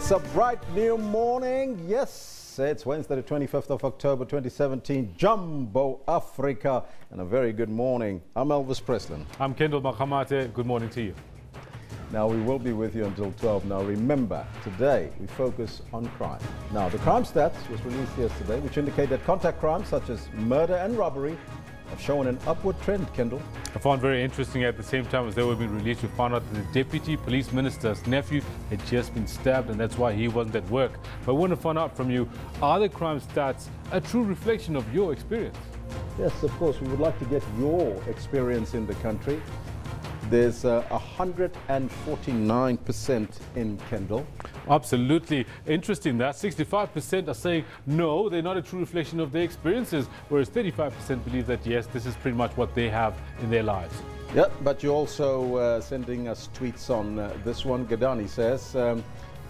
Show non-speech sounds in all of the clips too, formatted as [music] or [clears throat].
It's a bright new morning. Yes, it's Wednesday, the 25th of October 2017. Jumbo Africa. And a very good morning. I'm Elvis Presslin. I'm Kendall Makamate. Good morning to you. Now, we will be with you until 12. Now, remember, today we focus on crime. Now, the crime stats was released yesterday, which indicate that contact crimes such as murder and robbery have shown an upward trend, Kendall. I found very interesting at the same time as they were being released, we found out that the deputy police minister's nephew had just been stabbed, and that's why he wasn't at work. But I want to find out from you are the crime stats a true reflection of your experience? Yes, of course. We would like to get your experience in the country. There's uh, 149% in Kendall. Absolutely interesting that 65% are saying no, they're not a true reflection of their experiences, whereas 35% believe that yes, this is pretty much what they have in their lives. Yeah, but you're also uh, sending us tweets on uh, this one. Gadani says, um,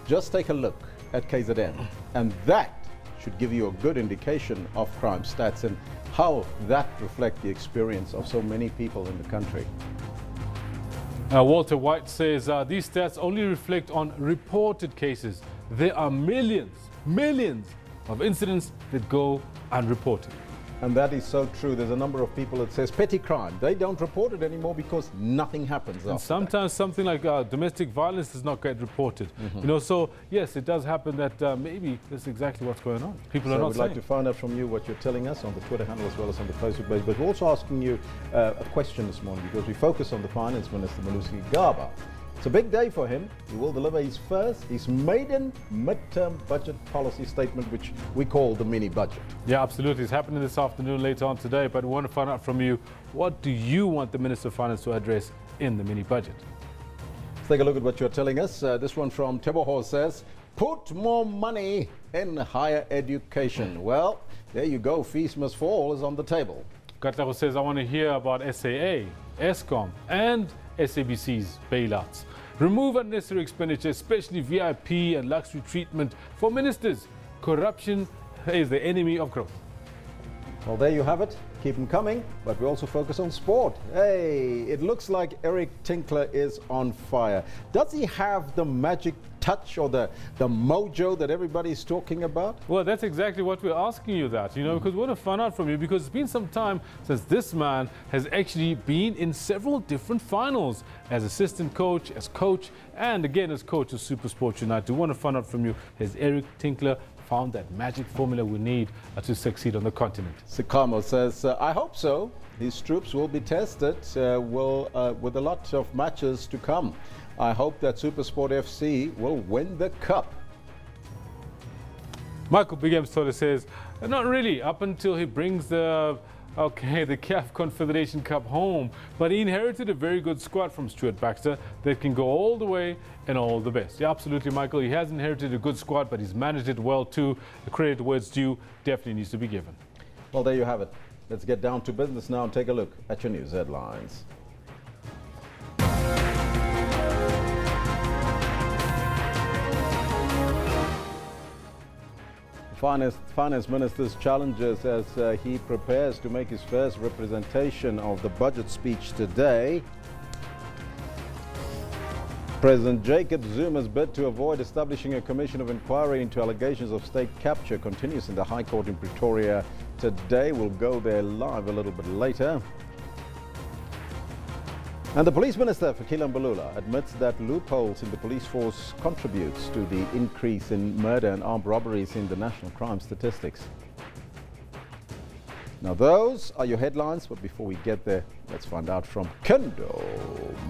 just take a look at KZN, and that should give you a good indication of crime stats and how that reflect the experience of so many people in the country. Uh, Walter White says uh, these stats only reflect on reported cases. There are millions, millions of incidents that go unreported. And that is so true. There's a number of people that says petty crime. They don't report it anymore because nothing happens. And sometimes that. something like uh, domestic violence does not get reported. Mm -hmm. You know, so yes, it does happen that uh, maybe that's exactly what's going on. People so are not. We'd like to find out from you what you're telling us on the Twitter handle as well as on the Facebook page. But we're also asking you uh, a question this morning because we focus on the Finance Minister Malusi Gigaba. It's a big day for him. He will deliver his first, his maiden midterm budget policy statement, which we call the mini budget. Yeah, absolutely. It's happening this afternoon, later on today. But we want to find out from you what do you want the Minister of Finance to address in the mini budget? Let's take a look at what you're telling us. Uh, this one from Teboho says, put more money in higher education. Well, there you go. Fees must fall is on the table. Kataro says, I want to hear about SAA, Eskom, and SABC's bailouts. Remove unnecessary expenditure, especially VIP and luxury treatment for ministers. Corruption is the enemy of growth. Well, there you have it. Keep them coming, but we also focus on sport. Hey, it looks like Eric Tinkler is on fire. Does he have the magic touch or the, the mojo that everybody's talking about? Well, that's exactly what we're asking you that, you know, because we want to find out from you because it's been some time since this man has actually been in several different finals as assistant coach, as coach, and again as coach of Supersport United. We want to find out from you, has Eric Tinkler found that magic formula we need uh, to succeed on the continent? Sikamo says, uh, I hope so. These troops will be tested uh, will, uh, with a lot of matches to come. I hope that Supersport FC will win the cup. Michael Bigam sort of says, not really, up until he brings the okay, the CAF Confederation Cup home. But he inherited a very good squad from Stuart Baxter that can go all the way and all the best. Yeah, absolutely, Michael. He has inherited a good squad, but he's managed it well too. The credit where it's due definitely needs to be given. Well, there you have it. Let's get down to business now and take a look at your news headlines. Finance, Finance Minister's challenges as uh, he prepares to make his first representation of the budget speech today. President Jacob Zuma's bid to avoid establishing a commission of inquiry into allegations of state capture continues in the High Court in Pretoria today. We'll go there live a little bit later. And the police minister, Fikile Mbalula, admits that loopholes in the police force contributes to the increase in murder and armed robberies in the national crime statistics. Now those are your headlines, but before we get there, let's find out from Kendo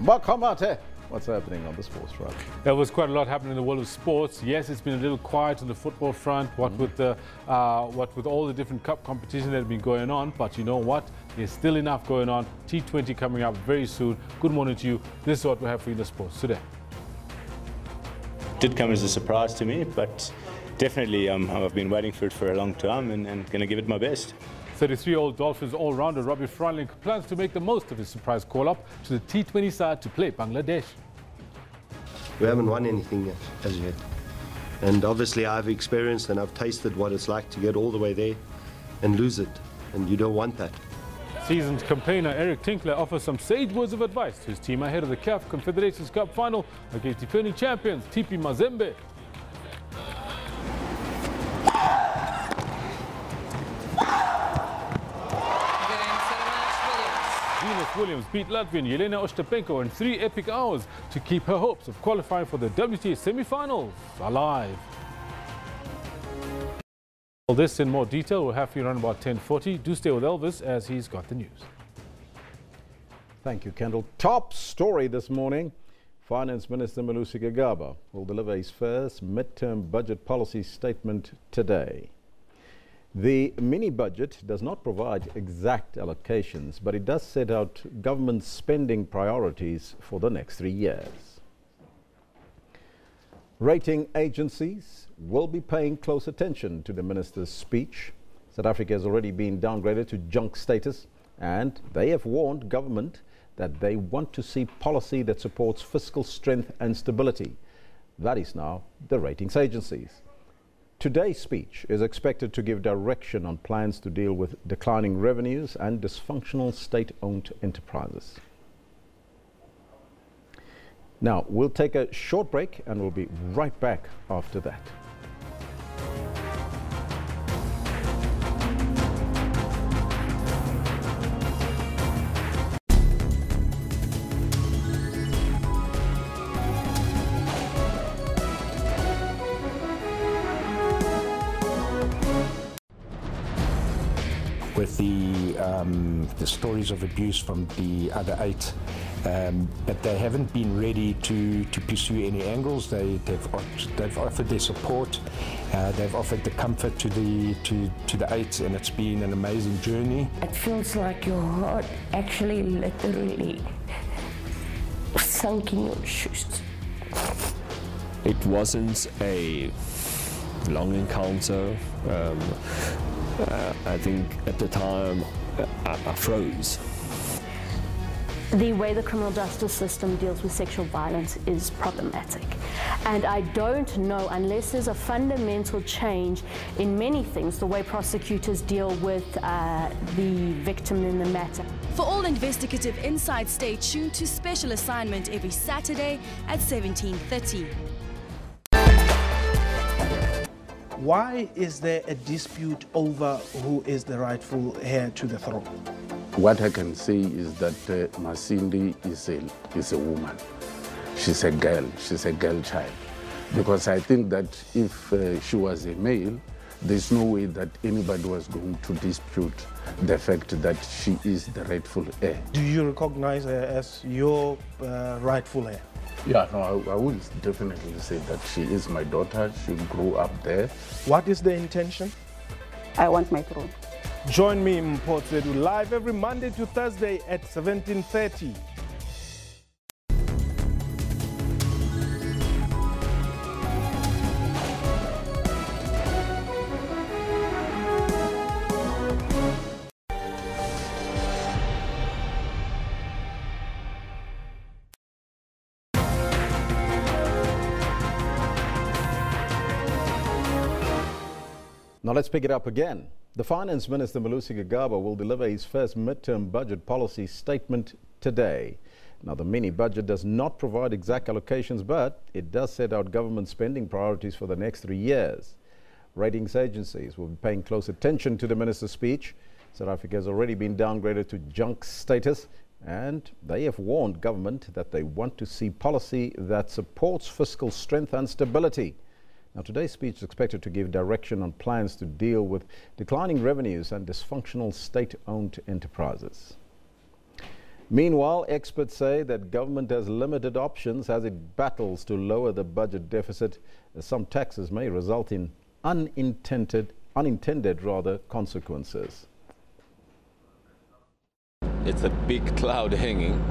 Makamate. What's happening on the sports front? There was quite a lot happening in the world of sports. Yes, it's been a little quiet on the football front. What mm -hmm. with the, uh, what with all the different cup competitions that have been going on. But you know what? There's still enough going on. T20 coming up very soon. Good morning to you. This is what we have for you in the sports today. Did come as a surprise to me, but definitely um, I've been waiting for it for a long time and, and going to give it my best. 33-year-old Dolphins all-rounder Robbie Frylinck plans to make the most of his surprise call-up to the T20 side to play Bangladesh. We haven't won anything yet, as yet. And obviously I've experienced and I've tasted what it's like to get all the way there and lose it. And you don't want that. Seasoned campaigner Eric Tinkler offers some sage words of advice to his team ahead of the CAF Confederations Cup final against defending champions TP Mazembe. Venus Williams beat Latvian Yelena Ostapenko in three epic hours to keep her hopes of qualifying for the WTA semi-finals alive. All this in more detail we'll have you around about 10.40. Do stay with Elvis as he's got the news. Thank you, Kendall. Top story this morning. Finance Minister Malusi Gigaba will deliver his first midterm budget policy statement today. The mini budget does not provide exact allocations, but it does set out government spending priorities for the next three years. Rating agencies will be paying close attention to the minister's speech. South Africa has already been downgraded to junk status, and they have warned government that they want to see policy that supports fiscal strength and stability. That is now the ratings agencies. Today's speech is expected to give direction on plans to deal with declining revenues and dysfunctional state owned enterprises. Now, we'll take a short break and we'll be right back after that. With the um, the stories of abuse from the other eight, um, but they haven't been ready to, to pursue any angles. They, they've they've offered their support, uh, they've offered the comfort to the to, to the eight, and it's been an amazing journey. It feels like your heart actually literally sunk in your shoes. It wasn't a long encounter. Um, uh, I think at the time I, I froze. The way the criminal justice system deals with sexual violence is problematic. And I don't know, unless there's a fundamental change in many things, the way prosecutors deal with uh, the victim in the matter. For all investigative insights, stay tuned to Special Assignment every Saturday at 1730. Why is there a dispute over who is the rightful heir to the throne? What I can say is that uh, Masindi is a, is a woman. She's a girl. She's a girl child. Because I think that if uh, she was a male, there's no way that anybody was going to dispute the fact that she is the rightful heir. Do you recognize her as your uh, rightful heir? Yeah, no, I, I would definitely say that she is my daughter. She grew up there. What is the intention? I want my throne. Join me in Port Zedu live every Monday to Thursday at 1730. Now let's pick it up again. The Finance Minister Malusi Gigaba will deliver his first midterm budget policy statement today. Now the mini budget does not provide exact allocations, but it does set out government spending priorities for the next three years. Ratings agencies will be paying close attention to the minister's speech. South Africa has already been downgraded to junk status, and they have warned government that they want to see policy that supports fiscal strength and stability. Now, today's speech is expected to give direction on plans to deal with declining revenues and dysfunctional state owned enterprises. Meanwhile, experts say that government has limited options as it battles to lower the budget deficit, as some taxes may result in unintended, unintended rather, consequences. It's a big cloud hanging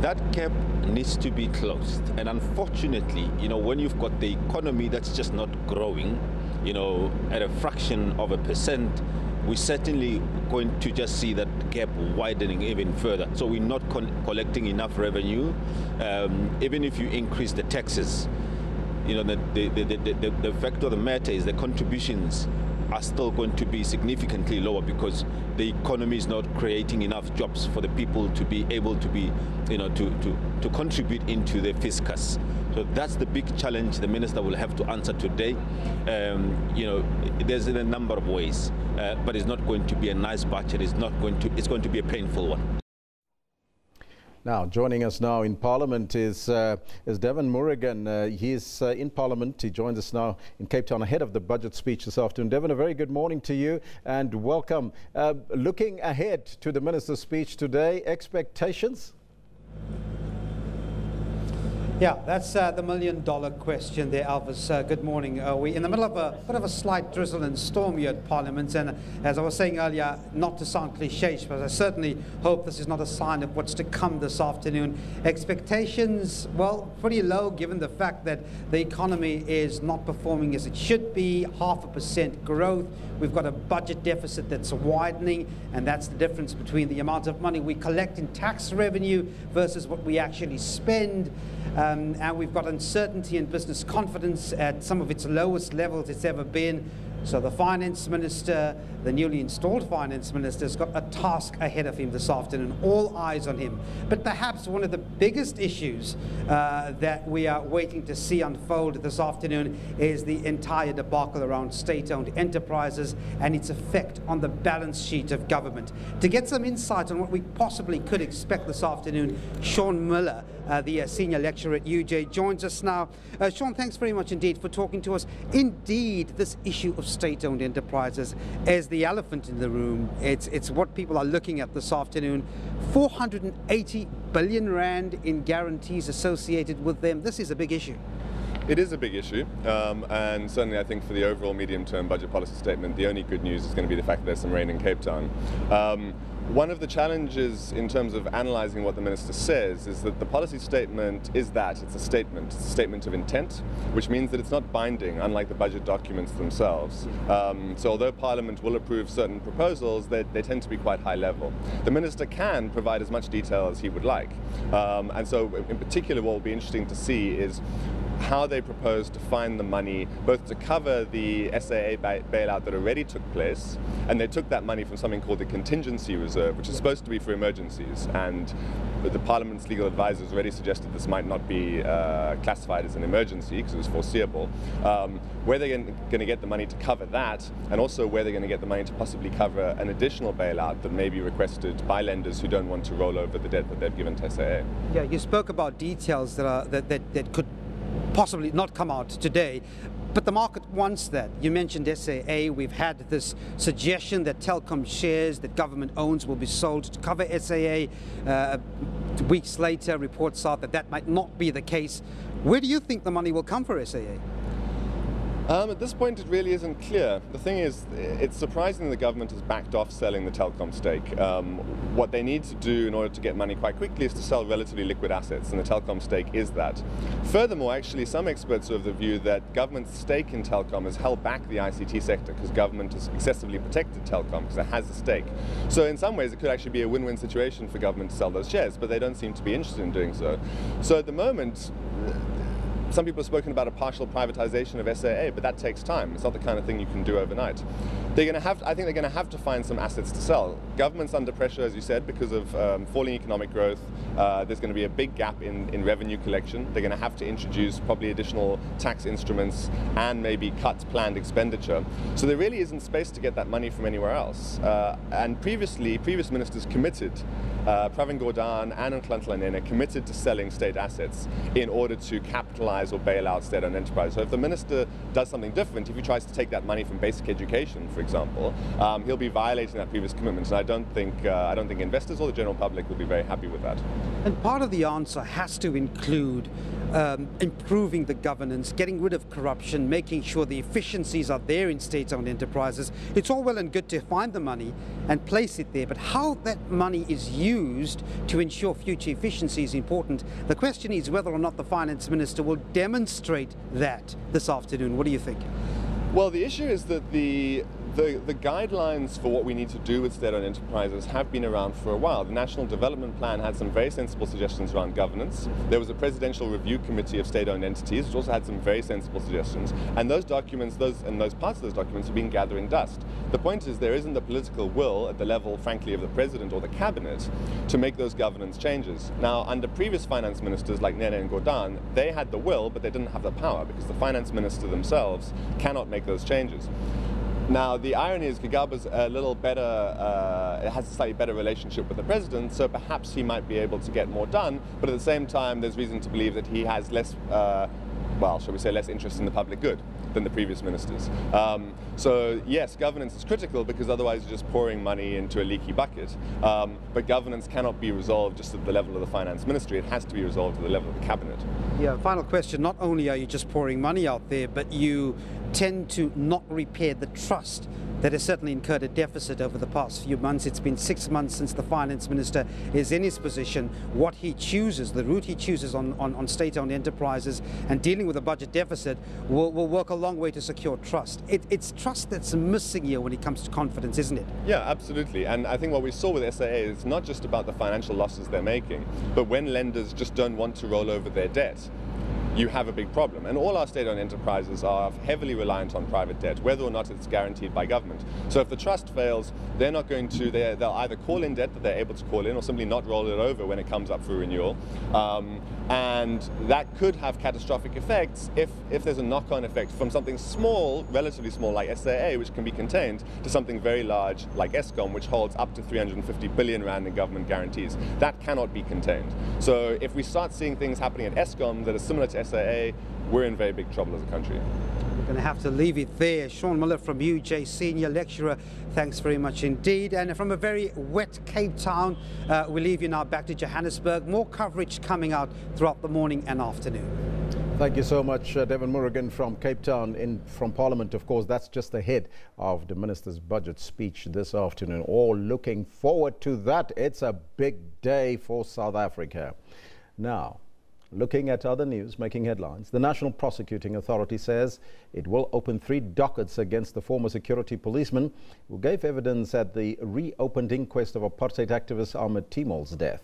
that gap needs to be closed. And unfortunately, you know, when you've got the economy that's just not growing, you know, at a fraction of a percent, we're certainly going to just see that gap widening even further. So we're not collecting enough revenue, um, even if you increase the taxes. You know, the, the, the, the, the fact of the matter is the contributions are still going to be significantly lower because the economy is not creating enough jobs for the people to be able to be, you know, to, to, to contribute into the fiscus. So that's the big challenge the minister will have to answer today. Um, you know, there's in a number of ways, uh, but it's not going to be a nice budget. It's not going to. It's going to be a painful one. Now, joining us now in Parliament is, uh, is Devon Murugan. Uh, he is uh, in Parliament. He joins us now in Cape Town ahead of the budget speech this afternoon. Devon, a very good morning to you and welcome. Uh, looking ahead to the Minister's speech today, expectations? Yeah, that's uh, the million dollar question there, Alvis. Uh, good morning. Uh, we're in the middle of a bit of a slight drizzle and storm here at Parliament. And as I was saying earlier, not to sound cliche, but I certainly hope this is not a sign of what's to come this afternoon. Expectations, well, pretty low given the fact that the economy is not performing as it should be, half a percent growth. We've got a budget deficit that's widening, and that's the difference between the amount of money we collect in tax revenue versus what we actually spend. Um, and we've got uncertainty in business confidence at some of its lowest levels it's ever been. So the finance minister, the newly installed finance minister, has got a task ahead of him this afternoon, all eyes on him. But perhaps one of the biggest issues uh, that we are waiting to see unfold this afternoon is the entire debacle around state owned enterprises and its effect on the balance sheet of government. To get some insight on what we possibly could expect this afternoon, Sean Muller, uh, the uh, senior lecturer at UJ, joins us now. Uh, Sean, thanks very much indeed for talking to us. Indeed, this issue of state owned enterprises is the elephant in the room. It's, it's what people are looking at this afternoon. 480 billion rand in guarantees associated with them. This is a big issue. It is a big issue, um, and certainly I think for the overall medium-term budget policy statement, the only good news is going to be the fact that there's some rain in Cape Town. Um, one of the challenges in terms of analysing what the minister says is that the policy statement is that it's a statement, it's a statement of intent, which means that it's not binding, unlike the budget documents themselves. Um, so although Parliament will approve certain proposals, they, they, tend to be quite high level. The minister can provide as much detail as he would like, um, and so in particular, what will be interesting to see is how they propose to find the money both to cover the SAA bailout that already took place, and they took that money from something called the contingency reserve, which is supposed to be for emergencies. And the Parliament's legal advisors already suggested this might not be uh, classified as an emergency because it was foreseeable. Um, where they're going to get the money to cover that, and also where they're going to get the money to possibly cover an additional bailout that may be requested by lenders who don't want to roll over the debt that they've given to SAA. Yeah, you spoke about details that are that, that, that could possibly not come out today. But the market wants that. You mentioned SAA. We've had this suggestion that Telkom shares that government owns will be sold to cover SAA. Uh, weeks later, reports out that that might not be the case. Where do you think the money will come for SAA? Um, at this point, it really isn't clear. The thing is, it's surprising the government has backed off selling the Telkom stake. Um, what they need to do in order to get money quite quickly is to sell relatively liquid assets, and the Telkom stake is that. Furthermore, actually, some experts are of the view that government's stake in Telkom has held back the ICT sector because government has excessively protected Telkom because it has a stake. So in some ways, it could actually be a win-win situation for government to sell those shares, but they don't seem to be interested in doing so. So at the moment, some people have spoken about a partial privatization of SAA, but that takes time. It's not the kind of thing you can do overnight. They're going to have, I think they're going to have to find some assets to sell. Government's under pressure, as you said, because of um, falling economic growth. Uh, there's going to be a big gap in, in revenue collection. They're going to have to introduce probably additional tax instruments and maybe cut planned expenditure. So there really isn't space to get that money from anywhere else. Uh, and previously, previous ministers committed uh, Pravin Gordhan and Nhlanhla Nene committed to selling state assets in order to capitalize or bail out state-owned enterprise. So if the minister does something different, if he tries to take that money from basic education, for example, um, he'll be violating that previous commitment. And I don't think uh, I don't think investors or the general public will be very happy with that. And part of the answer has to include um, improving the governance, getting rid of corruption, making sure the efficiencies are there in state-owned enterprises. It's all well and good to find the money and place it there, but how that money is used to ensure future efficiency is important. The question is whether or not the finance minister will demonstrate that this afternoon. What do you think? Well, the issue is that the the, the guidelines for what we need to do with state-owned enterprises have been around for a while. The National Development Plan had some very sensible suggestions around governance. There was a Presidential Review Committee of State-Owned Entities, which also had some very sensible suggestions. And those documents, those and those parts of those documents have been gathering dust. The point is there isn't the political will at the level, frankly, of the President or the Cabinet to make those governance changes. Now, under previous finance ministers like Nene and Gordhan, they had the will, but they didn't have the power because the finance minister themselves cannot make those changes Now, the irony is Gigaba's a little better, uh, has a slightly better relationship with the president, so perhaps he might be able to get more done, but at the same time, there's reason to believe that he has less, uh, well, shall we say, less interest in the public good than the previous ministers. Um, so yes, governance is critical because otherwise you're just pouring money into a leaky bucket. Um, but governance cannot be resolved just at the level of the finance ministry. It has to be resolved at the level of the cabinet. Yeah, final question. Not only are you just pouring money out there, but you tend to not repair the trust that has certainly incurred a deficit over the past few months. It's been six months since the finance minister is in his position. What he chooses, the route he chooses on, on, on state owned enterprises and dealing with a budget deficit will, will work a long way to secure trust. It, it's trust that's missing here when it comes to confidence, isn't it? Yeah, absolutely. And I think what we saw with SAA is not just about the financial losses they're making, but when lenders just don't want to roll over their debt you have a big problem. And all our state-owned enterprises are heavily reliant on private debt, whether or not it's guaranteed by government. So if the trust fails, they're not going to, they'll either call in debt that they're able to call in or simply not roll it over when it comes up for renewal. Um, and that could have catastrophic effects if, if there's a knock-on effect from something small, relatively small like SAA, which can be contained, to something very large like Eskom, which holds up to 350 billion rand in government guarantees. That cannot be contained. So if we start seeing things happening at Eskom that are similar to SAA, we're in very big trouble as a country. We're going to have to leave it there. Sean Muller from UJ, Senior Lecturer, thanks very much indeed. And from a very wet Cape Town, uh, we leave you now back to Johannesburg. More coverage coming out throughout the morning and afternoon. Thank you so much, uh, Devon Murugan from Cape Town. In from Parliament, of course, that's just ahead of the minister's budget speech this afternoon. All looking forward to that. It's a big day for South Africa. Now, Looking at other news making headlines, the National Prosecuting Authority says it will open three dockets against the former security policeman who gave evidence at the reopened inquest of apartheid activist Ahmed Timol's death.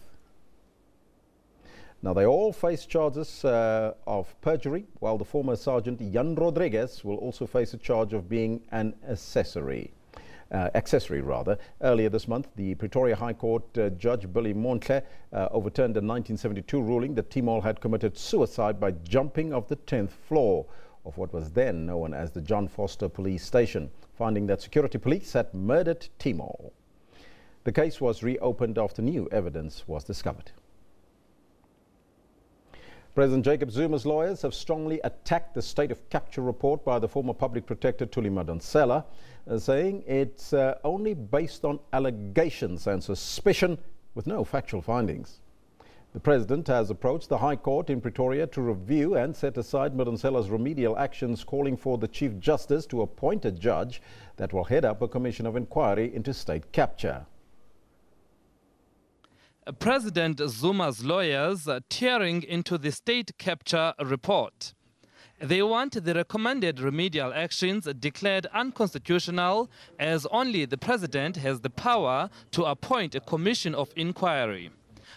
Now, they all face charges uh, of perjury, while the former Sergeant Jan Rodrigues will also face a charge of being an accessory uh, accessory rather. Earlier this month, the Pretoria High Court uh, Judge Billy Mothle uh, overturned a 1972 ruling that Timol had committed suicide by jumping off the 10th floor of what was then known as the John Vorster Police Station, finding that security police had murdered Timol. The case was reopened after new evidence was discovered. President Jacob Zuma's lawyers have strongly attacked the state of capture report by the former public protector Thuli Madonsela, uh, saying it's uh, only based on allegations and suspicion with no factual findings. The president has approached the High Court in Pretoria to review and set aside Madonsela's remedial actions, calling for the Chief Justice to appoint a judge that will head up a commission of inquiry into state capture. President Zuma's lawyers are tearing into the state capture report. They want the recommended remedial actions declared unconstitutional as only the president has the power to appoint a commission of inquiry.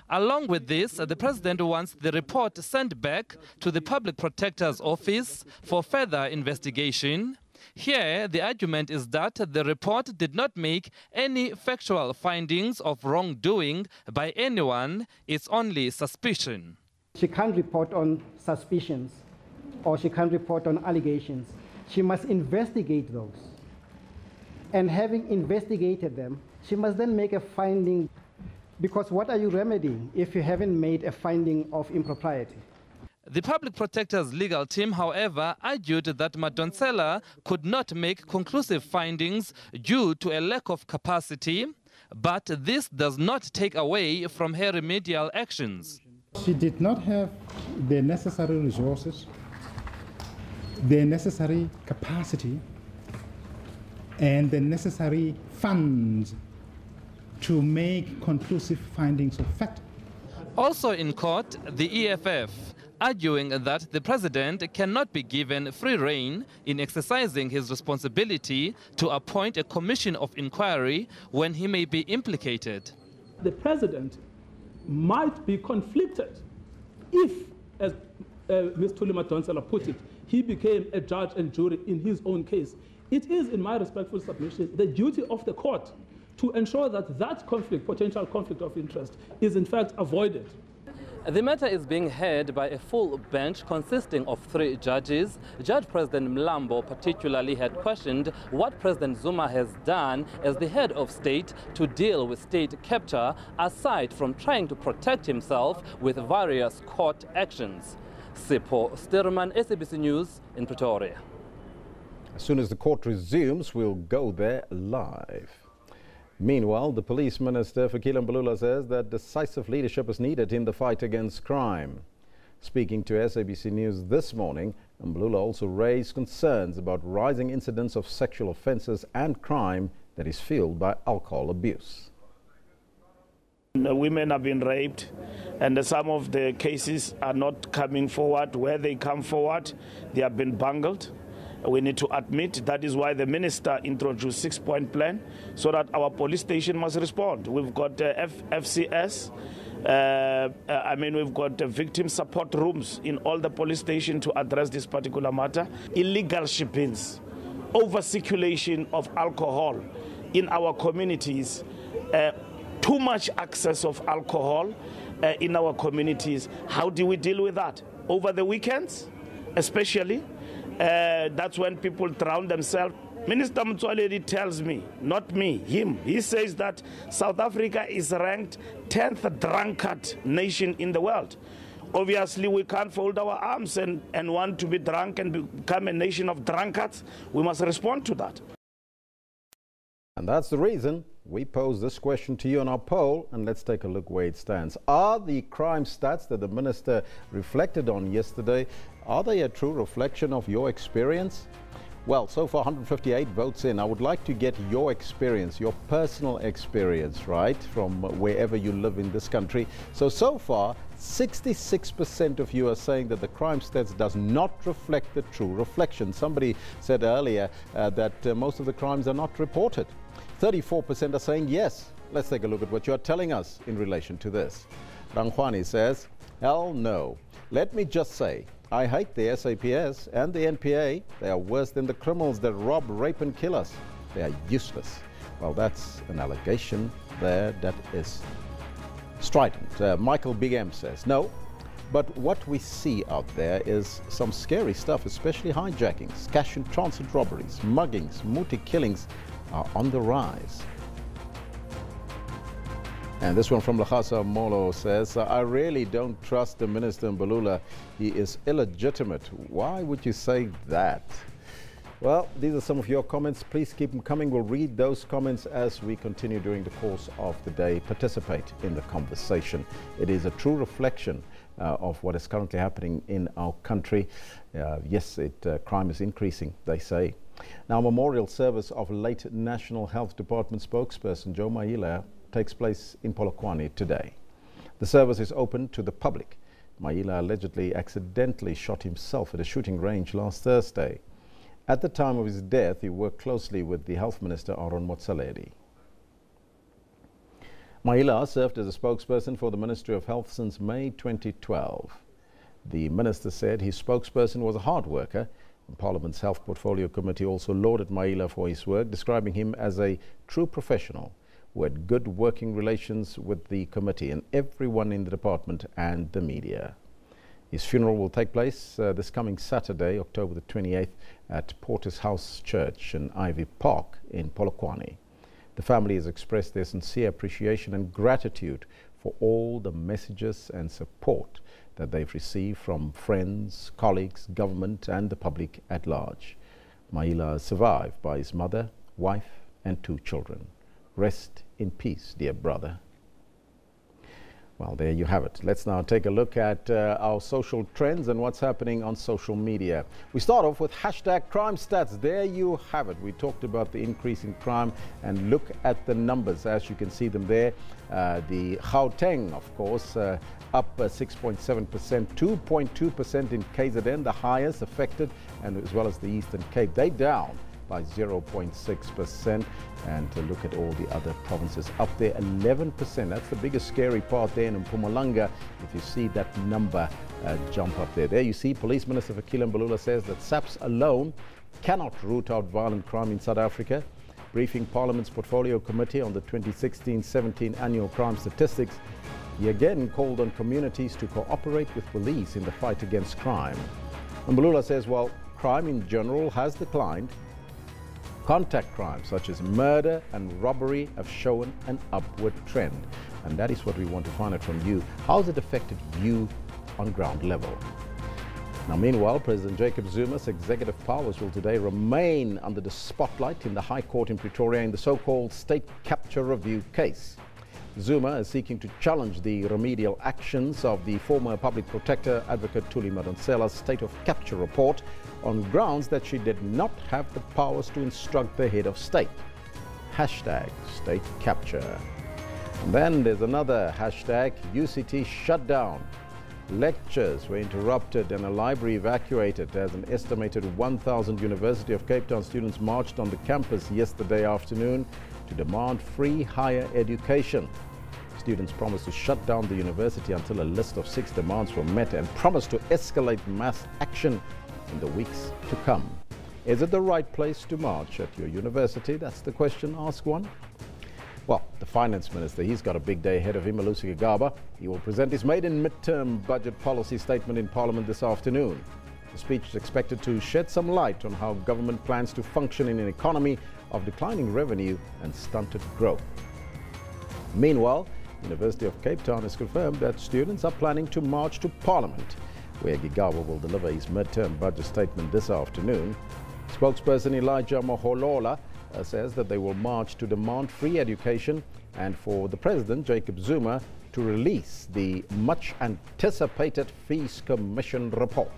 Along with this, the president wants the report sent back to the public protector's office for further investigation here, the argument is that the report did not make any factual findings of wrongdoing by anyone, it's only suspicion. She can't report on suspicions or she can't report on allegations. She must investigate those. And having investigated them, she must then make a finding. Because what are you remedying if you haven't made a finding of impropriety? The public protector's legal team, however, argued that Madonsela could not make conclusive findings due to a lack of capacity, but this does not take away from her remedial actions. She did not have the necessary resources, the necessary capacity, and the necessary funds to make conclusive findings of fact. Also in court, the EFF arguing that the president cannot be given free rein in exercising his responsibility to appoint a commission of inquiry when he may be implicated. The president might be conflicted if, as uh, Ms. Thuli Madonsela put it, he became a judge and jury in his own case. It is, in my respectful submission, the duty of the court to ensure that that conflict, potential conflict of interest, is in fact avoided. The matter is being heard by a full bench consisting of three judges. Judge President Mlambo particularly had questioned what President Zuma has done as the head of state to deal with state capture, aside from trying to protect himself with various court actions. Sipho Stirman, SABC News in Pretoria. As soon as the court resumes, we'll go there live. Meanwhile, the police minister, Fikile Mbalula, says that decisive leadership is needed in the fight against crime. Speaking to SABC News this morning, Mbalula also raised concerns about rising incidents of sexual offences and crime that is fueled by alcohol abuse. Women have been raped, and some of the cases are not coming forward. Where they come forward, they have been bungled we need to admit that is why the minister introduced six point plan so that our police station must respond we've got uh, F- fcs uh, uh, I mean, we've got uh, victim support rooms in all the police stations to address this particular matter. Illegal shebeens, over circulation of alcohol in our communities, uh, too much access of alcohol uh, in our communities. How do we deal with that? Over the weekends, especially uh, that's when people drown themselves. Minister Motsoaledi tells me, not me, him. He says that South Africa is ranked 10th drunkard nation in the world. Obviously, we can't fold our arms and, and want to be drunk and become a nation of drunkards. We must respond to that. And that's the reason we pose this question to you on our poll, and let's take a look where it stands. Are the crime stats that the minister reflected on yesterday, are they a true reflection of your experience? Well, so far 158 votes in. I would like to get your experience, your personal experience, right, from wherever you live in this country. So, so far, 66% of you are saying that the crime stats does not reflect the true reflection. Somebody said earlier uh, that uh, most of the crimes are not reported. 34% are saying yes. Let's take a look at what you're telling us in relation to this. Rangwani says, hell no. Let me just say, I hate the SAPS and the NPA. They are worse than the criminals that rob, rape, and kill us. They are useless. Well, that's an allegation there that is strident. Uh, Michael Big M says, no, but what we see out there is some scary stuff, especially hijackings, cash and transit robberies, muggings, muti killings, are on the rise. And this one from Lhasa Molo says, I really don't trust the Minister Mbalula. He is illegitimate. Why would you say that? Well, these are some of your comments. Please keep them coming. We'll read those comments as we continue during the course of the day. Participate in the conversation. It is a true reflection uh, of what is currently happening in our country. Uh, yes, it, uh, crime is increasing, they say. Now, memorial service of late National Health Department spokesperson Joe Maila takes place in Polokwane today. The service is open to the public. Maila allegedly accidentally shot himself at a shooting range last Thursday. At the time of his death, he worked closely with the Health Minister Aaron Motsoaledi. Maila served as a spokesperson for the Ministry of Health since May 2012. The minister said his spokesperson was a hard worker Parliament's Health Portfolio Committee also lauded Maila for his work, describing him as a true professional who had good working relations with the committee and everyone in the department and the media. His funeral will take place uh, this coming Saturday, October the 28th, at Potter's House Church in Ivy Park in Polokwane. The family has expressed their sincere appreciation and gratitude for all the messages and support that they've received from friends, colleagues, government, and the public at large. Maila is survived by his mother, wife, and two children. Rest in peace, dear brother. Well, there you have it. Let's now take a look at uh, our social trends and what's happening on social media. We start off with hashtag crime stats. There you have it. We talked about the increase in crime and look at the numbers as you can see them there. Uh, the Gauteng, of course, uh, up 6.7%, uh, 2.2% in KZN, the highest affected, and as well as the Eastern Cape. They down by 0.6%. And look at all the other provinces up there, 11%. That's the biggest scary part there in Mpumalanga. If you see that number uh, jump up there. There you see Police Minister Fikile Mbalula says that SAPS alone cannot root out violent crime in South Africa. Briefing Parliament's Portfolio Committee on the 2016-17 annual crime statistics, He again called on communities to cooperate with police in the fight against crime. Mbalula says while crime in general has declined, contact crimes such as murder and robbery have shown an upward trend. And that is what we want to find out from you. How has it affected you on ground level? Now, meanwhile, President Jacob Zuma's executive powers will today remain under the spotlight in the High Court in Pretoria in the so called state capture review case. Zuma is seeking to challenge the remedial actions of the former public protector, Advocate Thuli Madonsela's state of capture report on grounds that she did not have the powers to instruct the head of state. Hashtag state capture. And then there's another hashtag UCT shutdown. Lectures were interrupted and a library evacuated as an estimated 1,000 University of Cape Town students marched on the campus yesterday afternoon to demand free higher education. Students promised to shut down the university until a list of six demands were met and promised to escalate mass action in the weeks to come. Is it the right place to march at your university? That's the question, ask one. Well, the finance minister, he's got a big day ahead of him, Malusi Gigaba. He will present his maiden midterm budget policy statement in Parliament this afternoon. The speech is expected to shed some light on how government plans to function in an economy of declining revenue and stunted growth. Meanwhile, University of Cape Town has confirmed that students are planning to march to Parliament, where Gigaba will deliver his midterm budget statement this afternoon. Spokesperson Elijah Moholola uh, says that they will march to demand free education and for the President, Jacob Zuma, to release the much anticipated Fees Commission report.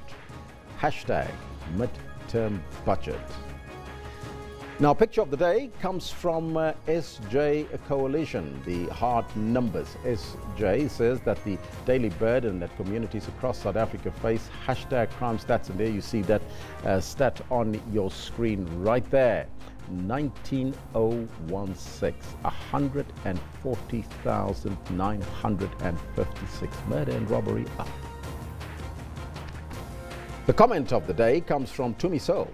Hashtag midterm budget. Now, picture of the day comes from uh, SJ Coalition, the hard numbers. SJ says that the daily burden that communities across South Africa face, hashtag crime stats, and there you see that uh, stat on your screen right there. 19016, 140,956 murder and robbery up. The comment of the day comes from Tumiso.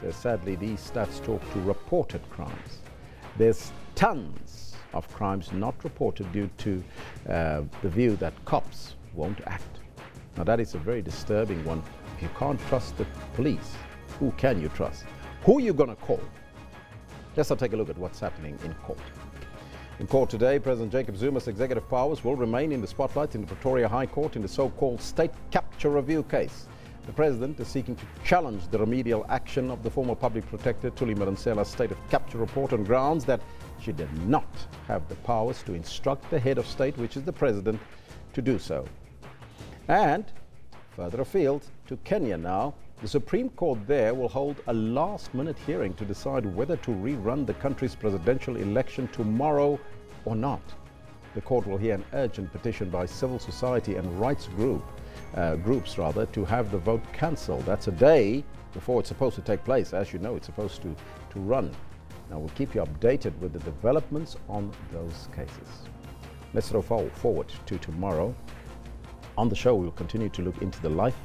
Says sadly these stats talk to reported crimes. There's tons of crimes not reported due to uh, the view that cops won't act. Now that is a very disturbing one. If you can't trust the police, who can you trust? Who are you going to call? Let's now take a look at what's happening in court. In court today, President Jacob Zuma's executive powers will remain in the spotlight in the Pretoria High Court in the so-called state capture review case. The president is seeking to challenge the remedial action of the former public protector Thuli Madonsela's state of capture report on grounds that she did not have the powers to instruct the head of state, which is the president, to do so. And further afield to Kenya now, the Supreme Court there will hold a last minute hearing to decide whether to rerun the country's presidential election tomorrow or not. The court will hear an urgent petition by civil society and rights group, uh, groups rather, to have the vote cancelled. That's a day before it's supposed to take place. As you know, it's supposed to, to run. Now we'll keep you updated with the developments on those cases. Let's forward to tomorrow. On the show, we'll continue to look into the life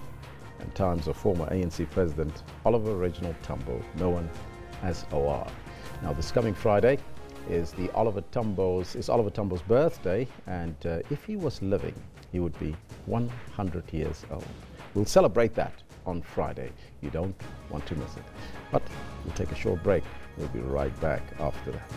and times of former ANC President Oliver Reginald Tambo, known as OR. Now, this coming Friday is the Oliver Tambo's is Oliver Tambo's birthday, and uh, if he was living, he would be 100 years old. We'll celebrate that on Friday. You don't want to miss it. But we'll take a short break. We'll be right back after that.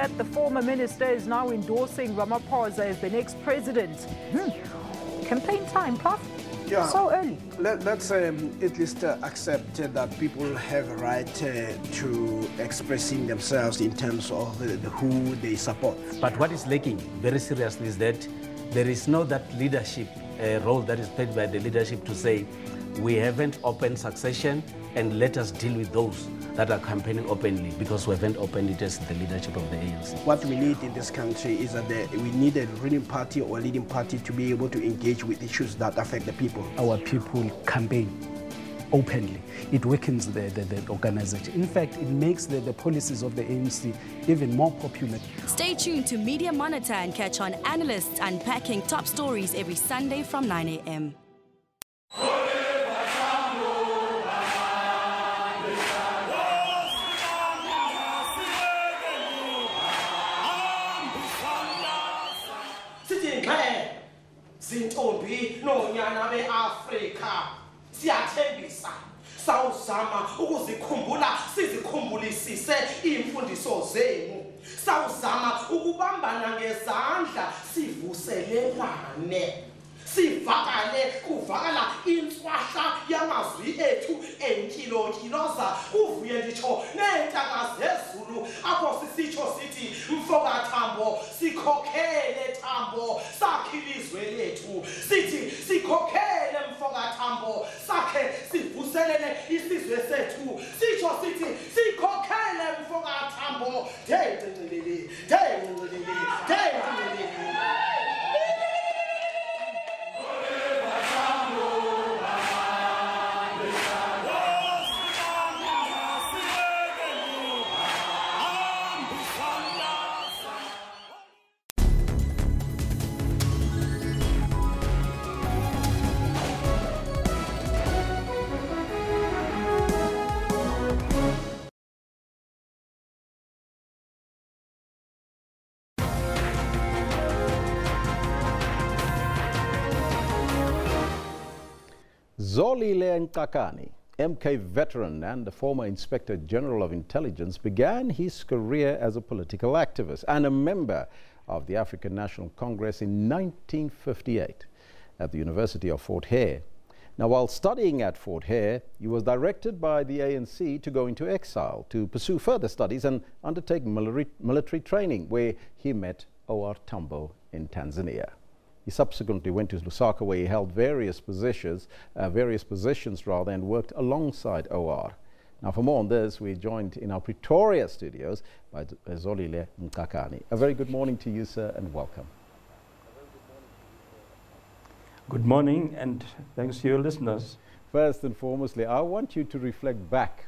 That the former minister is now endorsing Ramaphosa as the next president. Hmm. Campaign time, Prof. Yeah. So early. Let, us um, at least uh, accept uh, that people have a right uh, to expressing themselves in terms of uh, who they support. But what is lacking very seriously is that there is no that leadership uh, role that is played by the leadership to say we haven't opened succession and let us deal with those that are campaigning openly because we haven't opened it as the leadership of the ANC. What we need in this country is that the, we need a ruling party or a leading party to be able to engage with issues that affect the people. Our people campaign openly. It weakens the, the, the organization. In fact, it makes the, the policies of the ANC even more popular. Stay tuned to Media Monitor and catch on analysts unpacking top stories every Sunday from 9 a.m. zintombi nonyana beAfrika. Siyathembisa. Sawuzama ukuzikhumbula sizikhumbulise imfundiso zenu. Sawuzama ukubambana ngezandla sivuselelane sivakale kuvakala intswahla yamazwi ethu enkilokiloza. Kuvuye nditsho neentaka zezulu apho sisitsho sithi mfokathambo sikhokhele thambo sakhe ilizwe lethu. Sithi sikhokhele mfokathambo sakhe sivuselele isizwe sethu. Sitsho sithi sikhokhele mfokathambo. Ndencinceleli ndencinceleli ndencinceleli Zolile Ngcakani, MK veteran and the former Inspector General of Intelligence, began his career as a political activist and a member of the African National Congress in 1958 at the University of Fort Hare. Now, while studying at Fort Hare, he was directed by the ANC to go into exile to pursue further studies and undertake military, military training, where he met O.R. Tambo in Tanzania. He subsequently went to Lusaka, where he held various positions, uh, various positions rather, and worked alongside OR. Now, for more on this, we're joined in our Pretoria studios by uh, Zolile Ngcakani. A very good morning to you, sir, and welcome. Good morning, and thanks to your listeners. First and foremostly, I want you to reflect back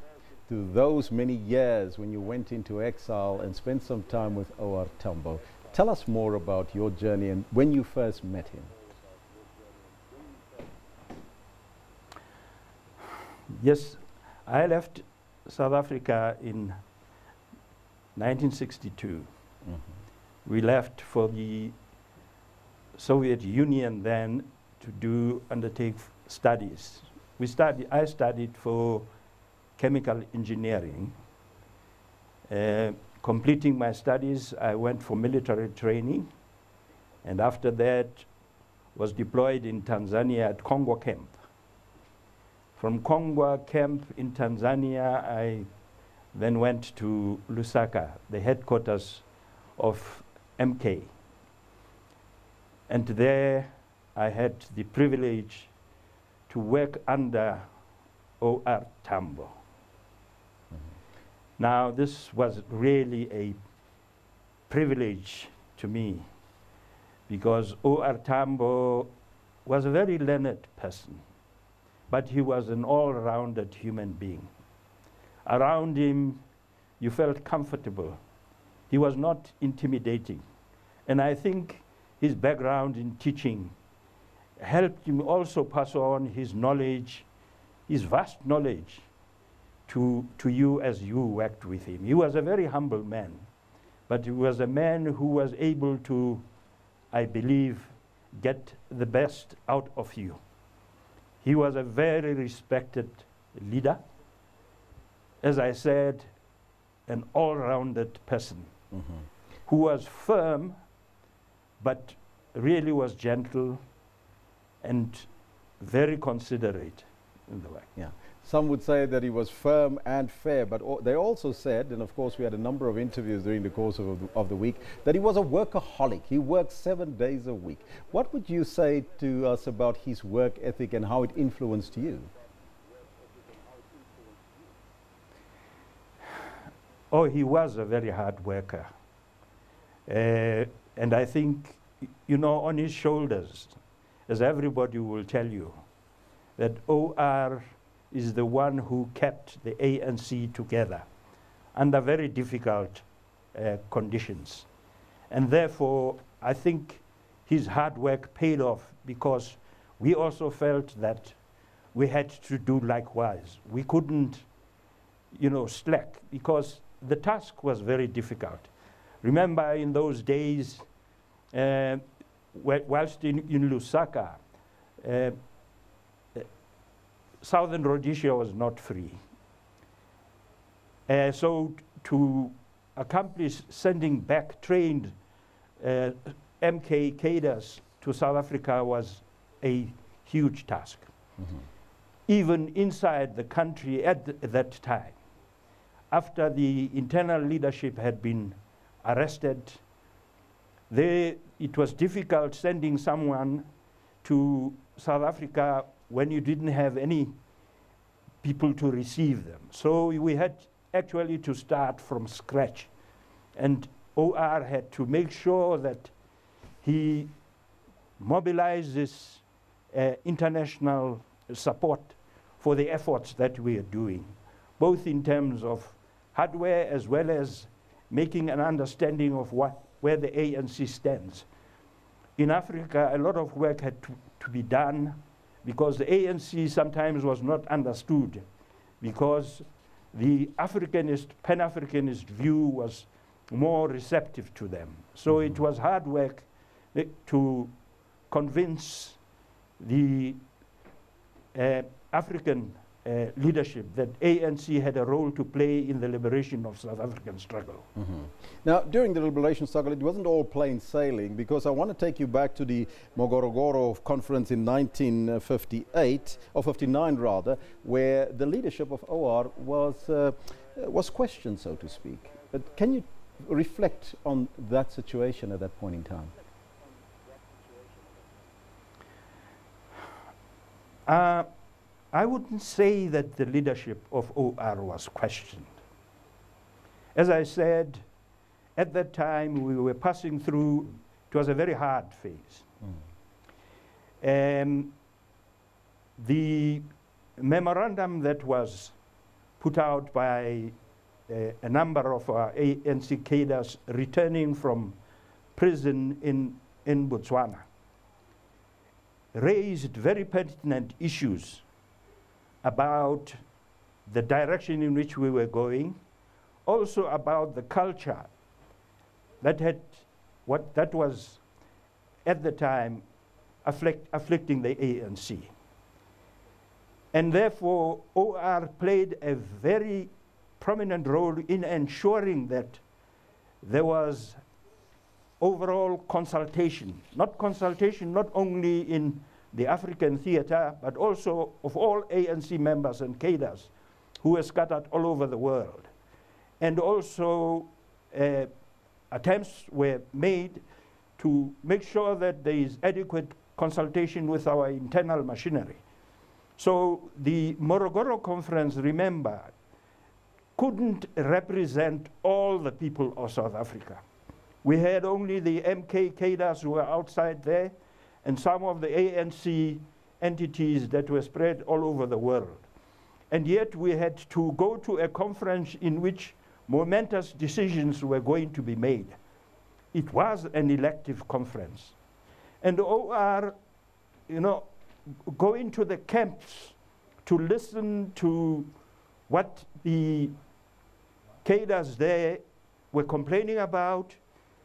to those many years when you went into exile and spent some time with O.R. Tambo. Tell us more about your journey and when you first met him. Yes, I left South Africa in 1962. We left for the Soviet Union then to do undertake f- studies. We studied. I studied for chemical engineering. Uh, completing my studies, I went for military training, and after that, was deployed in Tanzania at Kongwa Camp. From Kongwa Camp in Tanzania, I then went to Lusaka, the headquarters of MK. And there I had the privilege to work under O.R. Tambo. Now, this was really a privilege to me because O.R. Tambo was a very learned person, but he was an all rounded human being. Around him, you felt comfortable. He was not intimidating. And I think his background in teaching helped him also pass on his knowledge, his vast knowledge, to, to you as you worked with him. He was a very humble man, but he was a man who was able to, I believe, get the best out of you. He was a very respected leader. As I said, an all rounded person mm-hmm. who was firm but really was gentle and very considerate in the way. Yeah. Some would say that he was firm and fair, but they also said, and of course we had a number of interviews during the course of the, of the week, that he was a workaholic. He worked seven days a week. What would you say to us about his work ethic and how it influenced you? Oh, he was a very hard worker. Uh, and I think, you know, on his shoulders, as everybody will tell you, that OR is the one who kept the ANC together under very difficult uh, conditions. And therefore, I think his hard work paid off because we also felt that we had to do likewise. We couldn't, you know, slack because the task was very difficult. Remember in those days, uh, whilst in, in Lusaka, uh, Southern Rhodesia was not free. Uh, so to accomplish sending back trained uh, MK cadres to South Africa was a huge task. Mm -hmm. Even inside the country at th that time, after the internal leadership had been arrested, they, it was difficult sending someone to South Africa when you didn't have any people to receive them. So we had actually to start from scratch. And OR had to make sure that he mobilizes uh, international support for the efforts that we are doing, both in terms of hardware as well as making an understanding of what, where the ANC stands. In Africa, a lot of work had to, to be done because the ANC sometimes was not understood because the Africanist, Pan-Africanist view was more receptive to them. So it was hard work eh, to convince the uh, African leadership that ANC had a role to play in the liberation of South African struggle. Mm -hmm. Now, during the liberation struggle, it wasn't all plain sailing because I want to take you back to the Morogoro conference in 1958, or 59 rather, where the leadership of OR was, uh, was questioned, so to speak. But can you reflect on that situation at that point in time? Uh, I wouldn't say that the leadership of OR was questioned. As I said, at that time we were passing through, it was a very hard phase. Mm. Um, the memorandum that was put out by uh, a number of our ANC cadres returning from prison in, in Botswana raised very pertinent issues about the direction in which we were going, also about the culture that had what that was at the time afflict, afflicting the ANC. And therefore, OR played a very prominent role in ensuring that there was overall consultation, not consultation not only in the African theater, but also of all ANC members and cadres who were scattered all over the world. And also uh, attempts were made to make sure that there is adequate consultation with our internal machinery. So the Morogoro conference, remember, couldn't represent all the people of South Africa. We had only the MK cadres who were outside there, and some of the ANC entities that were spread all over the world. And yet we had to go to a conference in which momentous decisions were going to be made. It was an elective conference. And OR, you know, going to the camps to listen to what the cadres there were complaining about,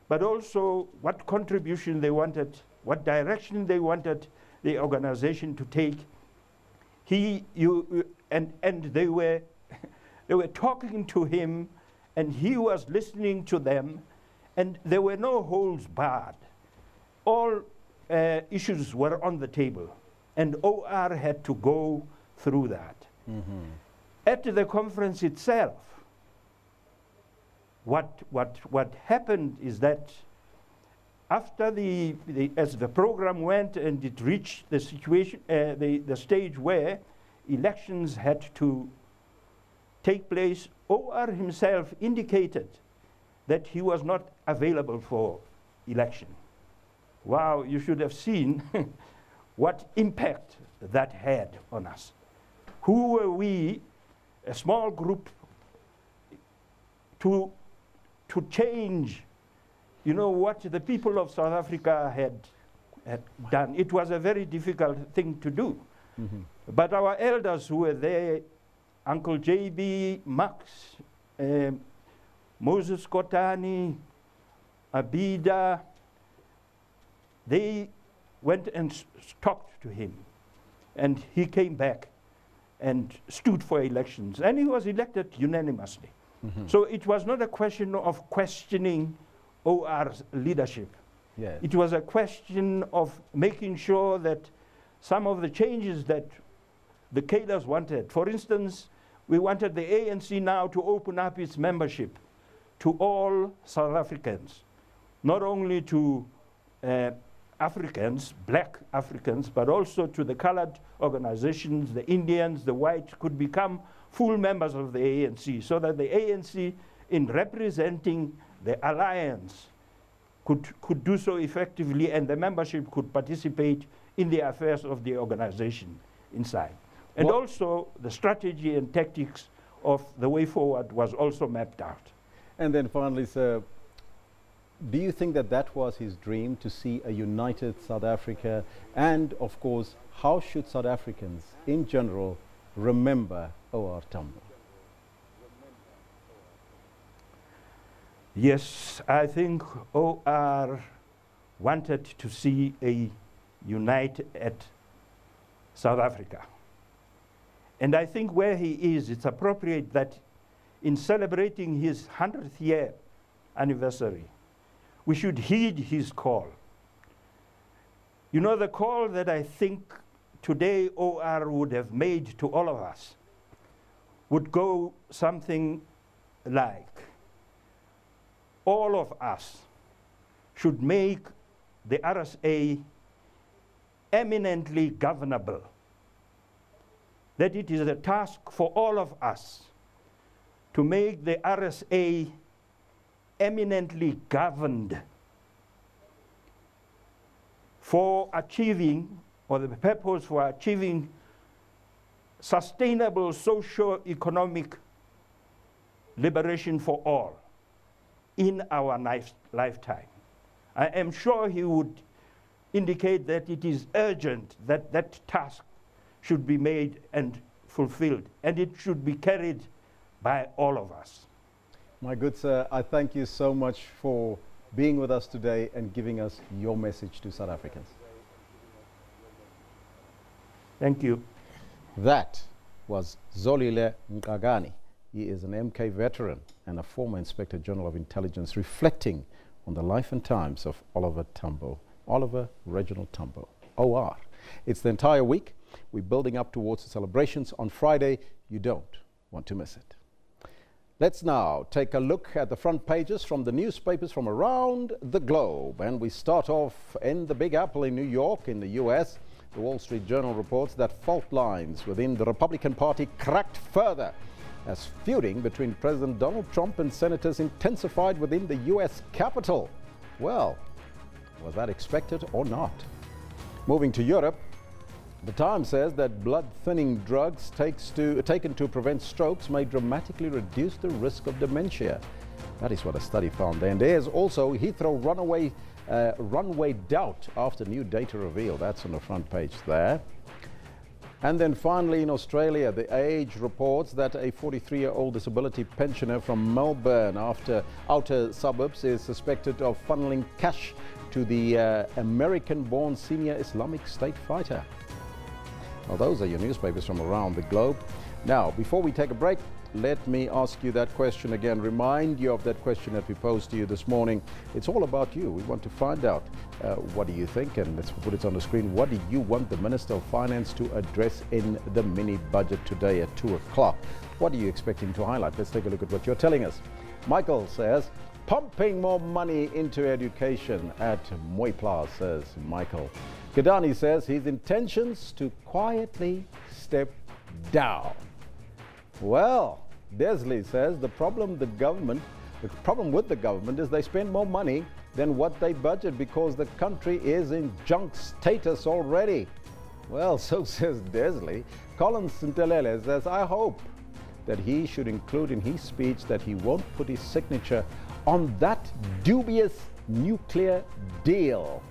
but also what contribution they wanted what direction they wanted the organization to take. He, you, and, and they were, [laughs] they were talking to him, and he was listening to them, and there were no holds barred. All uh, issues were on the table, and OR had to go through that. Mm -hmm. At the conference itself, what, what, what happened is that after the, the, as the program went and it reached the situation, uh, the, the stage where elections had to take place, OR himself indicated that he was not available for election. Wow, you should have seen [laughs] what impact that had on us. who were we, a small group, to, to change, you know, what the people of South Africa had, had done. It was a very difficult thing to do. Mhm. But our elders who were there, Uncle J.B. Marks, um, Moses Kotane, Abida, they went and talked to him. And he came back and stood for elections. And he was elected unanimously. Mhm. So it was not a question of questioning OR's leadership. Yes. It was a question of making sure that some of the changes that the cadres wanted, for instance, we wanted the ANC now to open up its membership to all South Africans, not only to uh, Africans, black Africans, but also to the colored organizations, the Indians, the white, could become full members of the ANC, so that the ANC, in representing the alliance, could, could do so effectively and the membership could participate in the affairs of the organization inside. And What- also the strategy and tactics of the way forward was also mapped out. And then finally, sir, do you think that that was his dream to see a united South Africa? And of course, how should South Africans in general remember O.R. Tambo? Yes, I think OR wanted to see a united South Africa. And I think where he is, it's appropriate that in celebrating his 100th year anniversary, we should heed his call. You know, the call that I think today OR would have made to all of us would go something like all of us should make the RSA eminently governable. That it is a task for all of us to make the RSA eminently governed for achieving, or the purpose for achieving sustainable socio-economic liberation for all in our life, lifetime. I am sure he would indicate that it is urgent that that task should be made and fulfilled, and it should be carried by all of us. My good sir, I thank you so much for being with us today and giving us your message to South Africans. Thank you. That was Zolile Ngcakani. He is an MK veteran and a former Inspector General of Intelligence reflecting on the life and times of Oliver Tambo, Oliver Reginald Tambo, OR. It's the entire week. We're building up towards the celebrations on Friday. You don't want to miss it. Let's now take a look at the front pages from the newspapers from around the globe. And we start off in the Big Apple in New York, in the US. The Wall Street Journal reports that fault lines within the Republican Party cracked further as feuding between President Donald Trump and senators intensified within the US Capitol. Well, was that expected or not? Moving to Europe, the Times says that blood thinning drugs takes to, taken to prevent strokes may dramatically reduce the risk of dementia. That is what a study found. And there's also Heathrow runaway, uh, runway doubt after new data revealed. That's on the front page there. And then finally, in Australia, The Age reports that a 43 year old disability pensioner from Melbourne, after outer suburbs, is suspected of funneling cash to the uh, American born senior Islamic State fighter. Well, those are your newspapers from around the globe. Now, before we take a break, let me ask you that question again. Remind you of that question that we posed to you this morning. It's all about you. We want to find out uh, what do you think, and let's put it on the screen. What do you want the Minister of Finance to address in the mini budget today at 2 o'clock? What are you expecting to highlight? Let's take a look at what you're telling us. Michael says, pumping more money into education at Moipla, says Michael. Gadani says his intentions to quietly step down. Well, Desley says the problem the government, the problem with the government is they spend more money than what they budget because the country is in junk status already. Well, [laughs] so says Desley. Collins Ntelele says, I hope that he should include in his speech that he won't put his signature on that dubious nuclear deal.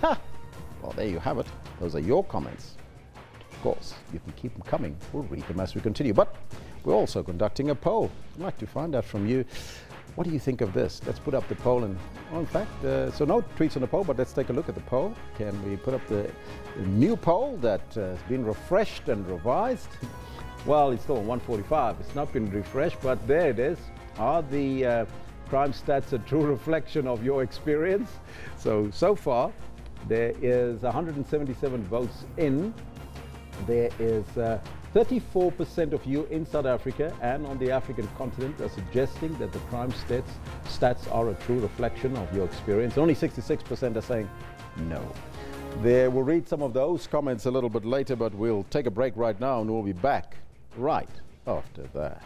Ha! [laughs] Well, there you have it. Those are your comments. Course, you can keep them coming. We'll read them as we continue. But we're also conducting a poll. I'd like to find out from you what do you think of this? Let's put up the poll. And in fact, uh, so no tweets on the poll, but let's take a look at the poll. Can we put up the, the new poll that uh, has been refreshed and revised? Well, it's still on 145. It's not been refreshed, but there it is. Are the uh, crime stats a true reflection of your experience? So, so far, there is 177 votes in. There is uh, 34% of you in South Africa and on the African continent are suggesting that the crime stats, stats are a true reflection of your experience. Only 66% are saying no. There, we'll read some of those comments a little bit later, but we'll take a break right now and we'll be back right after that.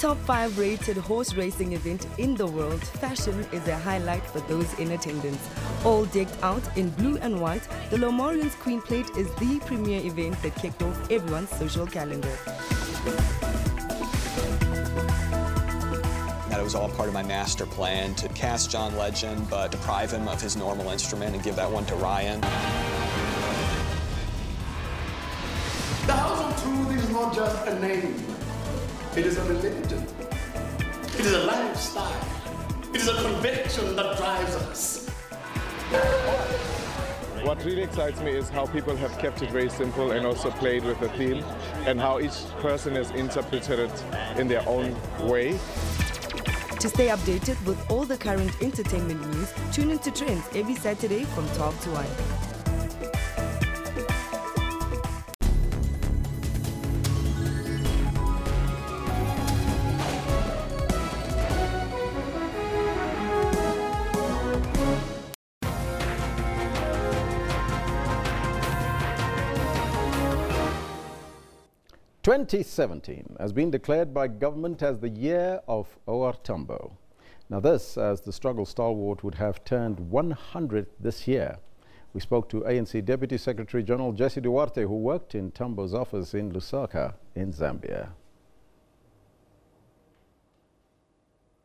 Top five rated horse racing event in the world, fashion is a highlight for those in attendance. All decked out in blue and white, the L'Ormarins Queen Plate is the premier event that kicked off everyone's social calendar. That it was all part of my master plan to cast John Legend, but deprive him of his normal instrument and give that one to Ryan. The House of Truth is not just a name. It is a religion. It is a lifestyle. It is a conviction that drives us. What really excites me is how people have kept it very simple and also played with the theme and how each person has interpreted it in their own way. To stay updated with all the current entertainment news, tune into Trends every Saturday from 12 to 1. Twenty seventeen has been declared by government as the year of OR Tambo. Now this, as the struggle stalwart would have turned 100 this year. We spoke to ANC Deputy Secretary General Jesse Duarte, who worked in Tambo's office in Lusaka in Zambia.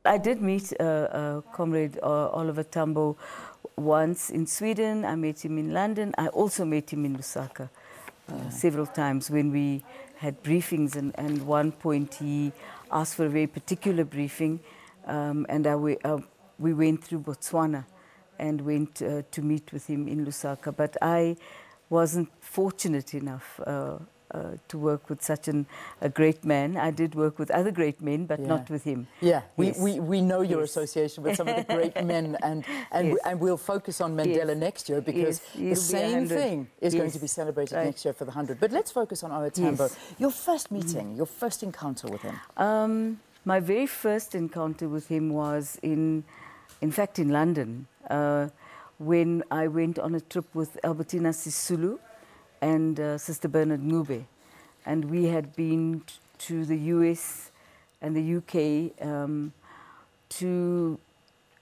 I did meet uh, uh, Comrade uh, Oliver Tambo once in Sweden. I met him in London. I also met him in Lusaka uh, several times when we had briefings. And, and one point he asked for a very particular briefing, um, and I, we, uh, we went through Botswana and went uh, to meet with him in Lusaka. But I wasn't fortunate enough uh, uh, to work with such an, a great man. I did work with other great men, but Yeah. not with him. Yeah, we, Yes. we, we know your Yes. association with some of the [laughs] great men, and and, Yes. we, and we'll focus on Mandela next year because the same 100. thing is going to be celebrated Right. next year for the 100. But let's focus on OR Tambo. Yes. Your first meeting, your first encounter with him. Um, my very first encounter with him was in, in fact, in London, uh, when I went on a trip with Albertina Sisulu and uh, Sister Bernard Ncube. And we had been t- to the US and the UK um, to,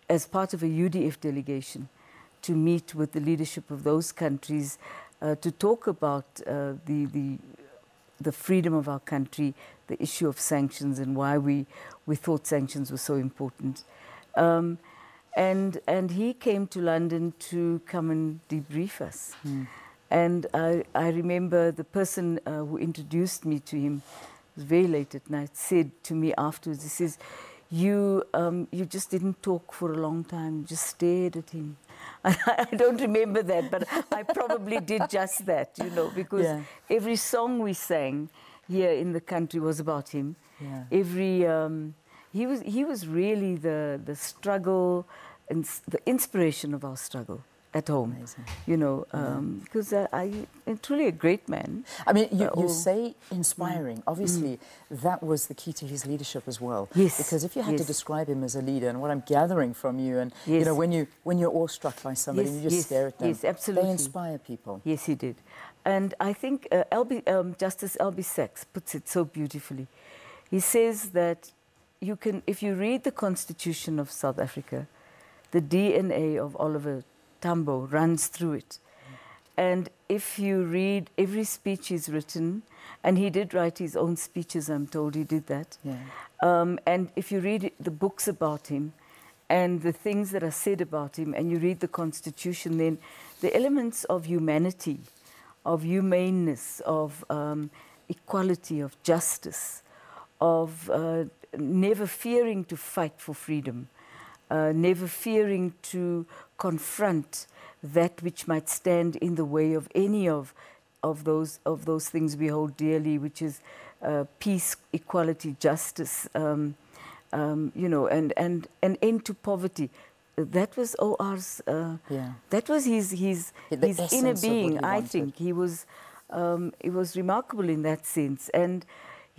as part of a UDF delegation, to meet with the leadership of those countries uh, to talk about uh, the, the the freedom of our country, the issue of sanctions, and why we, we thought sanctions were so important. Um, and, and he came to London to come and debrief us. And I, I remember the person uh, who introduced me to him, it was very late at night, said to me afterwards, he says, you, um, you just didn't talk for a long time, you just stared at him. [laughs] I don't remember that, but I probably did just that, you know, because Yeah. every song we sang here in the country was about him. Yeah. Every um, he was he was really the the struggle and the inspiration of our struggle. At home. Amazing. You know, um, because I, I truly a great man. I mean, you, Uh, you oh. say inspiring. Mm. Obviously, that was the key to his leadership as well. Yes, Because if you had to describe him as a leader, and what I'm gathering from you, and you know, when you when you're awestruck by somebody, Yes, you just yes, stare at them. yes, absolutely. They inspire people. Yes, he did. And I think uh, Albie, um, Justice Albie Sachs puts it so beautifully. He says that you can, if you read the Constitution of South Africa, the DNA of Oliver Tambo runs through it. And if you read every speech he's written, and he did write his own speeches, I'm told he did that. Yeah. Um, and if you read the books about him and the things that are said about him, and you read the Constitution, then the elements of humanity, of humaneness, of um, equality, of justice, of uh, never fearing to fight for freedom, uh, never fearing to confront that which might stand in the way of any of, of, those, of those things we hold dearly, which is uh, peace, equality, justice, um, um, you know, and, and an end to poverty. That was OR's, uh, Yeah. that was his, his, The his inner being, I wanted. think. He was, um, it was remarkable in that sense. And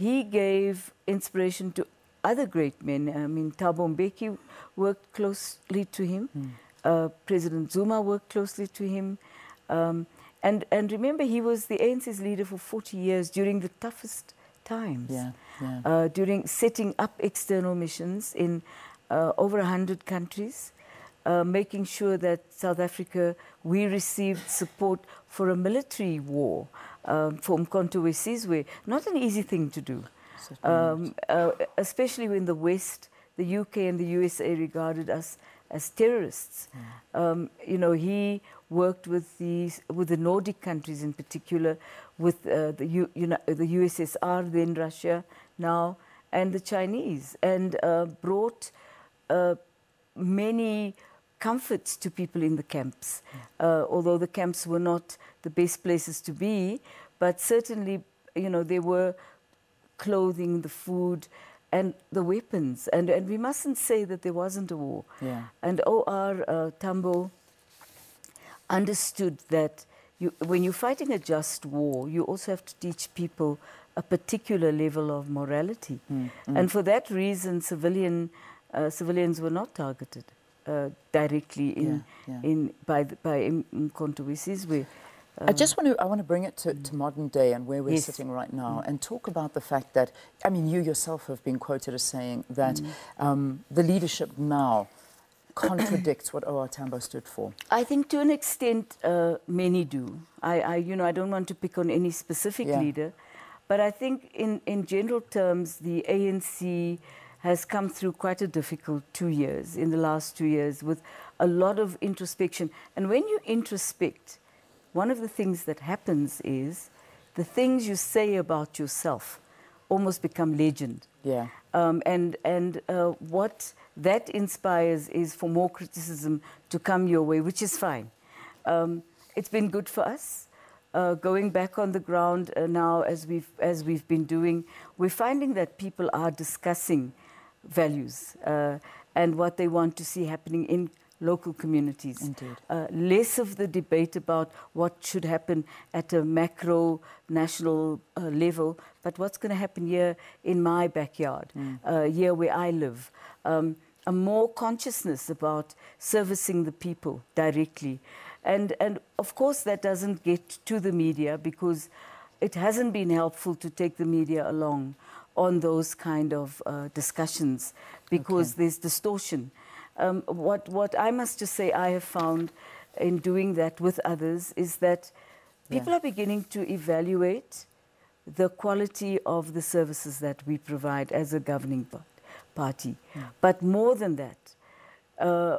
he gave inspiration to other great men. I mean, Thabo Mbeki worked closely to him. Hmm. Uh, President Zuma worked closely to him. Um, and, and remember, he was the ANC's leader for 40 years during the toughest times. Yeah, yeah. Uh, during setting up external missions in uh, over 100 countries, uh, making sure that South Africa, we received support for a military war um, from Mkhonto we Sizwe. Not an easy thing to do, um, uh, especially when the West, the UK and the USA regarded us as terrorists. Um, you know, he worked with the, with the Nordic countries in particular, with uh, the, U, you know, the USSR, then Russia now, and the Chinese, and uh, brought uh, many comforts to people in the camps, uh, although the camps were not the best places to be, but certainly, you know, there were clothing, the food, and the weapons. And, and we mustn't say that there wasn't a war. Yeah. And O.R. Uh, Tambo understood that you, when you're fighting a just war, you also have to teach people a particular level of morality. Mm, And for that reason, civilian, uh, civilians were not targeted uh, directly in, Yeah, yeah. in, by, the, by M- Mkhonto Sizwe. I just want to I want to bring it to, to modern day and where we're Yes. sitting right now and talk about the fact that I mean you yourself have been quoted as saying that um, the leadership now [coughs] contradicts what O.R. Tambo stood for. I think to an extent, uh, many do. I, I, you know, I don't want to pick on any specific Yeah. leader, but I think in, in general terms, the ANC has come through quite a difficult two years, in the last two years, with a lot of introspection. And when you introspect, one of the things that happens is the things you say about yourself almost become legend. Yeah. Um, and and uh, what that inspires is for more criticism to come your way, which is fine. Um, it's been good for us. Uh, going back on the ground uh, now, as we've as we've been doing, we're finding that people are discussing values uh, and what they want to see happening in local communities. Indeed. Uh, less of the debate about what should happen at a macro national uh, level, but what's going to happen here in my backyard, Mm. uh, here where I live. Um, a more consciousness about servicing the people directly. And, and of course, that doesn't get to the media because it hasn't been helpful to take the media along on those kind of uh, discussions because there's distortion. Um, what, what I must just say I have found in doing that with others is that people are beginning to evaluate the quality of the services that we provide as a governing pa- party. But more than that, uh,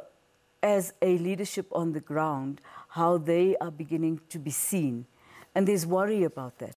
as a leadership on the ground, how they are beginning to be seen. And there's worry about that.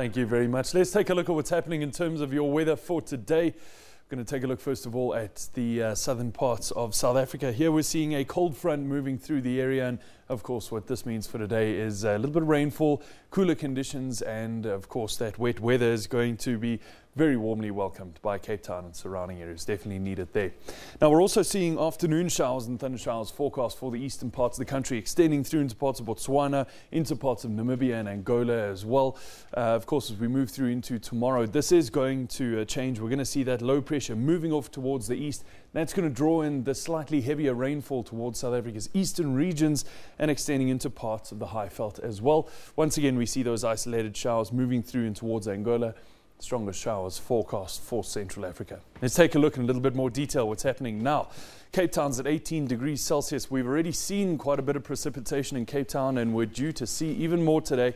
Thank you very much. Let's take a look at what's happening in terms of your weather for today. We're going to take a look first of all at the uh, southern parts of South Africa. Here we're seeing a cold front moving through the area and Of course, what this means for today is a little bit of rainfall, cooler conditions, and of course, that wet weather is going to be very warmly welcomed by Cape Town and surrounding areas. Definitely needed there. Now, we're also seeing afternoon showers and thunder showers forecast for the eastern parts of the country, extending through into parts of Botswana, into parts of Namibia and Angola as well. Uh, of course, as we move through into tomorrow, this is going to uh, change. We're going to see that low pressure moving off towards the east. That's going to draw in the slightly heavier rainfall towards South Africa's eastern regions and extending into parts of the high Highveld as well. Once again, we see those isolated showers moving through in towards Angola stronger showers forecast for Central Africa. Let's take a look in a little bit more detail what's happening now. Cape Town's at 18 degrees Celsius. We've already seen quite a bit of precipitation in Cape Town and we're due to see even more today.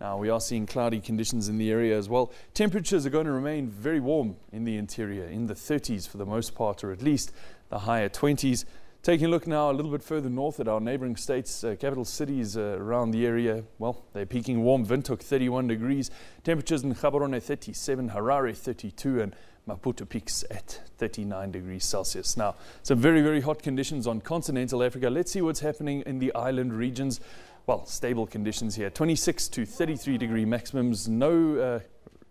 Now we are seeing cloudy conditions in the area as well. Temperatures are going to remain very warm in the interior, in the 30s for the most part, or at least the higher 20s. Taking a look now a little bit further north at our neighboring states, uh, capital cities uh, around the area, well, they're peaking warm. Windhoek 31 degrees. Temperatures in Gaborone 37, Harare 32, and Maputo peaks at 39 degrees Celsius. Now, some very, very hot conditions on continental Africa. Let's see what's happening in the island regions. Well, stable conditions here 26 to 33 degree maximums. No uh,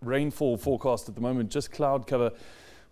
rainfall forecast at the moment, just cloud cover.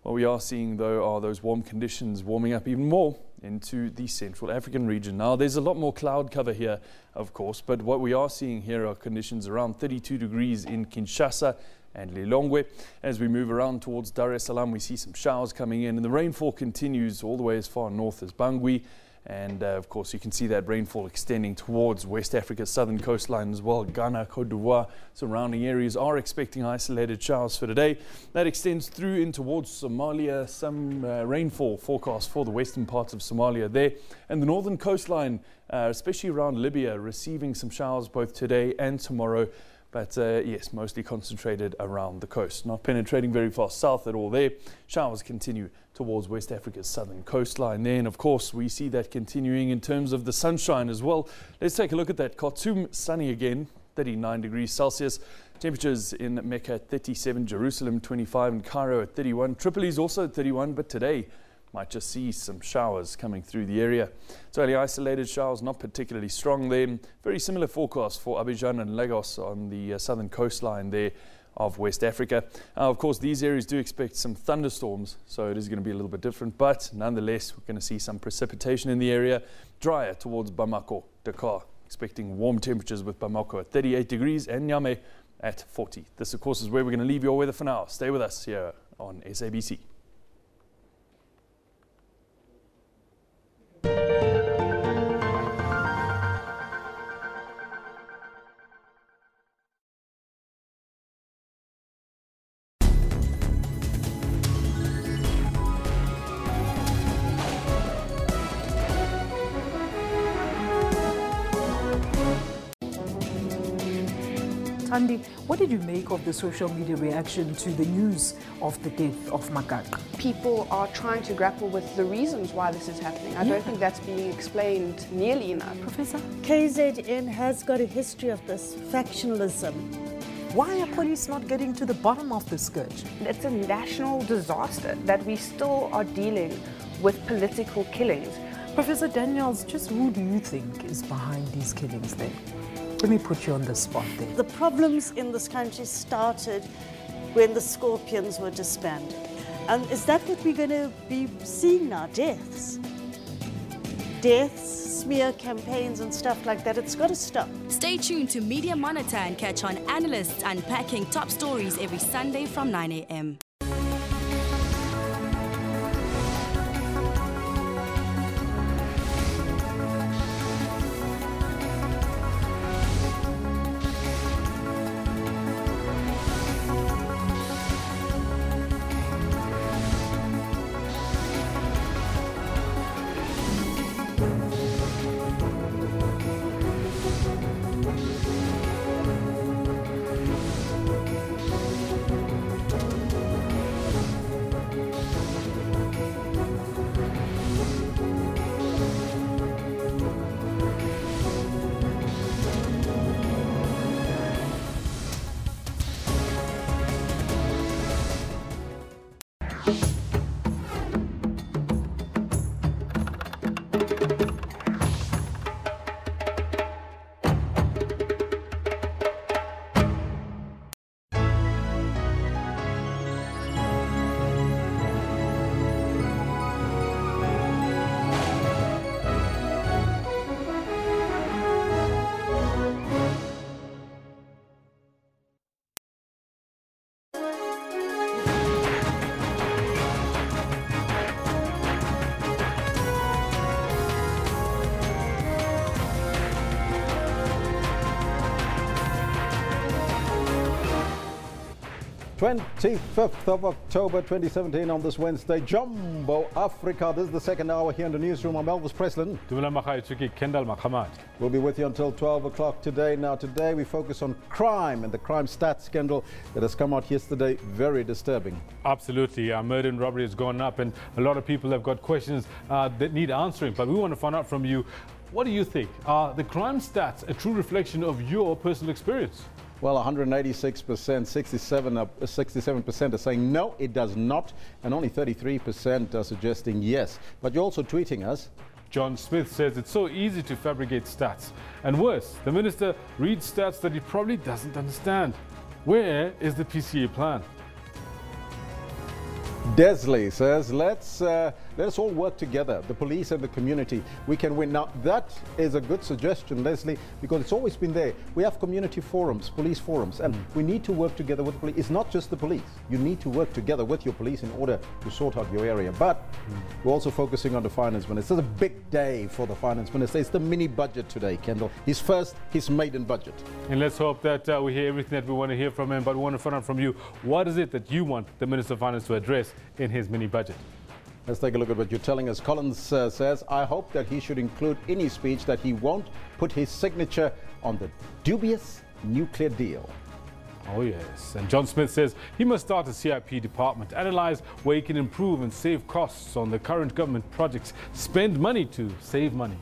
What we are seeing, though, are those warm conditions warming up even more into the Central African region. Now, there's a lot more cloud cover here, of course, but what we are seeing here are conditions around 32 degrees in Kinshasa and Lilongwe. As we move around towards Dar es Salaam, we see some showers coming in, and the rainfall continues all the way as far north as Bangui and uh, of course, you can see that rainfall extending towards West Africa's southern coastline as well. Ghana, Cote d'Ivoire, surrounding areas are expecting isolated showers for today. That extends through in towards Somalia. Some uh, rainfall forecast for the western parts of Somalia there. And the northern coastline, uh, especially around Libya, receiving some showers both today and tomorrow but uh, yes, mostly concentrated around the coast. Not penetrating very far south at all there. Showers continue towards West Africa's southern coastline there. And of course, we see that continuing in terms of the sunshine as well. Let's take a look at that. Khartoum sunny again, 39 degrees Celsius. Temperatures in Mecca at 37, Jerusalem 25, and Cairo at 31. Tripoli's also at 31, but today might just see some showers coming through the area. So only isolated showers, not particularly strong there. Very similar forecast for Abidjan and Lagos on the uh, southern coastline there of West Africa. Uh, of course, these areas do expect some thunderstorms, so it is going to be a little bit different, but nonetheless, we're going to see some precipitation in the area, drier towards Bamako, Dakar, expecting warm temperatures with Bamako at 38 degrees and Niamey at 40. This, of course, is where we're going to leave your weather for now. Stay with us here on SABC. Thandi, what did you make of the social media reaction to the news of the death of Magaqa? People are trying to grapple with the reasons why this is happening. I Yeah. don't think that's being explained nearly enough. Professor? KZN has got a history of this factionalism. Why are police not getting to the bottom of this scourge? It's a national disaster that we still are dealing with political killings. Professor Daniels, just who do you think is behind these killings then? Let me put you on the spot there. The problems in this country started when the Scorpions were disbanded. And is that what we're going to be seeing now? Deaths. Deaths, smear campaigns, and stuff like that. It's got to stop. Stay tuned to Media Monitor and catch on analysts unpacking top stories every Sunday from 9 a.m. 25th of October 2017 on this Wednesday. Jumbo Africa. This is the second hour here in the newsroom. I'm Elvis Presslin. We'll be with you until 12 o'clock today. Now, today we focus on crime and the crime stats scandal that has come out yesterday. Very disturbing. Absolutely. Uh, murder and robbery has gone up, and a lot of people have got questions uh, that need answering. But we want to find out from you what do you think? Are the crime stats a true reflection of your personal experience? Well, 186%, 67, uh, 67% are saying no, it does not, and only 33% are suggesting yes. But you're also tweeting us. John Smith says it's so easy to fabricate stats. And worse, the minister reads stats that he probably doesn't understand. Where is the PCA plan? Desley says, let's, uh, let us all work together, the police and the community. We can win. Now, that is a good suggestion, Leslie, because it's always been there. We have community forums, police forums, and mm. we need to work together with the police. It's not just the police. You need to work together with your police in order to sort out your area. But mm. we're also focusing on the finance minister. It's a big day for the finance minister. It's the mini budget today, Kendall. His first, his maiden budget. And let's hope that uh, we hear everything that we want to hear from him, but we want to find out from you, what is it that you want the Minister of Finance to address in his mini budget. Let's take a look at what you're telling us. Collins uh, says, I hope that he should include in his speech that he won't put his signature on the dubious nuclear deal. Oh, yes. And John Smith says he must start a CIP department, analyze where he can improve and save costs on the current government projects, spend money to save money.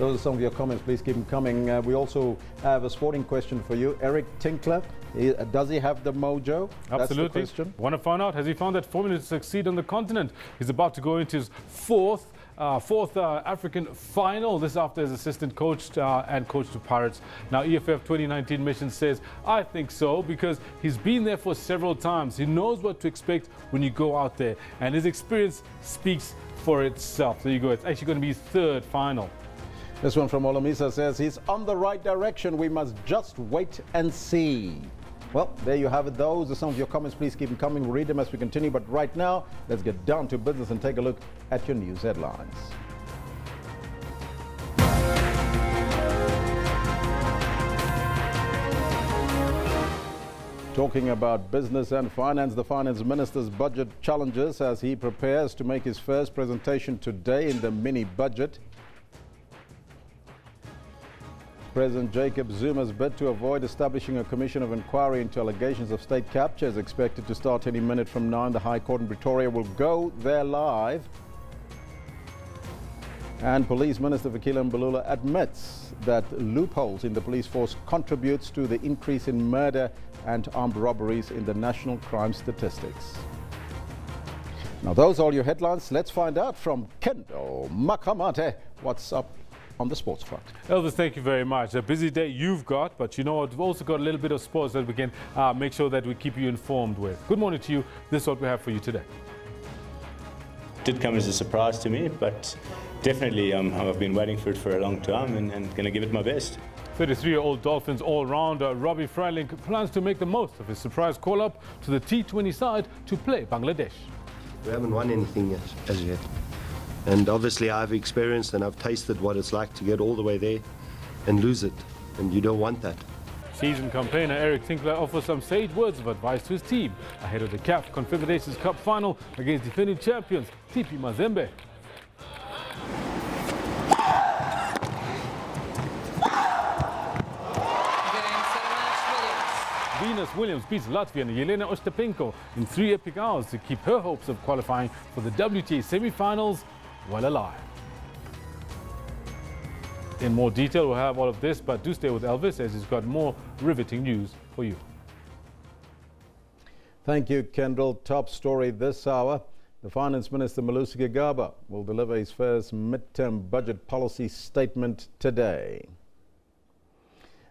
Those are some of your comments. Please keep them coming. Uh, we also have a sporting question for you. Eric Tinkler, he, uh, does he have the mojo? Absolutely. Want to find out, has he found that formula to succeed on the continent? He's about to go into his fourth uh, fourth uh, African final. This after his assistant coach uh, and coach to Pirates. Now, EFF 2019 mission says, I think so because he's been there for several times. He knows what to expect when you go out there, and his experience speaks for itself. There you go. It's actually going to be his third final. This one from Olomisa says he's on the right direction. We must just wait and see. Well, there you have it. Those are some of your comments. Please keep them coming. We'll read them as we continue. But right now, let's get down to business and take a look at your news headlines. Talking about business and finance, the finance minister's budget challenges as he prepares to make his first presentation today in the mini budget. President Jacob Zuma's bid to avoid establishing a commission of inquiry into allegations of state capture is expected to start any minute from now. The High Court in Pretoria will go there live. And Police Minister Fikile Mbalula admits that loopholes in the police force contributes to the increase in murder and armed robberies in the national crime statistics. Now, those are all your headlines. Let's find out from Kendall Makamate what's up on the sports front. Elvis, thank you very much. A busy day you've got, but you know what? We've also got a little bit of sports that we can uh, make sure that we keep you informed with. Good morning to you. This is what we have for you today. Did come as a surprise to me, but definitely um, I've been waiting for it for a long time and, and going to give it my best. 33-year-old Dolphins all-rounder Robbie Frylinck plans to make the most of his surprise call-up to the T20 side to play Bangladesh. We haven't won anything yet, as yet. And obviously, I've experienced and I've tasted what it's like to get all the way there and lose it. And you don't want that. Season campaigner Eric Tinkler offers some sage words of advice to his team ahead of the CAF Confederations Cup final against defending champions TP Mazembe. Venus Williams beats Latvian Jelena Ostapenko in three epic hours to keep her hopes of qualifying for the WTA semi-finals well alive. In more detail, we'll have all of this, but do stay with Elvis as he's got more riveting news for you. Thank you, Kendall. Top story this hour. The Finance Minister Malusi Gigaba will deliver his first midterm budget policy statement today.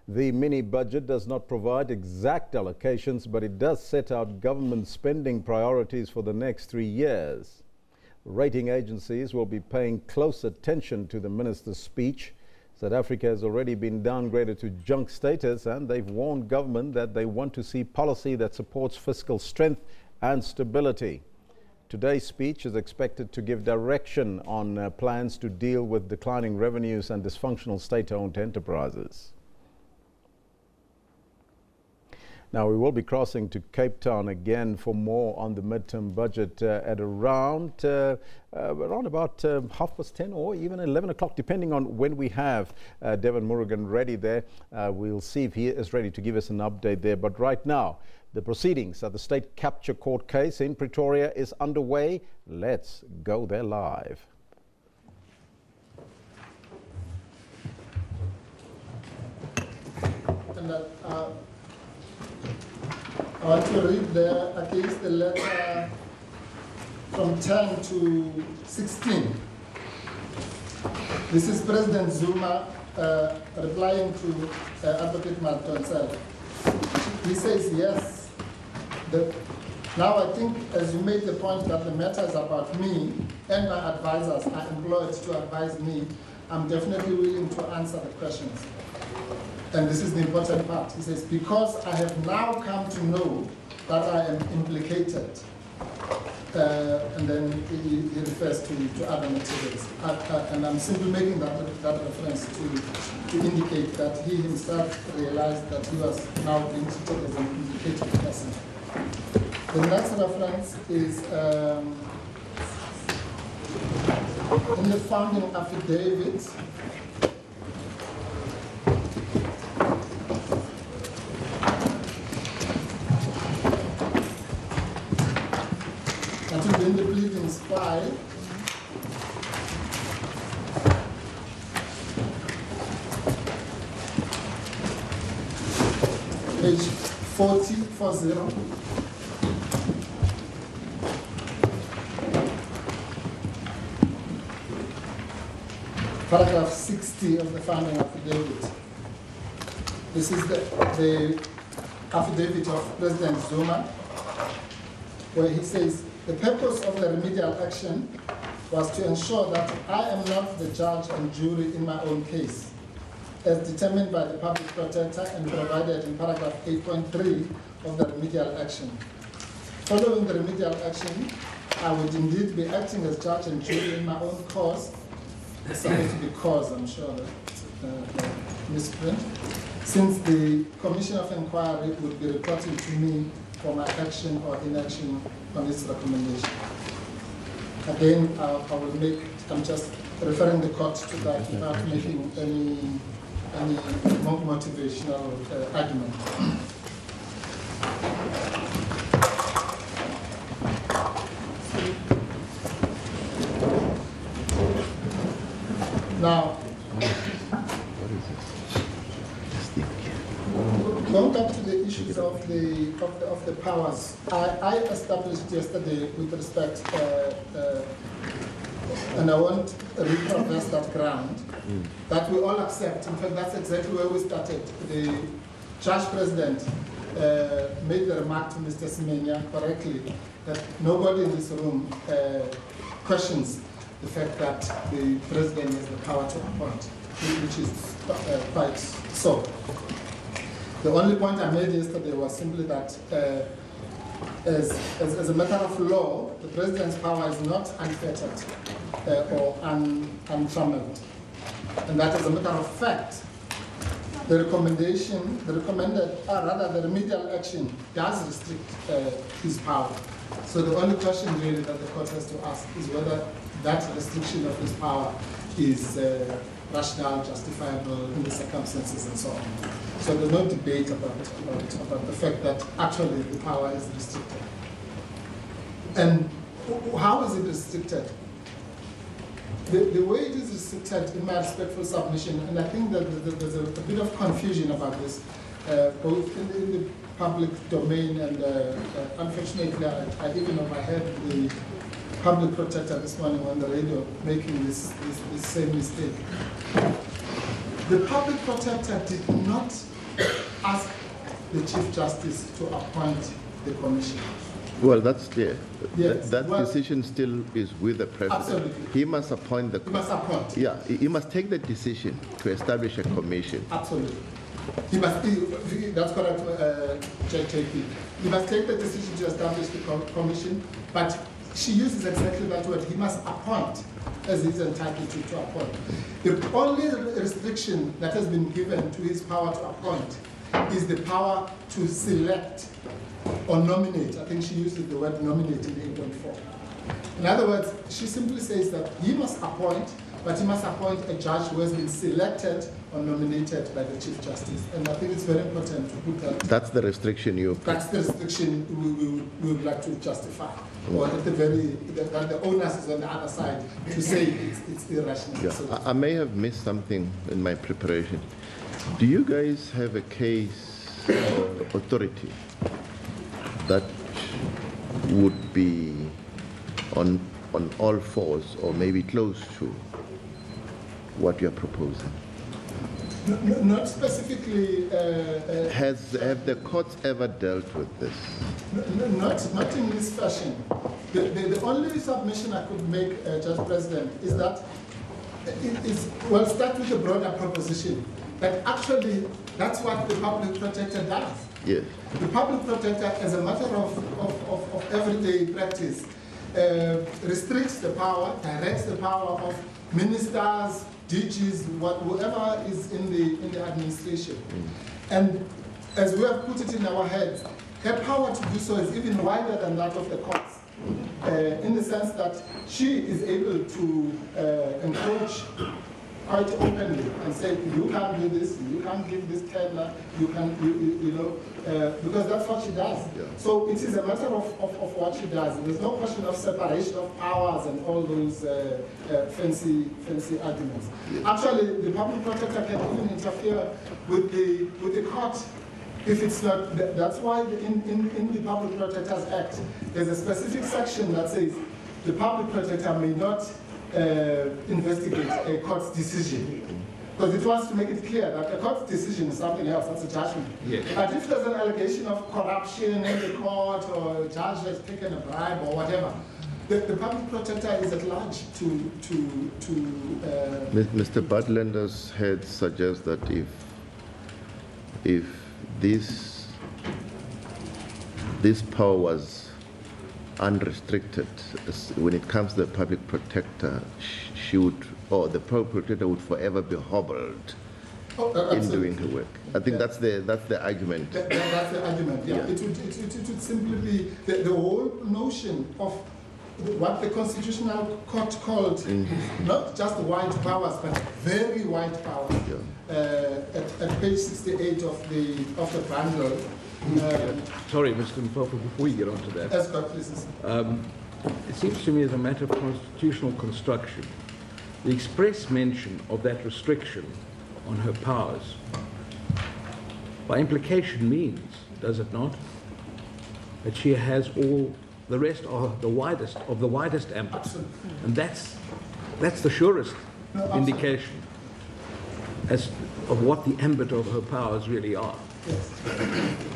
The mini budget does not provide exact allocations, but it does set out government spending priorities for the next three years. Rating agencies will be paying close attention to the minister's speech. South Africa has already been downgraded to junk status, and they've warned government that they want to see policy that supports fiscal strength and stability. Today's speech is expected to give direction on uh, plans to deal with declining revenues and dysfunctional state owned enterprises. Now, we will be crossing to Cape Town again for more on the midterm budget uh, at around, uh, uh, around about uh, half past 10 or even 11 o'clock, depending on when we have uh, Devon Murugan ready there. Uh, we'll see if he is ready to give us an update there. But right now, the proceedings at the State Capture Court case in Pretoria is underway. Let's go there live. And uh, I want to read there against the letter from 10 to 16. This is President Zuma uh, replying to uh, Advocate Madonsela. He says, yes, the, now I think as you made the point that the matter is about me and my advisors are employed to advise me, I'm definitely willing to answer the questions and this is the important part. He says, because I have now come to know that I am implicated, uh, and then he, he, refers to, to other materials. Uh, uh, and I'm simply making that, that reference to, to indicate that he himself realized that he was now being treated as an implicated person. The next reference is um, in the founding affidavit in the pleadings five. Page 40, 40. Paragraph 60 of the founding affidavit. This is the, the affidavit of President Zuma, where he says, the purpose of the remedial action was to ensure that I am not the judge and jury in my own case, as determined by the public protector and provided in paragraph 8.3 of the remedial action. Following the remedial action, I would indeed be acting as judge and jury in my own cause. Supposed to be cause, I'm sure, uh, misprint. Since the Commission of Inquiry would be reporting to me for my action or inaction on its recommendation. Again, uh, I will make, I'm just referring the court to that without making any, any motivational uh, argument. Now, going back to the issues of the of the, of the powers, I, I established yesterday with respect, uh, uh, and I won't retraverse that ground, that we all accept. In fact, that's exactly where we started. The judge president uh, made the remark to Mr. Semenya correctly that nobody in this room uh, questions the fact that the president has the power to appoint, which is uh, quite so. The only point I made yesterday was simply that uh, as, as, as, a matter of law, the president's power is not unfettered uh, or un, untrammeled. And that as a matter of fact, the recommendation, the recommended, or rather the remedial action does restrict uh, his power. So the only question really that the court has to ask is whether that restriction of his power is uh, rational, justifiable in the circumstances and so on. So there's no debate about, about, about the fact that actually the power is restricted. And how is it restricted? The, the way it is restricted, in my respectful submission, and I think that there's a, a bit of confusion about this, uh, both in the, in the, public domain and uh, uh, unfortunately I, I even overheard the public protector this morning on the radio making this, this, this same mistake. The public protector did not ask the Chief Justice to appoint the commission. Well, that's clear. Yes. That, that well, decision still is with the president. Absolutely. He must appoint the. He must appoint. Yeah, he must take the decision to establish a commission. Absolutely. He must. He, that's correct, uh, JP. He must take the decision to establish the commission, but she uses exactly that word. He must appoint as he's entitled to, to appoint. The only restriction that has been given to his power to appoint is the power to select or nominate. I think she uses the word nominate in 8.4. In other words, she simply says that he must appoint, but he must appoint a judge who has been selected or nominated by the Chief Justice. And I think it's very important to put that. That's the restriction you. That's the restriction we, we, we would like to justify. Or at the very, that the onus is on the other side to say it's, it's irrational. Yeah, So I, I may have missed something in my preparation. Do you guys have a case uh, authority that would be on on all fours or maybe close to what you're proposing? Not specifically, uh, uh, Has have the courts ever dealt with this? not, not in this fashion. The, the, the only submission I could make, uh, Judge President, is that it is, well, start with the broader proposition that actually that's what the public protector does. Yes. The public protector, as a matter of, of, of, of everyday practice, uh, restricts the power, directs the power of ministers, DGs, what, whoever is in the, in the administration. And as we have put it in our heads, her power to do so is even wider than that of the courts. Uh, in the sense that she is able to uh, encroach quite openly and say, you can't do this, you can't give this tender, you can, you, you, you know, uh, because that's what she does. So it is a matter of, of, of what she does. There's no question of separation of powers and all those uh, uh, fancy, fancy arguments. Actually, the public protector can even interfere with the, with the court if it's not, that's why the- in, in, in the Public Protectors Act, there's a specific section that says the public protector may not uh, investigate a court's decision. Because it wants to make it clear that a court's decision is something else, that's a judgment. Yes. But if there's an allegation of corruption in the court or a judge has taken a bribe or whatever, the, the public protector is at large to, to, to uh, Mr. Budlender's head suggests that if if this this power was unrestricted when it comes to the public protector, sh- she would or the public protector would forever be hobbled Oh, in doing her work. I think that's the that's the argument. That, that- that's the argument, yeah. Yeah. It, would, it, would, it would simply be the, the whole notion of what the Constitutional Court called not just wide powers, but very wide powers. Uh, at, at page 68 of the of the bundle. Um, Sorry, Mr. Mpofu, before you get on to that. Escort, please. Um, it seems to me as a matter of constitutional construction, the express mention of that restriction on her powers by implication means, does it not, that she has all the rest are the widest of the widest ambit. And that's that's the surest No, indication as of what the ambit of her powers really are. Yes.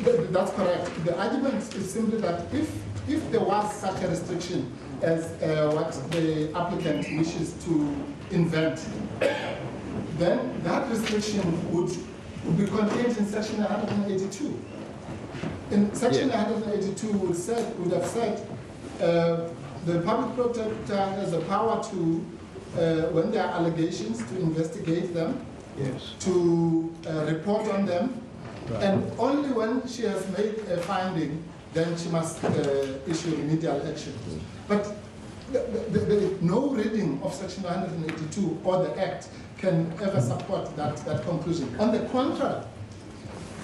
Th- That's correct. The argument is simply that if, if there was such a restriction as uh, what the applicant wishes to invent, then that restriction would, would be contained in section 182. In section 182 would said, would have said, uh, the public protector has the power to, uh, when there are allegations, to investigate them, Yes. to uh, report on them, Right. and only when she has made a finding, then she must uh, issue remedial action. But the, the, the, no reading of section 182 or the act can ever support that, that conclusion. On the contrary,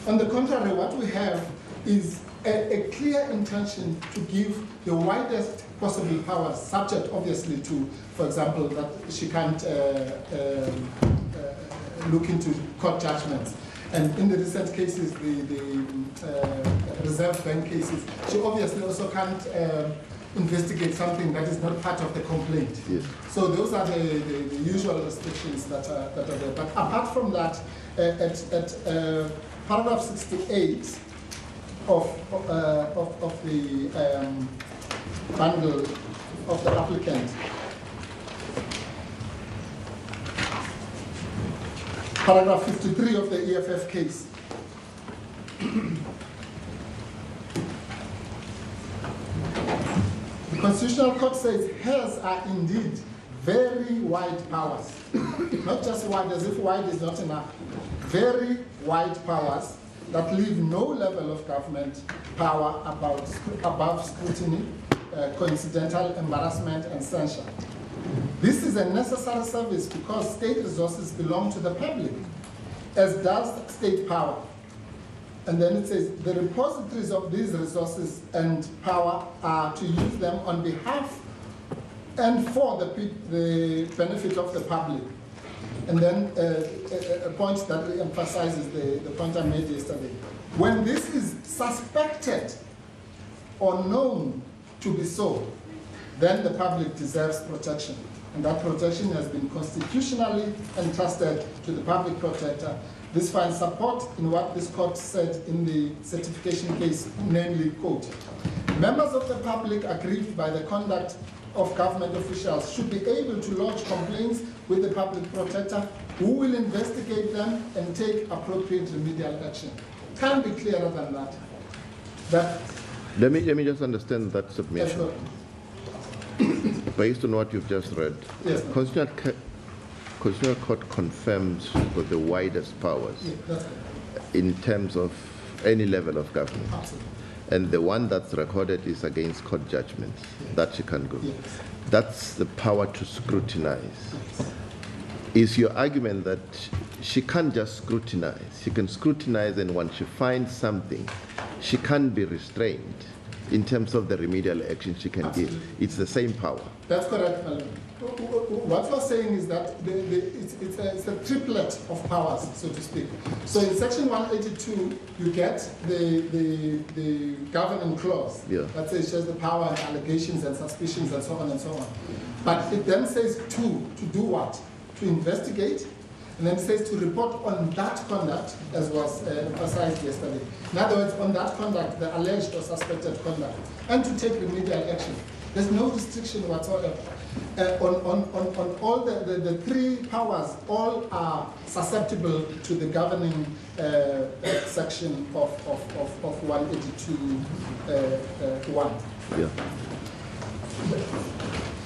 on the contrary, what we have is a, a clear intention to give the widest possible powers, subject obviously to, for example, that she can't uh, um, uh, look into court judgments. And in the recent cases, the, the uh, Reserve Bank cases, she obviously also can't um investigate something that is not part of the complaint. Yes. So those are the, the, the usual restrictions that are, that are there. But apart from that, uh, at, at uh, paragraph 68 of, uh, of, of the um, bundle of the applicant, paragraph 53 of the EFF case, The Constitutional Court says hers are indeed very wide powers. not just wide as if wide is not enough. Very wide powers that leave no level of government power about, above scrutiny, uh, coincidental embarrassment, and censure. This is a necessary service because state resources belong to the public, as does state power. And then it says the repositories of these resources and power are to use them on behalf and for the, the benefit of the public. And then uh, a, a, point that emphasizes the, the point I made yesterday. When this is suspected or known to be so, then the public deserves protection. And that protection has been constitutionally entrusted to the public protector. This finds support in what this court said in the certification case, namely, quote, members of the public aggrieved by the conduct of government officials should be able to lodge complaints with the public protector who will investigate them and take appropriate remedial action. Can't be clearer than that. that let me, let me just understand that submission. Based on what you've just read, yes, Constitutional, Constitutional Court confirms with the widest powers yes, in terms of any level of government. Absolutely. And the one that's recorded is against court judgments that she can go. That's the power to scrutinize. Is your argument that she can't just scrutinize? She can scrutinize, and once she finds something, she can't be restrained in terms of the remedial action she can Absolutely. give. It's the same power. That's correct. What we're saying is that the, the, it's, it's, a, it's, a, triplet of powers, so to speak. So in section 182, you get the, the, the governing clause yeah. that says has the power and allegations and suspicions and so on and so on. But it then says to, to do what? To investigate, and then it says to report on that conduct, as was uh, emphasized yesterday. In other words, on that conduct, the alleged or suspected conduct, and to take remedial action. There's no restriction whatsoever. Uh, on, on, on, on all the, the, the, three powers, all are susceptible to the governing uh, section of, of, of, of 182 uh, 1. Yeah.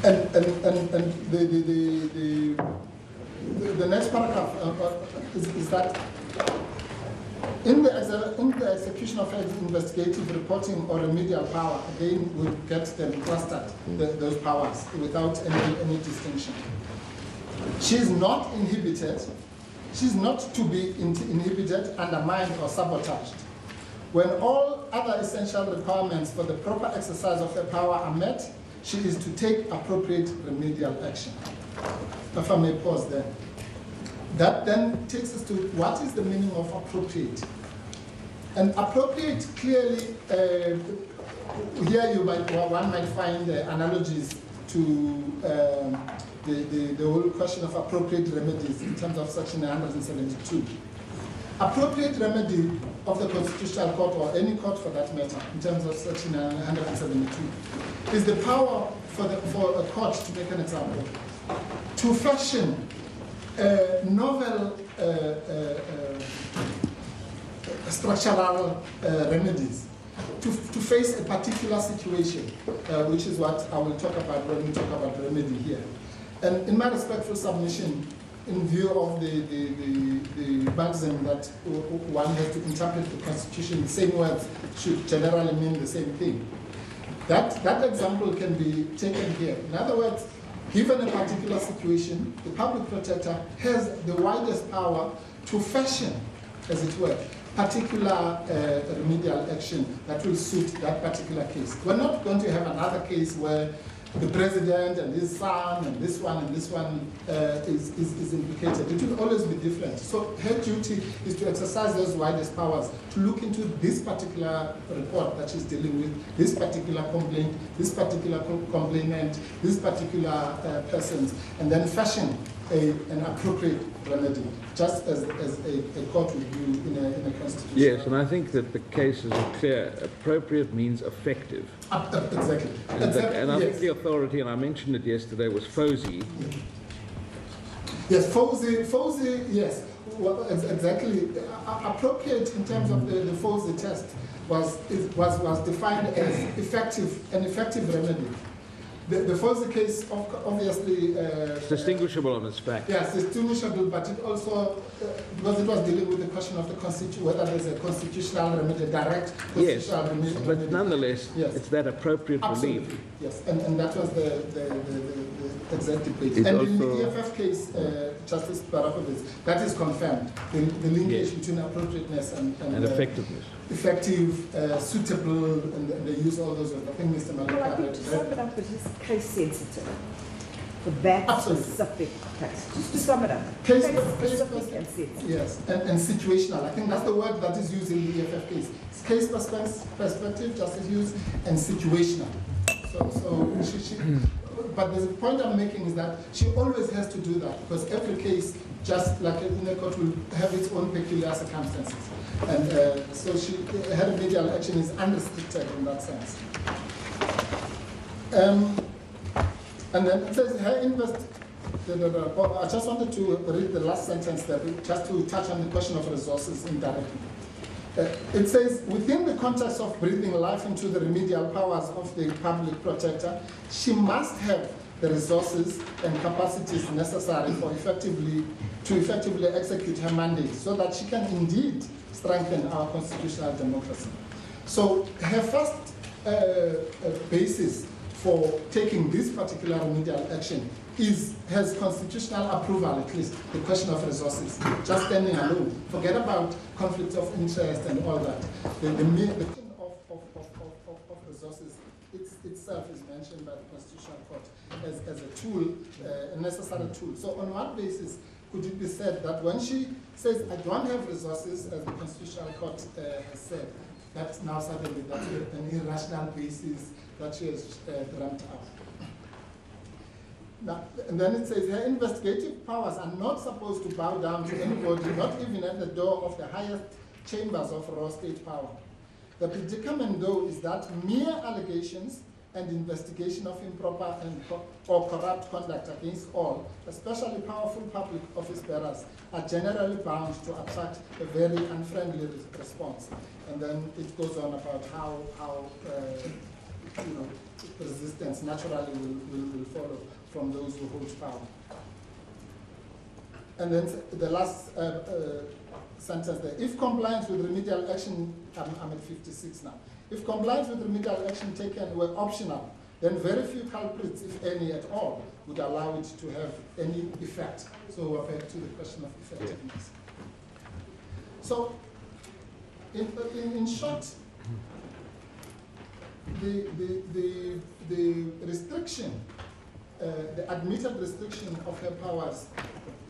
And, and, and, and the, the, the, the, the next paragraph uh, is, is that in the, in the execution of investigative reporting or remedial power, again, we get them clustered, the, those powers, without any, any distinction. She's not inhibited. She's not to be in inhibited, undermined, or sabotaged. When all other essential requirements for the proper exercise of her power are met, she is to take appropriate remedial action. If I may pause there. That then takes us to what is the meaning of appropriate? And appropriate clearly, uh, here you might, one might find uh, analogies to um, the, the, the whole question of appropriate remedies in terms of section 172. Appropriate remedy of the Constitutional Court or any court for that matter in terms of section 172 is the power for, the, for a court, to make an example, to fashion uh, novel uh, uh, structural remedies to, to face a particular situation, which is what I will talk about when we talk about remedy here. And in my respectful submission, in view of the, the, the, the maxim that one has to interpret the Constitution, the same words should generally mean the same thing. That, that example can be taken here. In other words, given a particular situation, the public protector has the widest power to fashion, as it were, particular uh, remedial action that will suit that particular case. We're not going to have another case where the president and his son and this one and this one uh, is, is, is, implicated. It will always be different. So her duty is to exercise those widest powers to look into this particular report that she's dealing with, this particular complaint, this particular complainant, this particular uh, and then fashion a, an appropriate remedy, just as, as a, a court would do in a, in a constitution. Yes, and I think that the cases are clear. Appropriate means effective. Uh, uh, exactly. And, exactly. The, and I yes. think the authority, and I mentioned it yesterday, was Fose. Yes, Fose, Fose yes. Well, exactly. Appropriate in terms of the, the Fose test was, was, was defined as effective, an effective remedy. The, the case, of, obviously. Uh, It's distinguishable on its facts. Yes, distinguishable, but it also, uh, because it was dealing with the question of the constitu- whether there's a constitutional remedy, direct Yes, constitutional remedy. but nonetheless, Yes. it's that appropriate Absolutely, relief. yes, and, and that was the, the, the, the, exact debate. It and in the EFF case, uh, Justice Barakovitz, that is confirmed, the, the linkage Yes. between appropriateness and, and, And effectiveness. Effective, uh, suitable, and they use all those words. I think Mr. Well, I think to sum it up, it is case sensitive. For that specific case. Just to sum it up. Case- specific and sensitive. Yes, and, and situational. I think that's the word that is used in the EFF case. It's case perspe- perspective, just as used, and situational. So, so she, she, but the point I'm making is that she always has to do that because every case, just like in a court, will have its own peculiar circumstances. And uh, so she, her remedial action is unrestricted in that sense. Um, and then it says her invest. I just wanted to read the last sentence there, just to touch on the question of resources indirectly. Uh, it says, within the context of breathing life into the remedial powers of the public protector, she must have the resources and capacities necessary for effectively to effectively execute her mandate, so that she can indeed strengthen our constitutional democracy. So her first uh, uh, basis for taking this particular remedial action is has constitutional approval at least the question of resources just standing alone forget about conflict of interest and all that the, the, the question of, of, of, of, of, of resources it's, itself is mentioned by the constitutional court as, as a tool uh, a necessary tool so on what basis could it be said that when she says i don't have resources as the constitutional court uh, has said that now suddenly that's an irrational basis that she has uh, dreamt up now, and then it says her investigative powers are not supposed to bow down to anybody, not even at the door of the highest chambers of raw state power. The predicament, though, is that mere allegations and investigation of improper and or corrupt conduct against all, especially powerful public office bearers, are generally bound to attract a very unfriendly re- response. And then it goes on about how, how uh, you know, resistance naturally will, will, will follow from those who hold power. And then the last uh, uh, sentence there, if compliance with remedial action, I'm, I'm at 56 now, if compliance with remedial action taken were optional, then very few culprits, if any at all, would allow it to have any effect. So we're back to the question of effectiveness. So, in, in, in short, the, the, the, the restriction, uh, the admitted restriction of her powers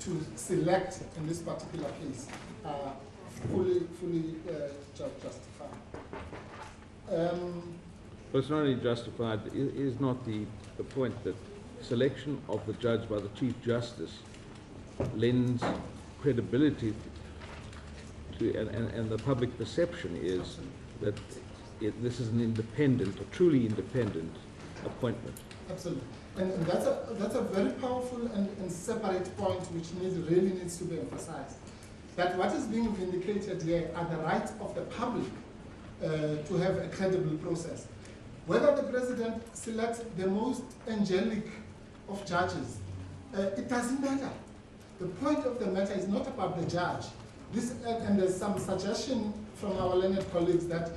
to select in this particular case are fully, fully uh, justified. Um, But it's not only justified, it is not the, the point that selection of the judge by the Chief Justice lends credibility to, and, and, and the public perception is that it, this is an independent, a truly independent appointment. Absolutely. And, and that's, a, that's a very powerful and, and separate point which needs, really needs to be emphasized. That what is being vindicated here are the rights of the public to have a credible process. Whether the president selects the most angelic of judges, uh, it doesn't matter. The point of the matter is not about the judge. This, and, and there's some suggestion from our learned colleagues that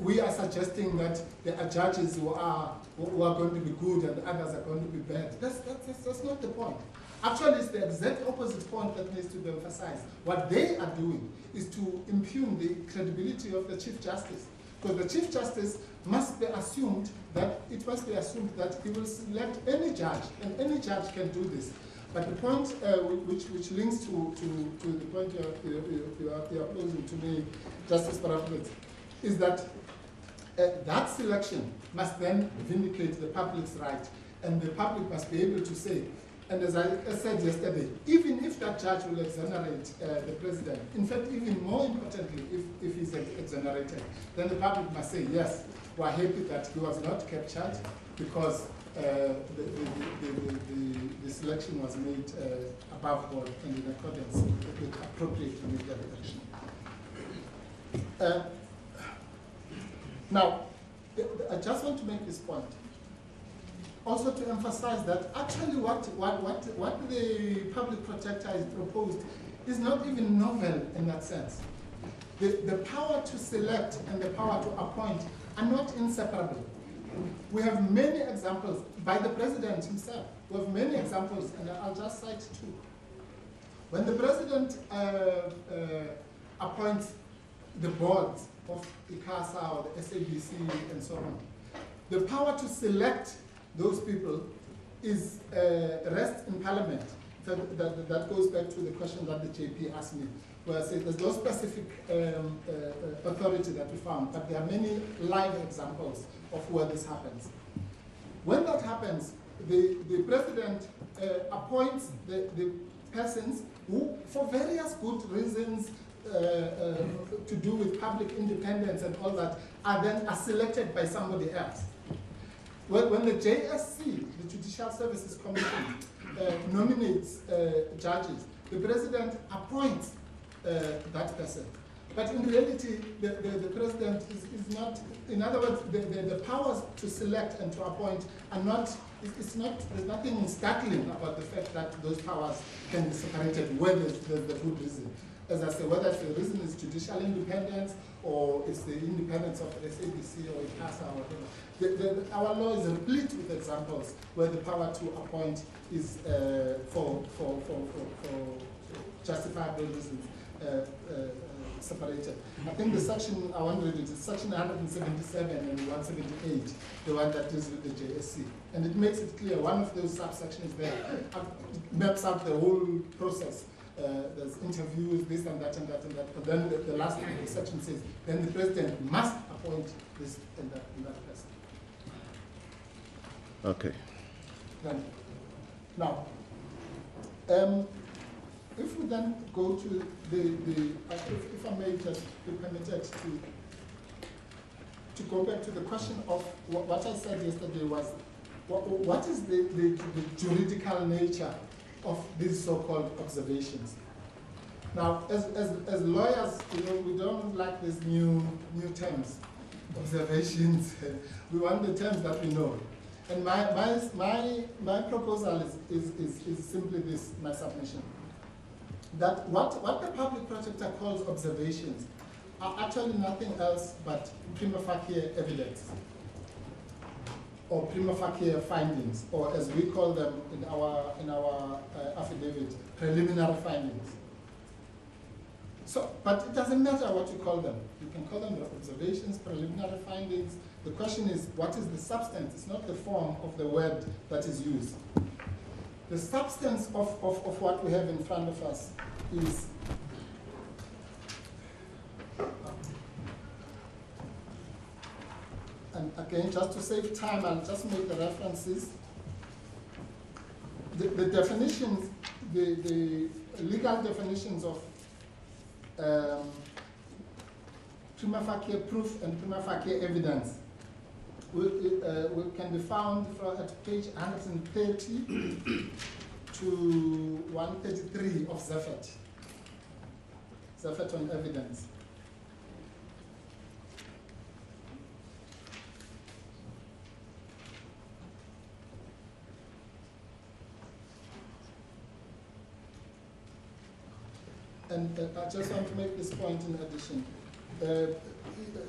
we are suggesting that there are judges who are, who are going to be good and others are going to be bad. That's, that's, that's not the point. Actually, it's the exact opposite point that needs to be emphasized. What they are doing is to impugn the credibility of the Chief Justice. Because the Chief Justice must be assumed that, it must be assumed that he will select any judge, and any judge can do this. But the point uh, which, which links to, to, to the point you're, you're, you're, you're posing to me, Justice Parapet, is that uh, that selection must then vindicate the public's right, and the public must be able to say, and as I said yesterday, even if that judge will exonerate uh, the president, in fact, even more importantly, if, if he's exonerated, then the public must say, yes, we're happy that he was not captured because uh, the, the, the, the, selection was made uh, above board and in accordance with appropriate remedial action. Uh, now, I just want to make this point. Also to emphasize that actually what, what, what, what the public protector has proposed is not even novel in that sense. The, the power to select and the power to appoint are not inseparable. We have many examples by the president himself. We have many examples, and I'll just cite two. When the president uh, uh, appoints the boards of ICASA or the SABC and so on, the power to select those people is uh, rests in parliament. That, that, that, goes back to the question that the JP asked me, where I said there's no specific um, uh, authority that we found, but there are many live examples of where this happens. When that happens, the, the president uh, appoints the, the persons who, for various good reasons, uh, uh, to do with public independence and all that, are then are selected by somebody else. When, when the JSC, the Judicial Services Commission, uh, nominates uh, judges, the president appoints uh, that person. But in reality, the, the, the president is, is, not, in other words, the, the, the, powers to select and to appoint are not, it's not, there's nothing startling about the fact that those powers can be separated when there's, there's the good reason. As I say, whether the reason is judicial independence or it's the independence of SABC or ICASA or whatever. The, the, our law is replete with examples where the power to appoint is uh, for, for, for, for, justifiable reasons uh, uh, separated. I think the section, I want to read it, is section 177 and 178, the one that deals with the JSC. And it makes it clear, one of those subsections there maps out the whole process. Uh, there's interviews, this and that and that and that. But then the, the last section says, then the president must appoint this and that and that person. Okay. Then, now, um, if we then go to the, the uh, if, if I may just be permitted to, to go back to the question of what, what I said yesterday was, what, what is the, the, the juridical nature of these so-called observations? Now, as, as, as lawyers, you know, we don't like these new, new terms, observations. [laughs] we want the terms that we know. And my, my, my, my proposal is, is, is, is simply this, my submission that what, what the public protector calls observations are actually nothing else but prima facie evidence or prima facie findings, or as we call them in our, in our uh, affidavit, preliminary findings. So, but it doesn't matter what you call them. You can call them observations, preliminary findings. The question is, what is the substance? It's not the form of the word that is used. The substance of, of, of what we have in front of us is and again, just to save time, I'll just make the references. The, the definitions, the, the legal definitions of um, prima facie proof and prima facie evidence uh, can be found at page 130 to 133 of Zeffertt. Zeffertt on evidence. And uh, I just want to make this point in addition. Uh,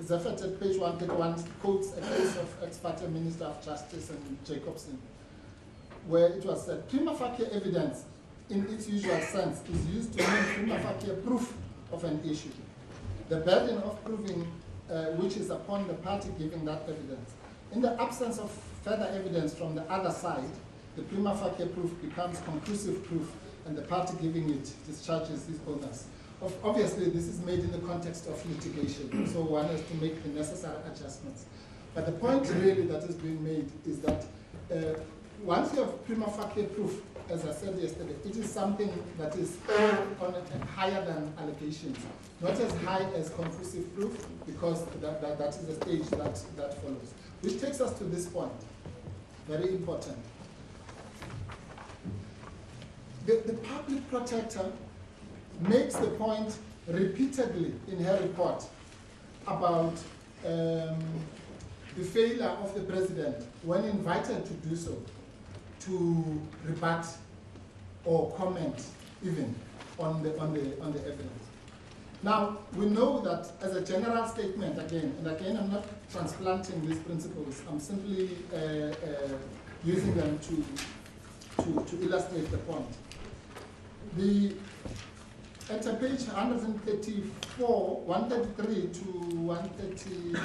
Zeffertt at page 131 quotes a case of ex parte Minister of Justice and Jacobson, where it was said prima facie evidence in its usual sense is used to mean prima facie proof of an issue. The burden of proving uh, which is upon the party giving that evidence. In the absence of further evidence from the other side, the prima facie proof becomes conclusive proof and the party giving it discharges its onus obviously, this is made in the context of litigation, so one has to make the necessary adjustments. But the point really that is being made is that uh, once you have prima facie proof, as I said yesterday, it is something that is higher than allegations, not as high as conclusive proof, because that, that, that is the stage that, that follows. Which takes us to this point, very important. The, the public protector makes the point repeatedly in her report about um, the failure of the president, when invited to do so, to rebut or comment even on the, on the, on the evidence. Now, we know that as a general statement, again, and again, I'm not transplanting these principles, I'm simply uh, uh, using them to, to, to illustrate the point. The, at a page 134, 133 to 130,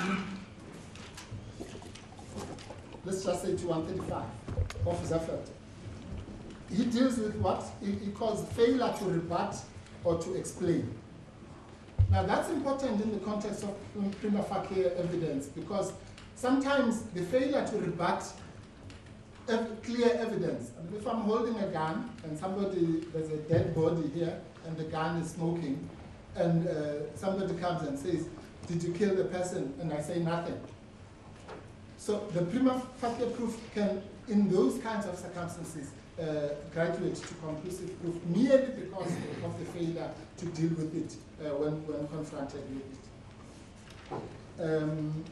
let's just say to 135 of his he deals with what he, calls failure to rebut or to explain. Now that's important in the context of prima facie evidence because sometimes the failure to rebut clear evidence. I mean, if I'm holding a gun and somebody, there's a dead body here and the gun is smoking and uh, somebody comes and says, did you kill the person? And I say nothing. So the prima facie proof can, in those kinds of circumstances, uh, graduate to conclusive proof merely because of the failure to deal with it uh, when, when confronted with it. Um,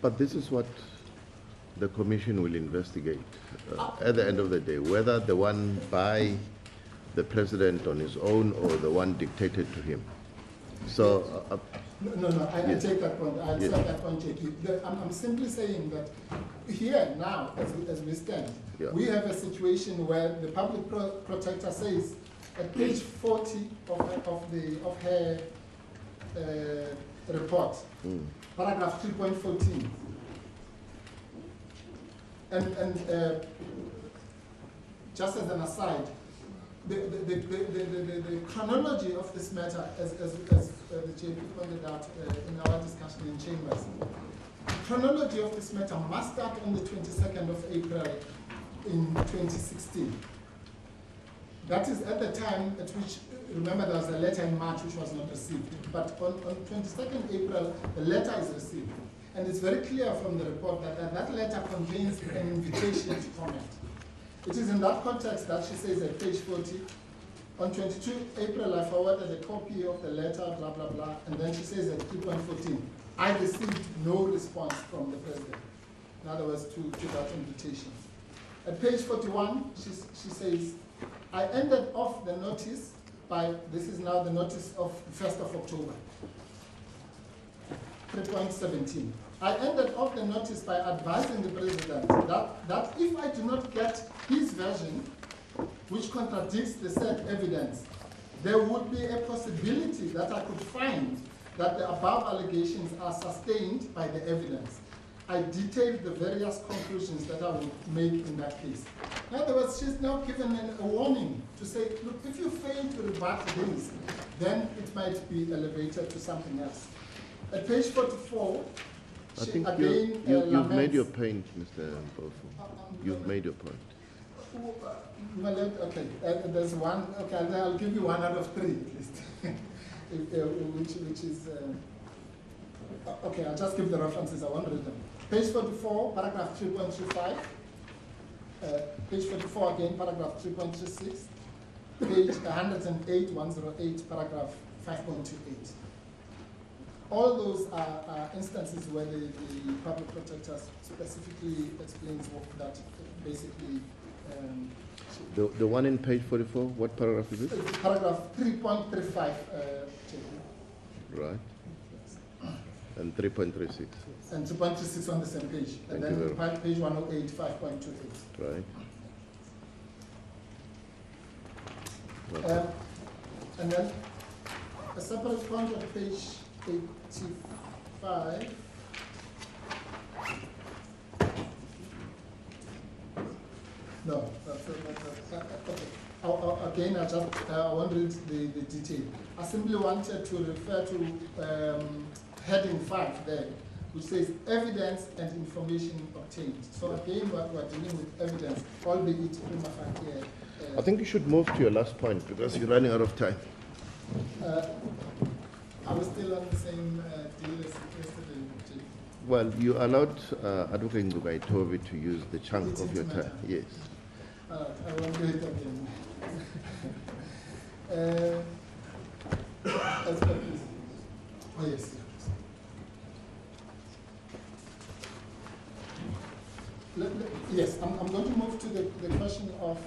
but this is what the commission will investigate uh, at the end of the day, whether the one by the president on his own or the one dictated to him. So, uh, no, no, no, I, yes. I take that point. I yes. that point, JP. I'm, I'm, simply saying that here now, as we, as we stand, yeah. we have a situation where the public pro protector says at page 40 of, of, the, of her uh, report, mm. paragraph 3.14, and, and uh, just as an aside, the, the, the, the, chronology of this matter, as, as, as uh, the JP pointed out uh, in our discussion in chambers, the chronology of this matter must start on the 22nd of April in 2016. That is at the time at which, remember there was a letter in March which was not received, but on, on 22nd April, the letter is received. And it's very clear from the report that that, that letter contains an invitation to comment. It is in that context that she says at page 40, on 22 April, I forwarded a copy of the letter, blah, blah, blah, and then she says at 3.14, I received no response from the president. In other words, to, to that invitation. At page 41, she, she says, I ended off the notice by, this is now the notice of the 1st of October, 3.17. I ended off the notice by advising the president that, that if I do not get his version, which contradicts the said evidence, there would be a possibility that I could find that the above allegations are sustained by the evidence. I detailed the various conclusions that I would make in that case. In other words, she's now given an, a warning to say, look, if you fail to rebut this, then it might be elevated to something else. At page 44, I think again, you, you, have made your point, Mr. Mpofu. You've made your point. Well, okay, uh, there's one, okay, I'll give you one out of three at least, [laughs] if, uh, which, which is, uh, okay, I'll just give the references, I won't read them. Page 44, paragraph 3.35. Uh, page 44 again, paragraph 3.36. Page 108, 108, paragraph 5.28. All those are, are instances where the, the public protector specifically explains what that basically. Um, the, the one in page 44, what paragraph is it? Paragraph 3.35. Uh, right and 3.36. And 2.36 on the same page. Thank and you then page 108, 5.28. Right. Um, and then a separate point on page 85. No, that's, that's, that's, okay. I, I, again, I just uh, I won't read the, the detail. I simply wanted to refer to um, heading five there, which says evidence and information obtained. So again, we're, we're dealing with evidence, albeit prima facie. Uh, I think you should move to your last point because you're running out of time. Uh, are we still on the same uh, deal as requested Well, you allowed uh, Advocate Ngcukaitobi to use the chunk Did of your time. Yes. All right, I won't do it again. [laughs] uh, [coughs] oh, yes. Let, let, yes, I'm, I'm going to move to the, the question of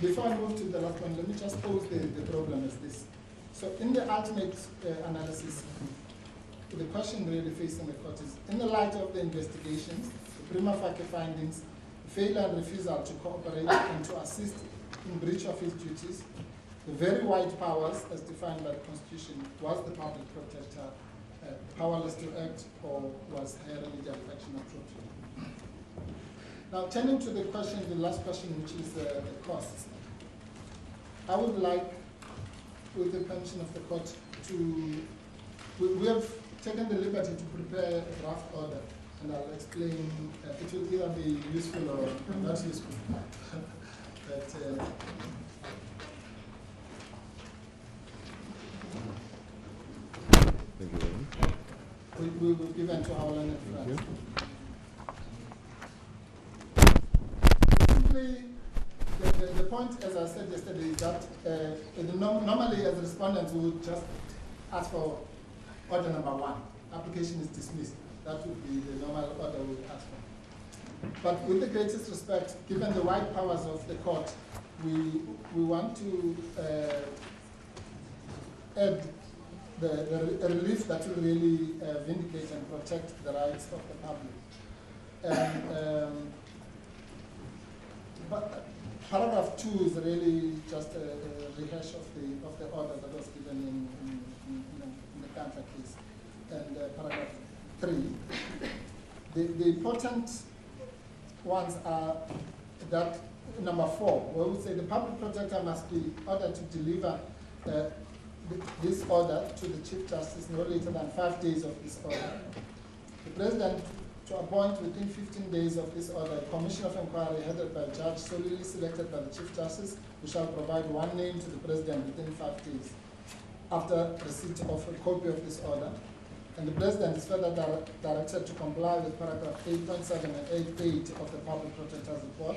Before I move to the last one, let me just pose the, the problem as this. So, in the ultimate uh, analysis, the question really facing the court is in the light of the investigations, the prima facie findings, failure and refusal to cooperate and to assist in breach of his duties, the very wide powers as defined by the Constitution, was the public protector uh, powerless to act or was her remedial action appropriate? Now, turning to the question, the last question, which is uh, the costs, I would like, with the permission of the court, to we, we have taken the liberty to prepare a draft order, and I'll explain. Uh, it will either be useful or not useful. [laughs] but uh, Thank you we, we will give it to our learned friends. Simply, the, the, the point, as I said yesterday, is that uh, norm, normally as respondents we would just ask for order number one. Application is dismissed. That would be the normal order we would ask for. But with the greatest respect, given the wide powers of the court, we, we want to uh, add the, the relief that will really uh, vindicate and protect the rights of the public. And, um, but paragraph two is really just a, a rehash of the of the order that was given in, in, in, in the Nkandla case. And uh, paragraph three, the, the important ones are that number four, where we say the public protector must be ordered to deliver uh, this order to the Chief Justice no later than five days of this order. The President to appoint within 15 days of this order a commission of inquiry headed by a judge solely selected by the Chief Justice, who shall provide one name to the President within five days after receipt of a copy of this order. And the President is further dir- directed to comply with paragraph 8.7 and 8.8 of the Public Protector's report,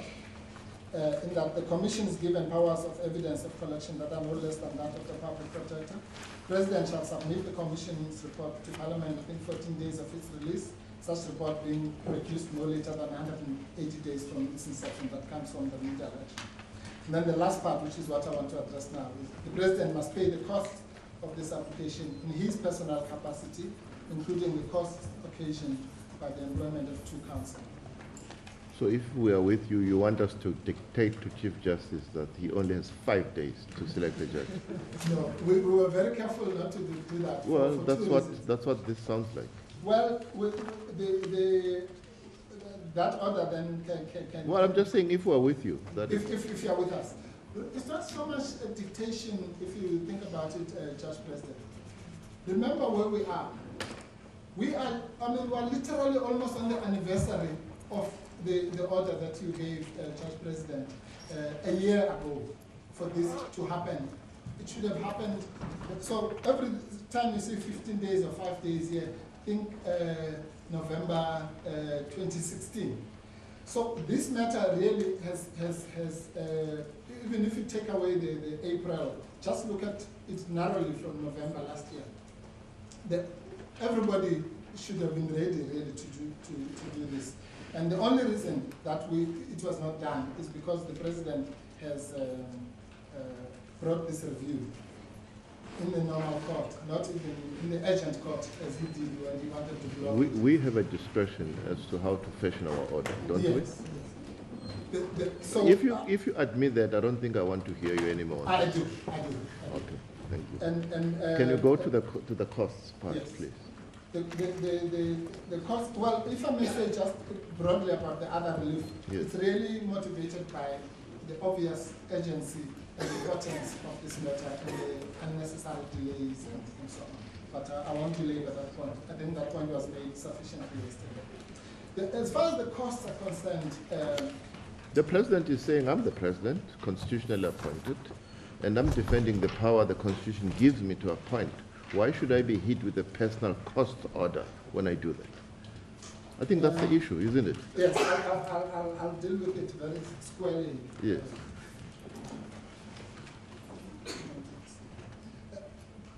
uh, in that the Commission is given powers of evidence of collection that are no less than that of the Public Protector. President shall submit the Commission's report to Parliament within 14 days of its release, such report being produced no later than 180 days from its inception. That comes from the remedial action. And then the last part, which is what I want to address now, is the President must pay the cost of this application in his personal capacity, including the costs occasioned by the employment of two counsel. So if we are with you, you want us to dictate to Chief Justice that he only has five days to select a judge? No, we, we were very careful not to do, do that. Well, for that's what, reasons. that's what this sounds like. Well, with the, the, that order then can, can, can. Well, I'm just saying if we're with you, that. If, if, if you're with us. It's not so much a dictation if you think about it, uh, Judge President. Remember where we are. We are, I mean, we are literally almost on the anniversary of the, the order that you gave, uh, Judge President, uh, a year ago for this to happen. It should have happened. So every time you see 15 days or five days here, think uh, November uh, 2016. So this matter really has, has, has uh, even if you take away the, the April, just look at it narrowly from November last year. The, everybody should have been ready, ready to do, to, to do this. And the only reason that we, it was not done is because the president has um, uh, brought this review in the normal court, not even in the urgent court as he did when he wanted to block We, it. we have a discretion as to how to fashion our order, don't we? Yes. The, the, so If you, if you admit that, I don't think I want to hear you anymore. I do, I do. Okay, thank you. And, and, uh, Can you go to the, to the costs part, Yes. please? The, the, the, the, cost, well, if I may say just broadly about the other relief, Yes. it's really motivated by the obvious urgency importance of this matter and the unnecessary delays and, and so on. But uh, I won't belabor that point. I think that point was made sufficiently yesterday. The, as far as the costs are concerned, um, The president is saying, I'm the president, constitutionally appointed, and I'm defending the power the constitution gives me to appoint. Why should I be hit with a personal cost order when I do that? I think that's the issue, isn't it? yes, I'll, I'll, I'll, I'll deal with it very squarely. Yes.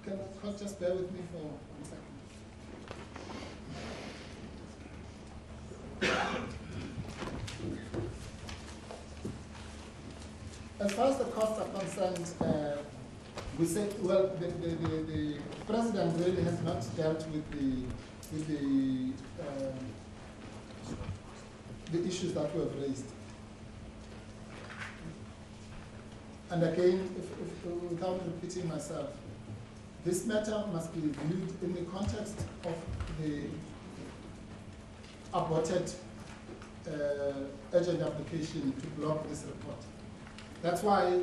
Can you just bear with me for one second? As far as the costs are concerned, uh, we say, well, the, the, the, the, president really has not dealt with the, with the, uh, the issues that we have raised. And again, if, if, without repeating myself, this matter must be viewed in the context of the aborted uh, urgent application to block this report. That's why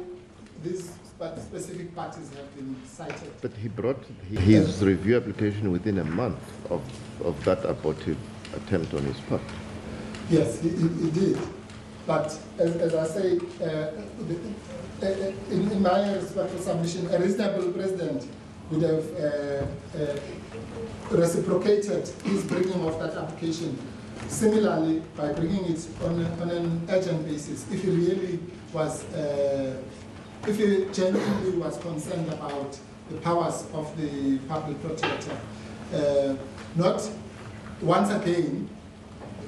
these specific parties have been cited. But he brought his review application within a month of, of that abortive attempt on his part. Yes, he, he, he did. But as, as I say, uh, uh, in, in, my respectful submission, a reasonable president would have uh, uh, reciprocated his bringing of that application similarly by bringing it on, a, on an urgent basis if he really was, uh, if he genuinely was concerned about the powers of the public protector. Uh, not once again,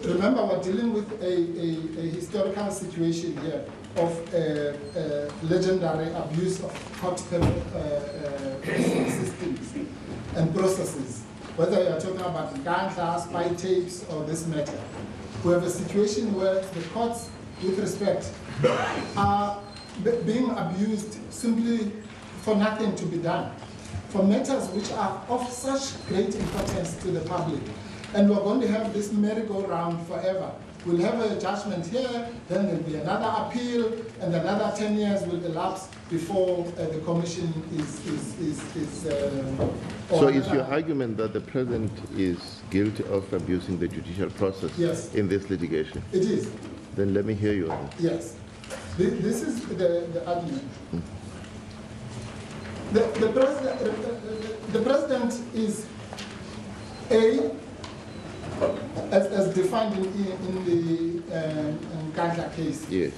remember we're dealing with a, a, a historical situation here of uh, uh, legendary abuse of court uh, uh, systems and processes whether you're talking about Nkandla, spy tapes, or this matter. We have a situation where the courts, with respect, are being abused simply for nothing to be done, for matters which are of such great importance to the public. And we're going to have this merry-go-round forever. We'll have a judgment here, then there'll be another appeal, and another 10 years will elapse before uh, the commission is. is, is, is uh, so, is your argument that the president is guilty of abusing the judicial process yes. in this litigation? It is. Then let me hear you. Yes. This is the, the argument. The, the, president, the president is A, as, as defined in, in the um, case, yes.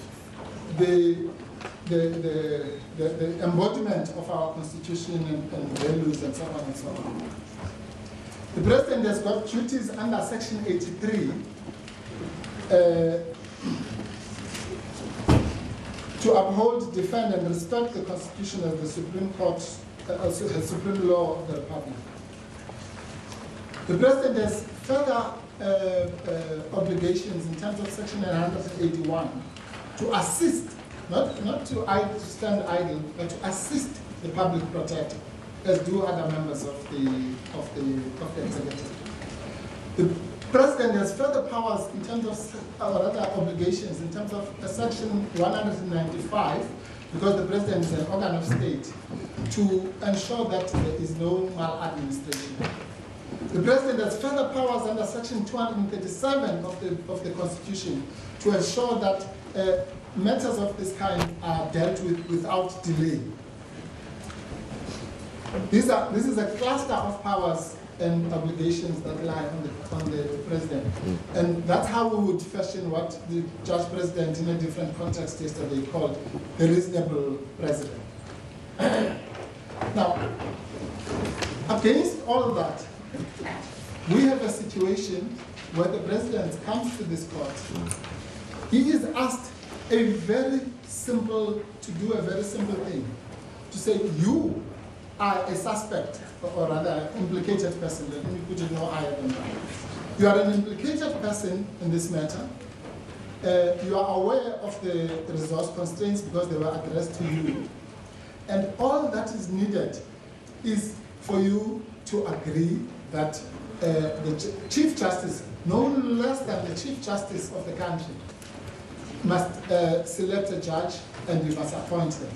the, the, the, the, the, embodiment of our constitution and, and, values and so on and so on. The president has got duties under section 83 uh, to uphold, defend, and respect the constitution as the Supreme Court, uh, as the Supreme Law of the Republic. The president has further uh, uh, obligations in terms of Section 181 to assist, not, not to, to stand idle, but to assist the public protector, as do other members of the, of the, of the executive. The president has further powers in terms of or other obligations in terms of section 195 because the president is an organ of state to ensure that there is no maladministration. The president has further powers under section 237 of the, of the Constitution to ensure that uh, matters of this kind are dealt with without delay. These are, this is a cluster of powers and obligations that lie on the, on the president. Mm. And that's how we would fashion what the judge president in a different context yesterday called the reasonable president. [clears throat] now, against all of that, we have a situation where the president comes to this court. He is asked a very simple, to do a very simple thing. To say, you are a suspect, or rather implicated person, let me put it no higher than that. You are an implicated person in this matter. Uh, you are aware of the resource constraints because they were addressed to you. And all that is needed is for you to agree that uh, the Chief Justice, no less than the Chief Justice of the country, must uh, select a judge and you must appoint them.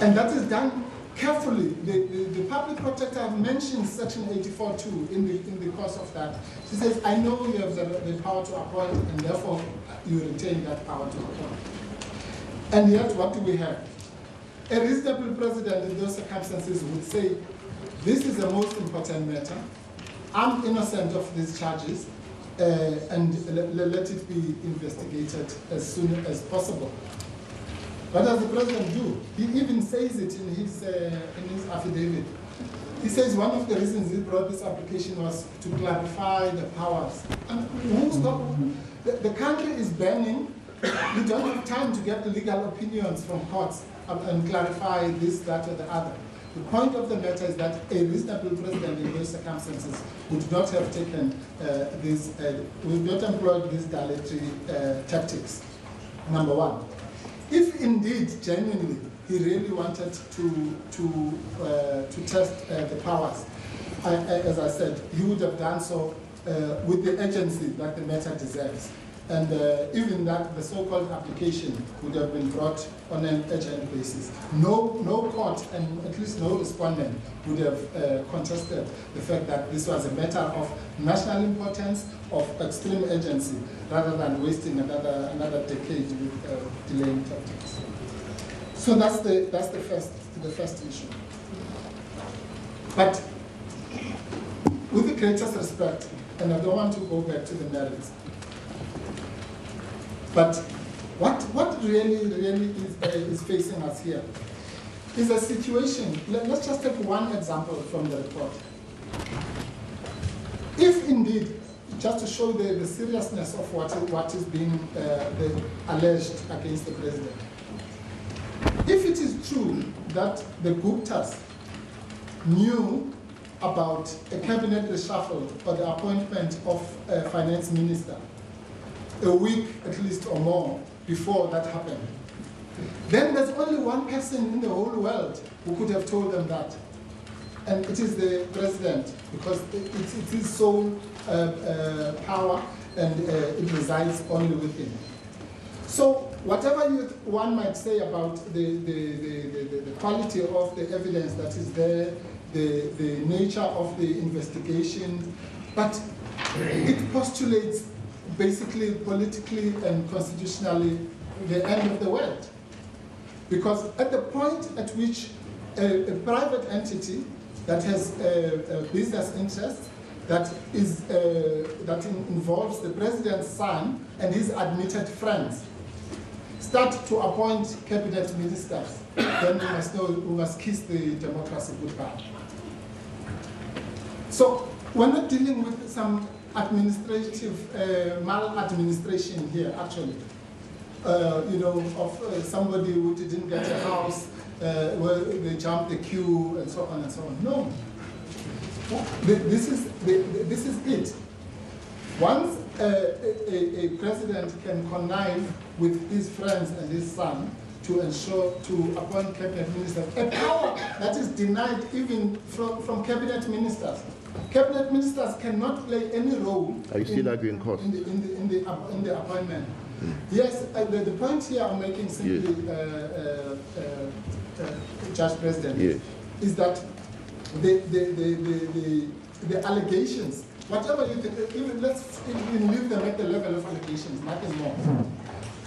And that is done carefully. The, the, the public protector mentioned section 84.2 in the, in the course of that. She says, I know you have the, the power to appoint and therefore you retain that power to appoint. And yet, what do we have? A reasonable president in those circumstances would say, this is the most important matter. I'm innocent of these charges, uh, and let it be investigated as soon as possible. What does the president do? He even says it in his, uh, in his affidavit. He says one of the reasons he brought this application was to clarify the powers. And who's the, the country is burning, you don't have time to get legal opinions from courts and clarify this, that, or the other. The point of the matter is that a reasonable president in those circumstances would not have taken uh, these, uh, would not employed these dilatory uh, tactics. Number one. If indeed, genuinely, he really wanted to, to, uh, to test uh, the powers, I, as I said, he would have done so uh, with the agency that the matter deserves. And uh, even that, the so-called application would have been brought on an urgent basis. No, no court and at least no respondent would have uh, contested the fact that this was a matter of national importance, of extreme urgency, rather than wasting another, another decade with uh, delaying tactics. So that's the, that's the, first, the first issue. But with the greatest respect, and I don't want to go back to the merits, but what, what really, really is, uh, is facing us here is a situation, let, us just take one example from the report. If indeed, just to show the, the seriousness of what, what is being uh, alleged against the president, if it is true that the Guptas knew about a cabinet reshuffle or the appointment of a finance minister a week at least or more before that happened. Then there's only one person in the whole world who could have told them that. And it is the president, because it, it is sole uh, uh, power and uh, it resides only with him. So whatever you, one might say about the, the, the, the, quality of the evidence that is there, the, the nature of the investigation, but it postulates basically politically and constitutionally the end of the world. Because at the point at which a, a private entity that has a, a business interest that is uh, that in, involves the president's son and his admitted friends start to appoint cabinet ministers, then we must know we must kiss the democracy goodbye. So we're not dealing with some administrative uh, maladministration here, actually. Uh, you know, of uh, somebody who didn't get a house, uh, where they jumped the queue, and so on and so on. No. This is, this is it. Once uh, a, a, president can connive with his friends and his son to ensure to appoint cabinet ministers, a power that is denied even from, from cabinet ministers. Cabinet ministers cannot play any role. Are you still in, arguing cost? In the, in the, in the, in the appointment. Mm. Yes, uh, the, the point here I'm making simply, yes. uh, uh, uh, Judge President, yes. is that the, the, the, the, the, allegations, whatever you think, even let's even leave them at the level of allegations, nothing more,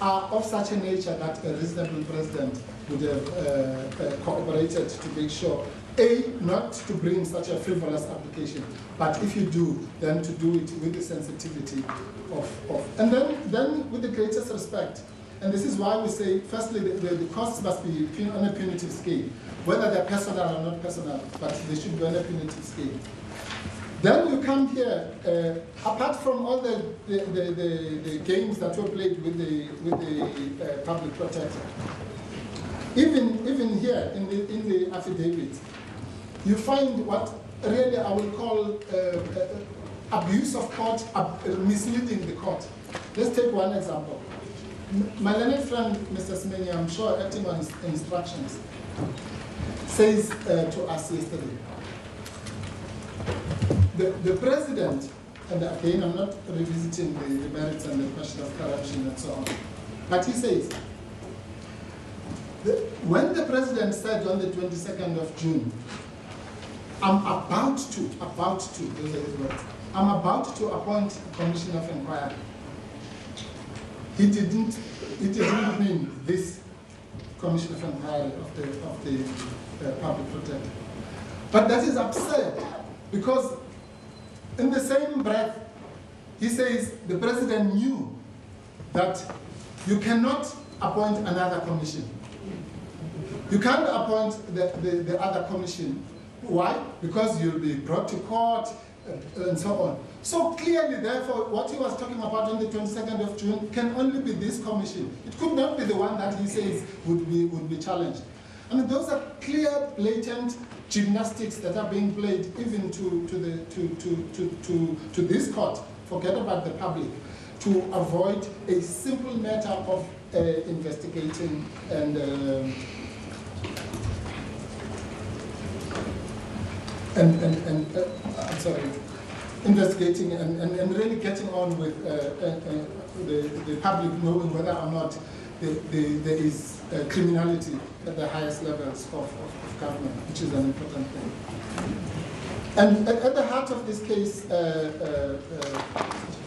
are of such a nature that a reasonable president would have uh, uh, cooperated to make sure a, not to bring such a frivolous application, but if you do, then to do it with the sensitivity of, of and then, then with the greatest respect. And this is why we say, firstly, the, the, the costs must be on a punitive scale, whether they're personal or not personal, but they should be on a punitive scale. Then you come here, uh, apart from all the, the, the, the, games that were played with the, with the uh, public protector, even, even here in the, in the affidavit, you find what really I will call uh, uh, abuse of court, misleading the court. Let's take one example. My learned friend, Mr. Semenya, I'm sure acting on instructions, says uh, to us yesterday, the, the president, and again, I'm not revisiting the, the merits and the question of corruption and so on, but he says, the, when the president said on the 22nd of June I'm about to, about to, those are his words, I'm about to appoint a commission of inquiry. He didn't, it didn't mean this commission of inquiry of the, of the uh, public protector. But that is absurd because in the same breath, he says the president knew that you cannot appoint another commission. You can't appoint the, the, the other commission why? Because you'll be brought to court, uh, and so on. So clearly, therefore, what he was talking about on the 22nd of June can only be this commission. It could not be the one that he says would be, would be challenged. I mean, those are clear, blatant gymnastics that are being played even to, to, the, to, to, to, to, to this court, forget about the public, to avoid a simple matter of uh, investigating and um, and, and, and uh, I'm sorry, investigating and, and, and really getting on with uh, uh, uh, the, the public knowing whether or not the, the, there is uh, criminality at the highest levels of, of, of, government, which is an important thing. And at, at the heart of this case, uh,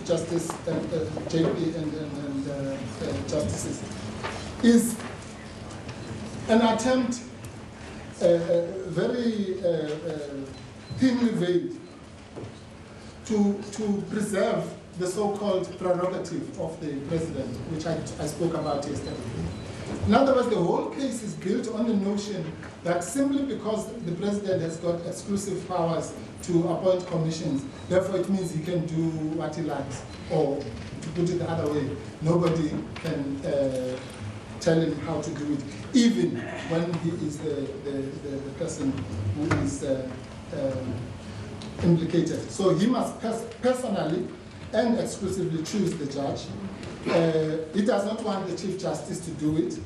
Justice JP and, and, and justices, is an attempt uh, very thinly veiled to, to preserve the so-called prerogative of the president, which I, I spoke about yesterday. In other words, the whole case is built on the notion that simply because the president has got exclusive powers to appoint commissions, therefore it means he can do what he likes. Or to put it the other way, nobody can uh, tell him how to do it, even when he is the, the, the, the person who is uh, uh, implicated. So he must pers personally and exclusively choose the judge. Uh, he does not want the Chief Justice to do it.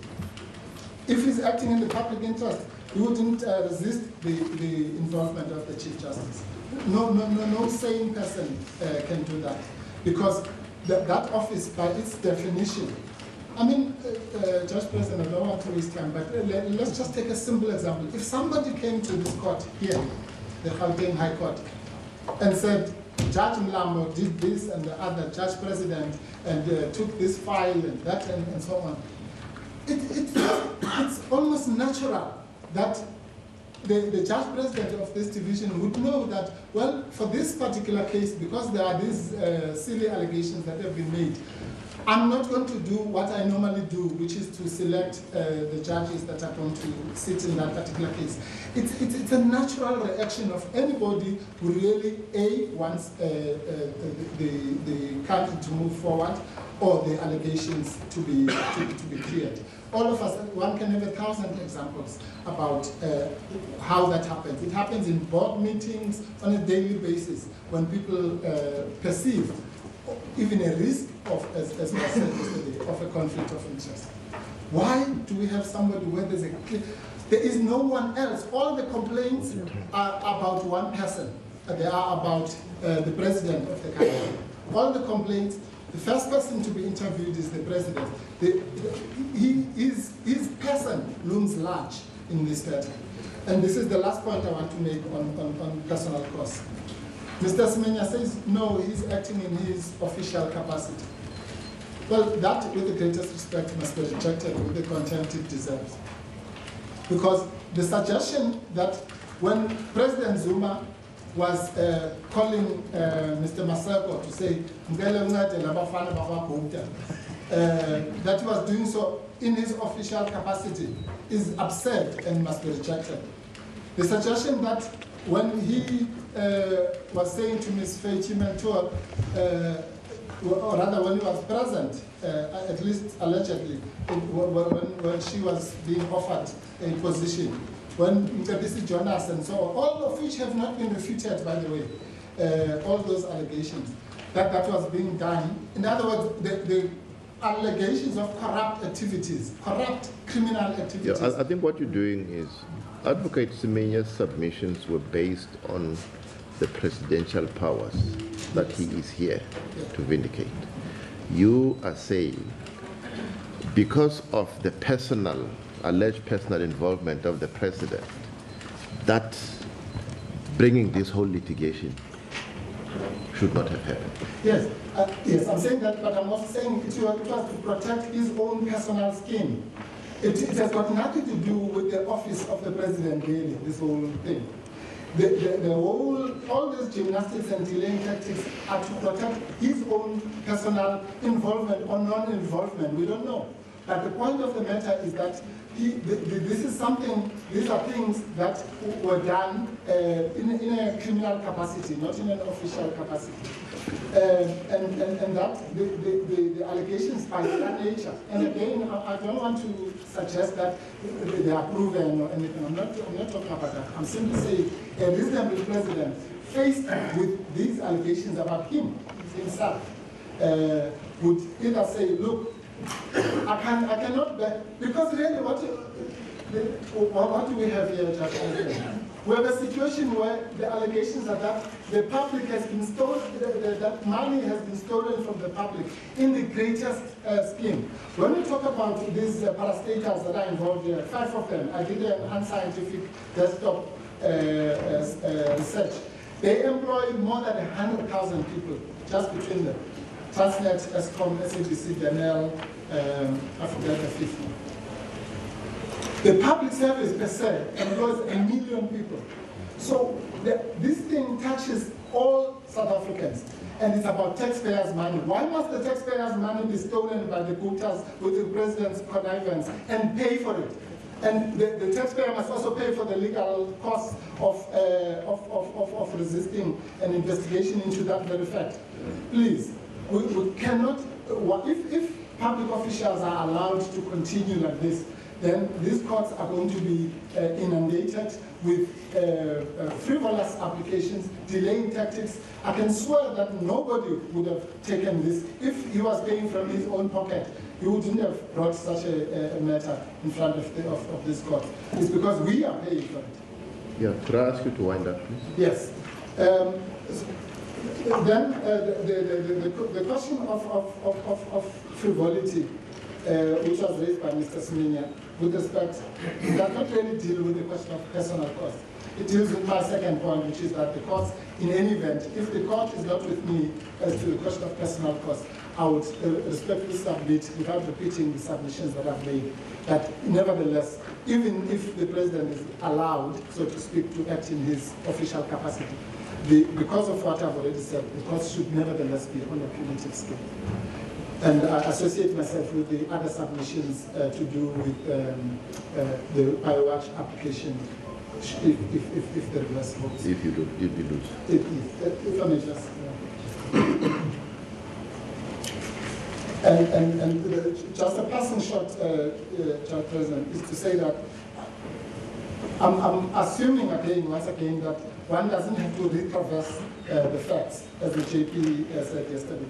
If he's acting in the public interest, he wouldn't uh, resist the, the involvement of the Chief Justice. No, no, no, no sane person uh, can do that because that office, by its definition, I mean, uh, uh, Judge President, I don't want to waste time, but uh, let, us just take a simple example. If somebody came to this court here, the Gauteng High Court, and said, Judge Mlambo did this and the other, Judge President, and uh, took this file and that and, and so on, it, it, it's almost natural that the, the judge president of this division would know that, well, for this particular case, because there are these uh, silly allegations that have been made, I'm not going to do what I normally do, which is to select uh, the judges that are going to sit in that particular case. It's, it's, it's a natural reaction of anybody who really, A, wants uh, uh, the, the country to move forward, or the allegations to be, to, to be cleared. All of us, one can have a thousand examples about uh, how that happens. It happens in board meetings on a daily basis when people uh, perceive even a risk of, as, as I said yesterday, of a conflict of interest. Why do we have somebody where there's a there is no one else. All the complaints are about one person. They are about uh, the president of the country. All the complaints, the first person to be interviewed is the president. The, he, his, his person looms large in this matter. And this is the last point I want to make on, on, on personal costs. Mr. Semenya says, no, he's acting in his official capacity. Well, that, with the greatest respect, must be rejected with the contempt it deserves. Because the suggestion that when President Zuma was uh, calling uh, Mr. Maseko to say, uh, that he was doing so in his official capacity is absurd and must be rejected. The suggestion that when he uh, was saying to Ms. Vytjie Mentor, uh, or rather when he was present, uh, at least allegedly, when, when she was being offered a position, when Mcebisi Jonas and so on, all of which have not been refuted, by the way, uh, all those allegations, that that was being done. In other words, the, the allegations of corrupt activities, corrupt criminal activities. Yeah, I, I think what you're doing is Advocate Semenya's submissions were based on the presidential powers that he is here to vindicate. You are saying because of the personal, alleged personal involvement of the president, that bringing this whole litigation should not have happened. Yes, uh, yes, I'm saying that, but I'm also saying it was, to protect his own personal skin. It, it, has got nothing to do with the office of the president, really, this whole thing. The, the, the whole, all these gymnastics and delaying tactics are to protect his own personal involvement or non-involvement. We don't know. But the point of the matter is that he, th th this is something, these are things that were done uh, in, in a criminal capacity, not in an official capacity. Uh, and, and, and that the, the, the, allegations by that nature. And again, I, I don't want to suggest that they are proven or anything. I'm not, I'm not talking about that. I'm simply saying a reasonable president faced with these allegations about him himself uh, would either say, look, I, can, I cannot because really what, what do we have here, Judge We have a situation where the allegations are that the public has been stolen, that money has been stolen from the public in the greatest uh, scheme. When we talk about these uh, parastatals that are involved here, five of them, I did an unscientific desktop uh, uh, uh research. They employ more than 100,000 people just between them. Transnet, Eskom, SABC, Denel, um, I forget the fifth one. The public service per se employs a million people. So the, this thing touches all South Africans. And it's about taxpayers' money. Why must the taxpayers' money be stolen by the Guptas with the president's connivance and pay for it? And the, the, taxpayer must also pay for the legal costs of, uh, of, of, of, of, resisting an investigation into that very fact. Please, we, we cannot, if, if public officials are allowed to continue like this, then these courts are going to be uh, inundated with uh, uh, frivolous applications, delaying tactics. I can swear that nobody would have taken this if he was paying from his own pocket. He wouldn't have brought such a, a matter in front of, the, of, of, this court. It's because we are paying for it. Yeah, could I ask you to wind up, please? Yes. Um, then uh, the, the, the, the, question of, of, of, of frivolity, uh, which was raised by Mr. Semenya, with respect, it does not really deal with the question of personal cost. It deals with my second point, which is that the cost, in any event, if the court is not with me as to the question of personal cost, I would uh, respectfully submit, without repeating the submissions that I've made, that nevertheless, even if the president is allowed, so to speak, to act in his official capacity, the, because of what I've already said, the cost should nevertheless be on a punitive scale. And I associate myself with the other submissions uh, to do with um, uh, the BioWatch application if, if, if, if the reverse holds. If you do, if you lose. If, if, if I may just. and, and, and uh, just a passing shot, uh, uh, President, is to say that I'm, I'm assuming again, once again, that one doesn't have to retraverse uh, the facts, as the JP uh, said yesterday.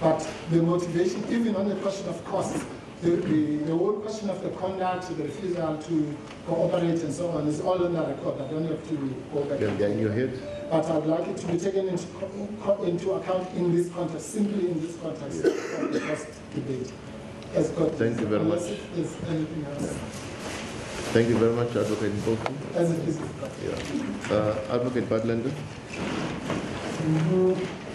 But the motivation, even on the question of costs, the, the, the, whole question of the conduct, the refusal to cooperate and so on is all on the record. I don't have to go back. Yeah, in your head. But I'd like it to be taken into, into account in this context, simply in this context of the cost debate. As God Thank you very much. There's anything else. Thank you very much, Advocate Mpofu. As it is. Yeah. Uh, Advocate Budlender. Mm -hmm.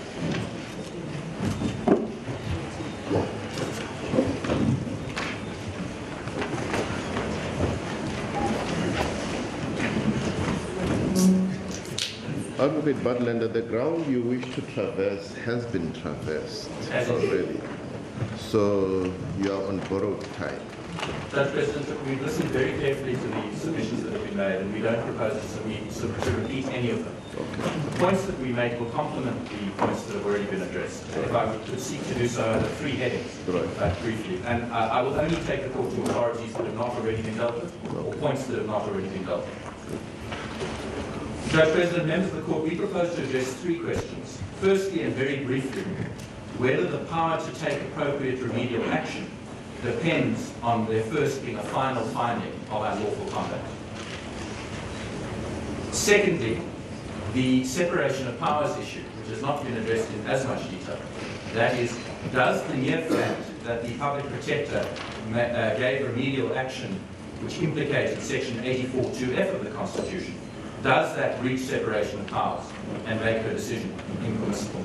Advocate Budlender, the ground you wish to traverse has been traversed already. So you are on borrowed time. Judge President, we've listened very carefully to the submissions that have been made, and we don't propose to, to repeat any of them. Okay. The points that we make will complement the points that have already been addressed. If I could seek to do so under three headings, right. uh, briefly. And uh, I will only take the court to authorities that have not already been dealt with, or points that have not already been dealt with. Judge President, members of the court, we propose to address three questions. Firstly, and very briefly, whether the power to take appropriate remedial action depends on there first being a final finding of unlawful conduct. Secondly, the separation of powers issue, which has not been addressed in as much detail. That is, does the mere fact that the public protector uh, gave remedial action which implicated section 84.2f of the Constitution does that breach separation of powers and make her decision impermissible?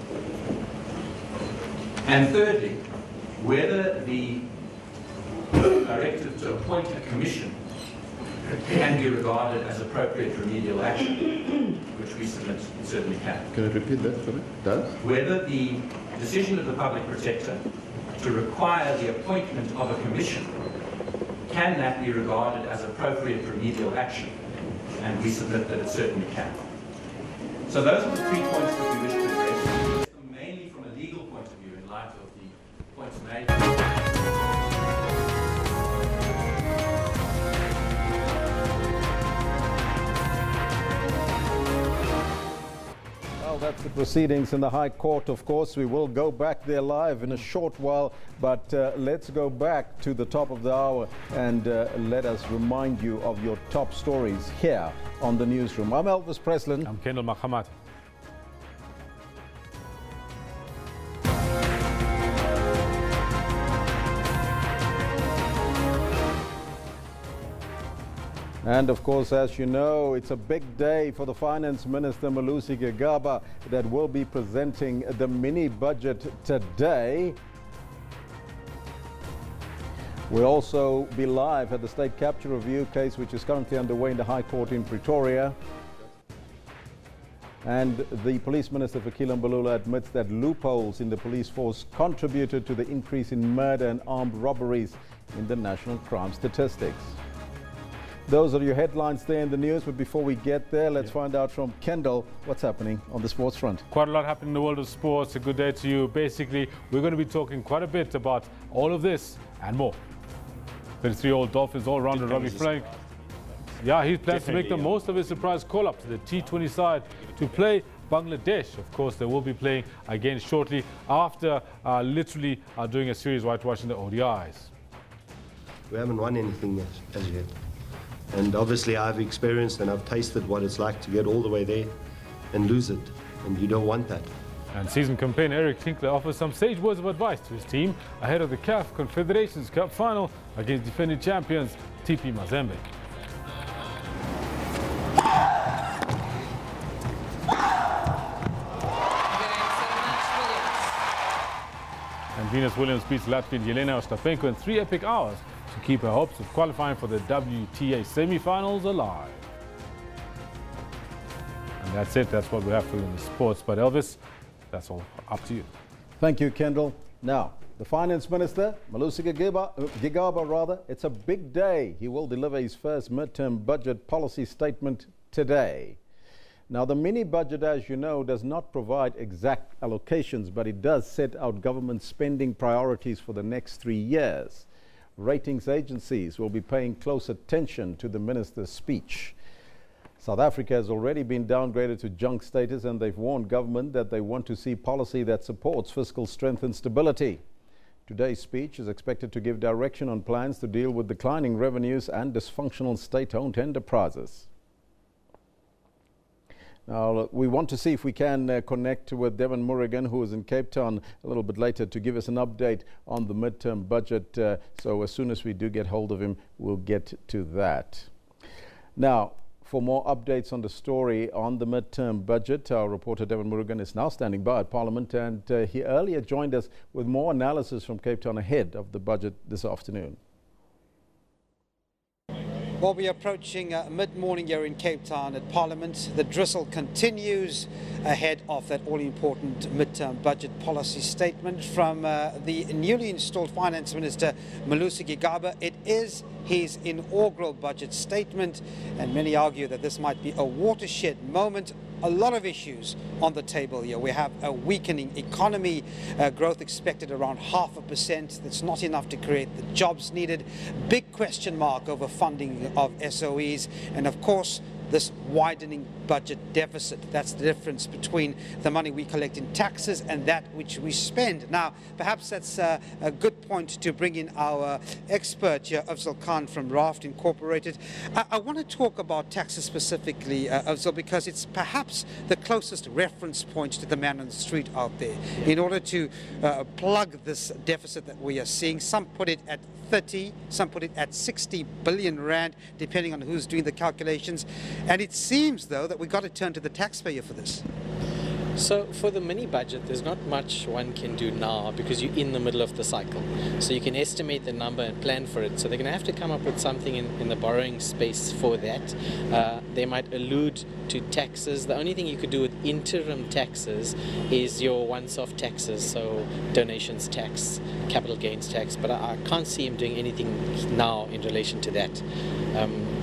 And thirdly, whether the directive to appoint a commission can be regarded as appropriate remedial action, which we submit certainly can. Can I repeat that, for sorry? Does? Whether the decision of the public protector to require the appointment of a commission can that be regarded as appropriate remedial action? And we submit that it certainly can. So those are the three points that we wish to address, mainly from a legal point of view in light of the points made. Well, that's the proceedings in the High Court, of course. We will go back there live in a short while, but uh, let's go back to the top of the hour and uh, let us remind you of your top stories here on the newsroom. I'm Elvis Presslin. I'm Kendall Mahamat. And of course, as you know, it's a big day for the Finance Minister Malusi Gigaba that will be presenting the mini budget today. We'll also be live at the state capture review case, which is currently underway in the High Court in Pretoria. And the Police Minister Fikile Mbalula admits that loopholes in the police force contributed to the increase in murder and armed robberies in the national crime statistics. Those are your headlines there in the news. But before we get there, let's find out from Kendall what's happening on the sports front. Quite a lot happening in the world of sports. A good day to you. Basically, we're going to be talking quite a bit about all of this and more. 33-year-old Dolphins all-rounder Robbie Frylinck. Yeah, he plans to make the most of his surprise call-up to the T20 side to play Bangladesh. Of course, they will be playing again shortly after uh, literally uh, doing a series whitewashing the ODIs. We haven't won anything yet, as yet. And obviously, I've experienced and I've tasted what it's like to get all the way there and lose it. And you don't want that. And season campaign Eric Tinkler offers some sage words of advice to his team ahead of the CAF Confederations Cup final against defending champions TP Mazembe. And Venus Williams beats Latvian Jelena Ostapenko in three epic hours to keep her hopes of qualifying for the WTA semi-finals alive. And that's it. That's what we have for you in the sports. But Elvis, that's all up to you. Thank you, Kendall. Now, the Finance Minister, Malusi Gigaba, uh, Gigaba, rather, it's a big day. He will deliver his first midterm budget policy statement today. Now, the mini budget, as you know, does not provide exact allocations, but it does set out government spending priorities for the next three years. Ratings agencies will be paying close attention to the minister's speech. South Africa has already been downgraded to junk status, and they've warned government that they want to see policy that supports fiscal strength and stability. Today's speech is expected to give direction on plans to deal with declining revenues and dysfunctional state owned enterprises. Now, we want to see if we can uh, connect with Devon Murugan, who is in Cape Town a little bit later, to give us an update on the midterm budget. Uh, so, as soon as we do get hold of him, we'll get to that. Now, for more updates on the story on the midterm budget, our reporter Devon Murugan is now standing by at Parliament, and uh, he earlier joined us with more analysis from Cape Town ahead of the budget this afternoon. Well, we're approaching uh, mid-morning here in Cape Town at Parliament. The drizzle continues ahead of that all-important midterm budget policy statement from uh, the newly installed Finance Minister Malusi Gigaba. It is his inaugural budget statement, and many argue that this might be a watershed moment a lot of issues on the table here. We have a weakening economy, uh, growth expected around half a percent. That's not enough to create the jobs needed. Big question mark over funding of SOEs, and of course, this widening budget deficit. That's the difference between the money we collect in taxes and that which we spend. Now, perhaps that's uh, a good point to bring in our expert here, Afzal Khan from Raft Incorporated. I, I want to talk about taxes specifically, uh, Afzal, because it's perhaps the closest reference point to the man on the street out there. In order to uh, plug this deficit that we are seeing, some put it at 30, some put it at 60 billion rand, depending on who's doing the calculations. And it seems, though, that we've got to turn to the taxpayer for this. So for the mini budget, there's not much one can do now because you're in the middle of the cycle. So you can estimate the number and plan for it. So they're going to have to come up with something in, in the borrowing space for that. Uh, they might allude to taxes. The only thing you could do with interim taxes is your once-off taxes, so donations tax, capital gains tax. But I, I can't see him doing anything now in relation to that. Um,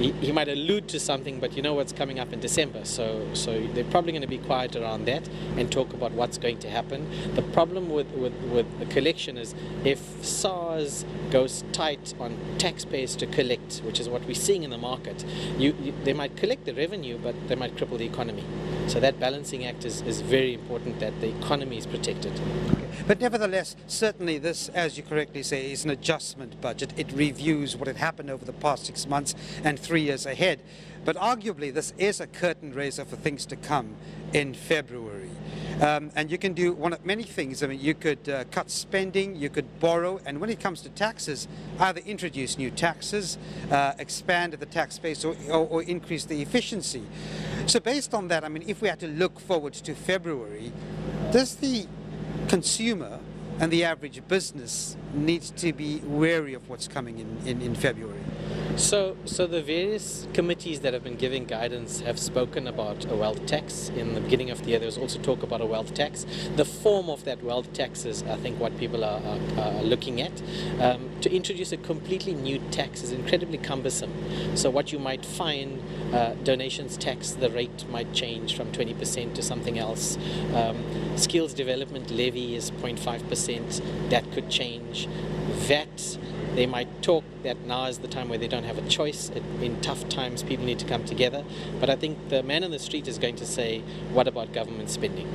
he, he might allude to something, but you know what's coming up in December, so so they're probably going to be quiet around that and talk about what's going to happen. The problem with with, with the collection is if SARS goes tight on taxpayers to collect, which is what we're seeing in the market, you, you they might collect the revenue, but they might cripple the economy. So that balancing act is, is very important that the economy is protected. But nevertheless, certainly this, as you correctly say, is an adjustment budget. It reviews what had happened over the past six months and three years ahead. But arguably, this is a curtain raiser for things to come in February. Um, and you can do one of many things. I mean, you could uh, cut spending, you could borrow, and when it comes to taxes, either introduce new taxes, uh, expand the tax base, or, or, or increase the efficiency. So, based on that, I mean, if we had to look forward to February, does the consumer and the average business need to be wary of what's coming in, in, in February? So, so the various committees that have been giving guidance have spoken about a wealth tax. In the beginning of the year, there was also talk about a wealth tax. The form of that wealth tax is, I think, what people are, are, are looking at. Um, to introduce a completely new tax is incredibly cumbersome. So, what you might find, uh, donations tax, the rate might change from 20% to something else. Um, skills development levy is 0.5%. That could change. VAT they might talk that now is the time where they don't have a choice. in tough times, people need to come together. But I think the man in the street is going to say, what about government spending?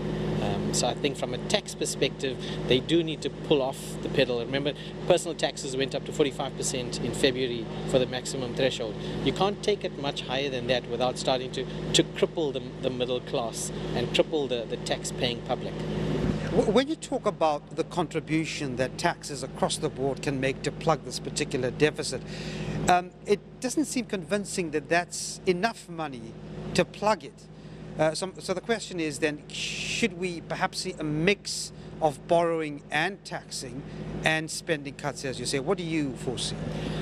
Um, so I think from a tax perspective, they do need to pull off the pedal. Remember, personal taxes went up to 45% in February for the maximum threshold. You can't take it much higher than that without starting to, to cripple the, the middle class and cripple the, the tax-paying public. When you talk about the contribution that taxes across the board can make to plug this particular deficit, um, it doesn't seem convincing that that's enough money to plug it. Uh, so, so the question is then, should we perhaps see a mix of borrowing and taxing and spending cuts, as you say? What do you foresee?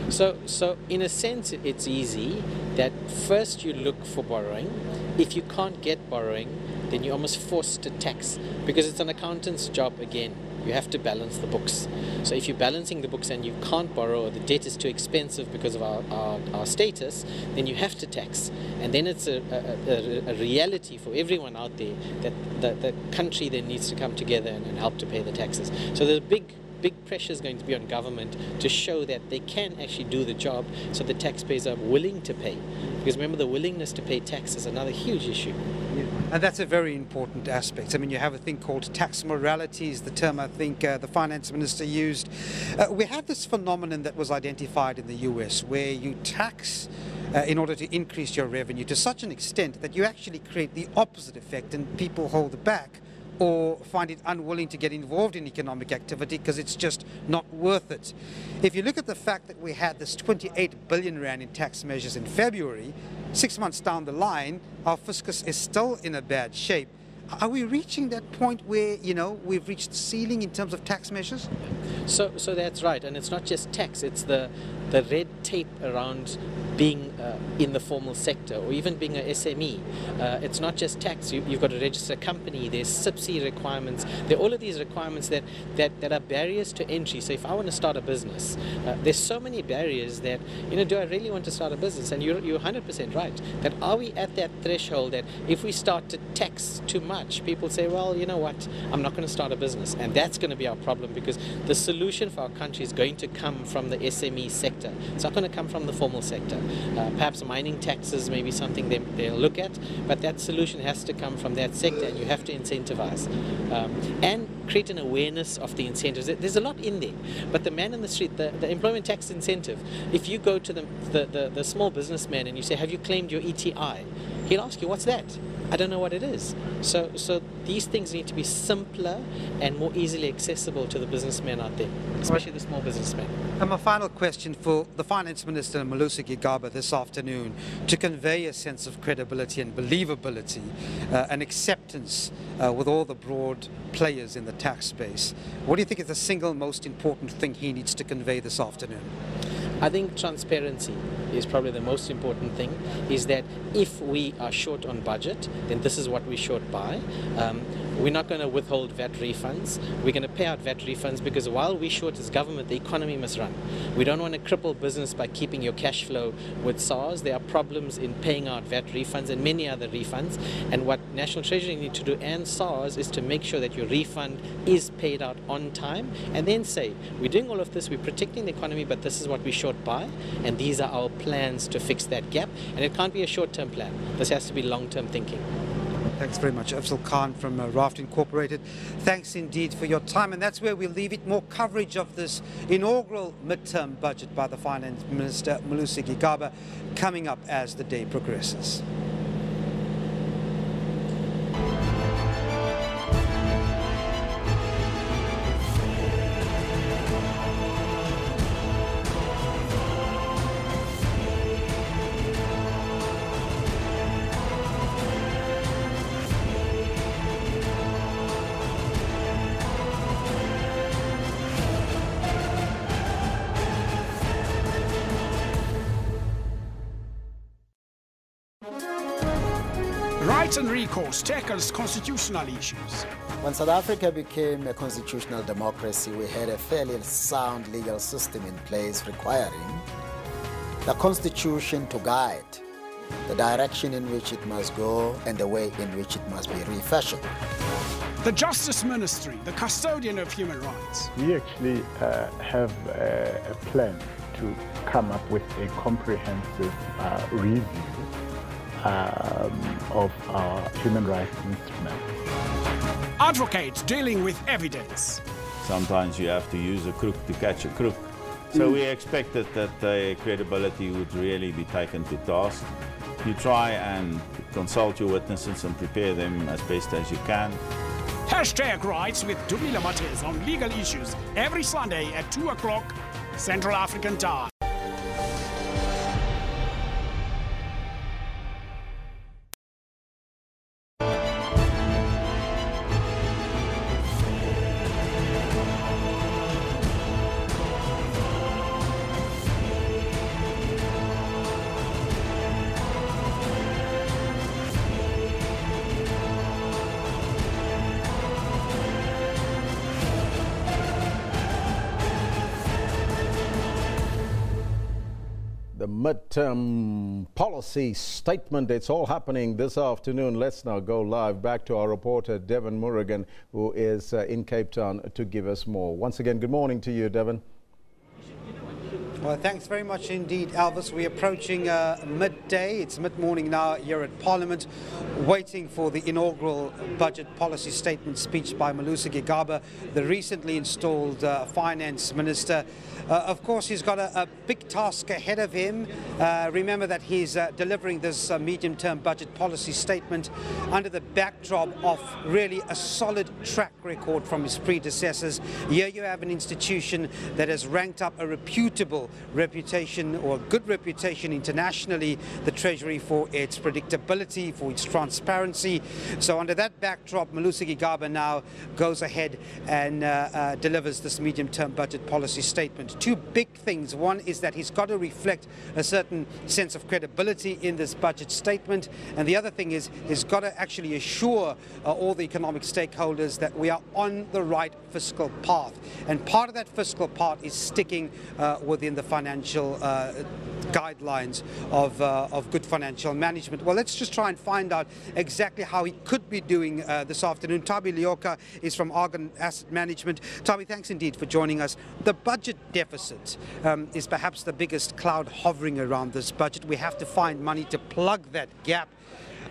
So, so in a sense, it's easy that first you look for borrowing. If you can't get borrowing, then you're almost forced to tax because it's an accountant's job again. You have to balance the books. So if you're balancing the books and you can't borrow or the debt is too expensive because of our, our, our status, then you have to tax. And then it's a, a, a, reality for everyone out there that the, the country then needs to come together and, and help to pay the taxes. So there's a big big pressure is going to be on government to show that they can actually do the job so the taxpayers are willing to pay. Because remember, the willingness to pay tax is another huge issue. Yeah. And that's a very important aspect. I mean, you have a thing called tax morality, is the term I think uh, the finance minister used. Uh, we have this phenomenon that was identified in the US where you tax uh, in order to increase your revenue to such an extent that you actually create the opposite effect and people hold back or find it unwilling to get involved in economic activity because it's just not worth it. If you look at the fact that we had this 28 billion rand in tax measures in February, six months down the line, our fiscus is still in a bad shape. Are we reaching that point where you know we've reached the ceiling in terms of tax measures? So, so that's right, and it's not just tax; it's the the red tape around being uh, in the formal sector or even being an SME. Uh, it's not just tax, you, have got to register a company, there's CIPC requirements, there are all of these requirements that, that, that are barriers to entry. So if I want to start a business, uh, there's so many barriers that, you know, do I really want to start a business? And you're, you're 100% right, that are we at that threshold that if we start to tax too much, people say, well, you know what, I'm not going to start a business. And that's going to be our problem because the solution for our country is going to come from the SME sector. It's not going to come from the formal sector. Uh, perhaps mining taxes may be something they, they'll look at, but that solution has to come from that sector and you have to incentivize. Um, and create an awareness of the incentives. There's a lot in there, but the man in the street, the, the employment tax incentive, if you go to the, the, the, the small businessman and you say, have you claimed your ETI? He'll ask you, what's that? I don't know what it is. So, so these things need to be simpler and more easily accessible to the businessmen out there, especially the small businessmen. And my final question for the Finance Minister, Malusi Gigaba, this afternoon to convey a sense of credibility and believability uh, and acceptance uh, with all the broad players in the tax space. What do you think is the single most important thing he needs to convey this afternoon? I think transparency is probably the most important thing. Is that if we are short on budget, then this is what we're short by. Um, we're not going to withhold VAT refunds. We're going to pay out VAT refunds because while we're short as government, the economy must run. We don't want to cripple business by keeping your cash flow with SARS. There are problems in paying out VAT refunds and many other refunds. And what National Treasury need to do and SARS is to make sure that your refund is paid out on time and then say, we're doing all of this, we're protecting the economy, but this is what we're short by, and these are our plans to fix that gap. And it can't be a short-term plan. This has to be long-term thinking. Thanks very much, Afzal Khan from uh, Raft Incorporated. Thanks indeed for your time, and that's where we'll leave it. More coverage of this inaugural midterm budget by the Finance Minister, Malusi Gigaba, coming up as the day progresses. Rights and recourse tackles constitutional issues. When South Africa became a constitutional democracy, we had a fairly sound legal system in place requiring the Constitution to guide the direction in which it must go and the way in which it must be refashioned. The Justice Ministry, the custodian of human rights. We actually uh, have a, a, plan to come up with a comprehensive uh, review Um, of our human rights instrument. Advocates dealing with evidence. Sometimes you have to use a crook to catch a crook. So we expected that the uh, credibility would really be taken to task. You try and consult your witnesses and prepare them as best as you can. Hashtag rights with Dumila Matez on legal issues every Sunday at 2 o'clock Central African time. Midterm policy statement. It's all happening this afternoon. Let's now go live back to our reporter, Devon Murugan, who is uh, in Cape Town to give us more. Once again, good morning to you, Devon. Well, thanks very much indeed, Elvis. We're approaching uh, midday. It's mid-morning now here at Parliament, waiting for the inaugural budget policy statement speech by Malusi Gigaba, the recently installed uh, finance minister. Uh, of course, he's got a, a, big task ahead of him. Uh, remember that he's uh, delivering this uh, medium-term budget policy statement under the backdrop of really a solid track record from his predecessors. Here you have an institution that has ranked up a reputable reputation or good reputation internationally, the Treasury for its predictability, for its transparency. So under that backdrop, Malusi Gigaba now goes ahead and uh, uh, delivers this medium-term budget policy statement. Two big things. One is that he's got to reflect a certain sense of credibility in this budget statement. And the other thing is he's got to actually assure uh, all the economic stakeholders that we are on the right fiscal path. And part of that fiscal path is sticking uh, the financial uh, guidelines of, uh, of good financial management. Well, let's just try and find out exactly how he could be doing uh, this afternoon. Thabi Leoka is from Argon Asset Management. Thabi, thanks indeed for joining us. The budget deficit um, is perhaps the biggest cloud hovering around this budget. We have to find money to plug that gap.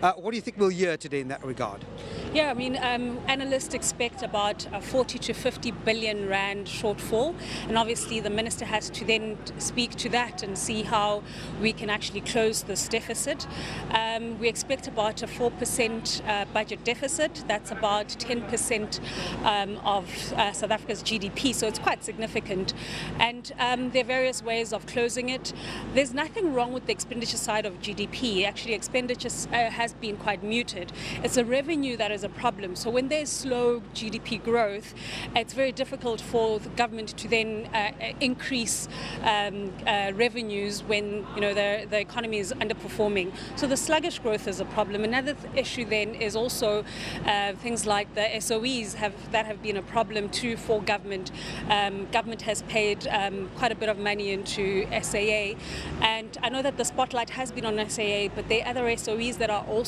Uh, what do you think we'll hear today in that regard? Yeah, I mean, um, analysts expect about a 40 to 50 billion rand shortfall, and obviously the minister has to then speak to that and see how we can actually close this deficit. Um, we expect about a 4% uh, budget deficit. That's about 10% um, of uh, South Africa's GDP, so it's quite significant. And um, there are various ways of closing it. There's nothing wrong with the expenditure side of GDP. Actually, expenditure uh, has been quite muted. It's a revenue that is a problem. So when there's slow GDP growth, it's very difficult for the government to then uh, increase um, uh, revenues when you know the, the economy is underperforming. So the sluggish growth is a problem. Another th- issue then is also uh, things like the SOEs have that have been a problem too for government. Um, government has paid um, quite a bit of money into SAA, and I know that the spotlight has been on SAA, but there are other SOEs that are also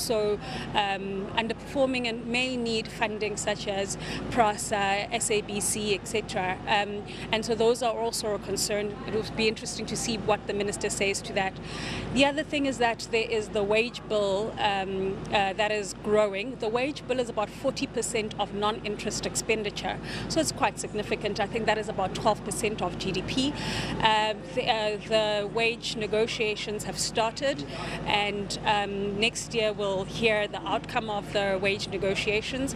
um, underperforming and may need funding, such as PRASA, SABC, etc. Um, and so those are also a concern. It will be interesting to see what the minister says to that. The other thing is that there is the wage bill um, uh, that is growing. The wage bill is about 40% of non-interest expenditure, so it's quite significant. I think that is about 12% of GDP. Uh, the, uh, the, wage negotiations have started, and um, next year we'll hear the outcome of the wage negotiations.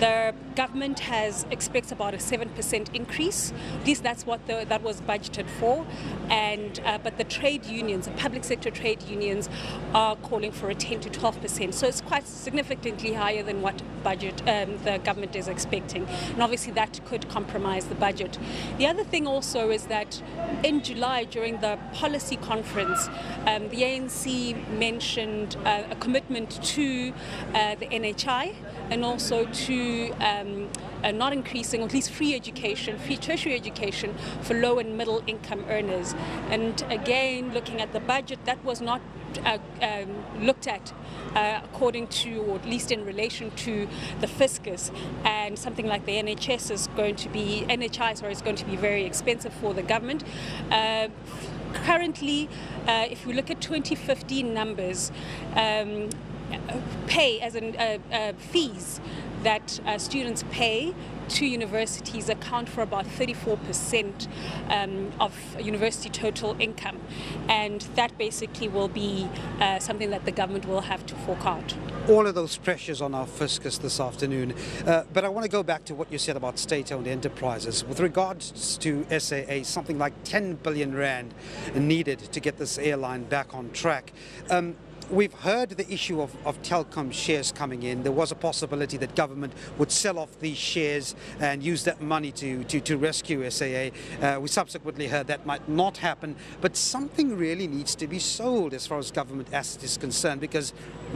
The government has expects about a seven percent increase. At least that's what the, that was budgeted for. And uh, but the trade unions, the public sector trade unions, are calling for a ten to twelve percent. So it's quite significantly higher than what budget um, the government is expecting. And obviously that could compromise the budget. The other thing also is that in July during the policy conference, um, the ANC mentioned uh, a commitment to uh, the NHI and also to um, uh, not increasing, or at least free education, free tertiary education for low and middle income earners. And again, looking at the budget, that was not uh, um, looked at uh, according to, or at least in relation to the fiscus, and something like the NHS is going to be, NHI, sorry, is going to be very expensive for the government. Uh, currently, uh, if we look at 2015 numbers, um, pay as in uh, uh, fees that uh, students pay to universities account for about 34% um, of university total income. And that basically will be uh, something that the government will have to fork out. All of those pressures on our fiscus this afternoon. Uh, but I want to go back to what you said about state owned enterprises. With regards to SAA, something like 10 billion rand needed to get this airline back on track. Um, We've heard the issue of, of Telkom shares coming in. There was a possibility that government would sell off these shares and use that money to, to, to rescue SAA. Uh, we subsequently heard that might not happen, but something really needs to be sold as far as government assets is concerned because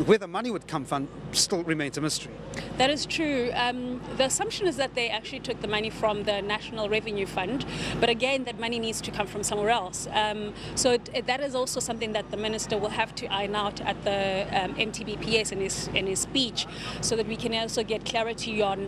where the money would come from still remains a mystery. That is true. Um, the assumption is that they actually took the money from the National Revenue Fund, but again, that money needs to come from somewhere else. Um, so it, it, that is also something that the minister will have to iron out at the um, MTBPS in his in his speech, so that we can also get clarity on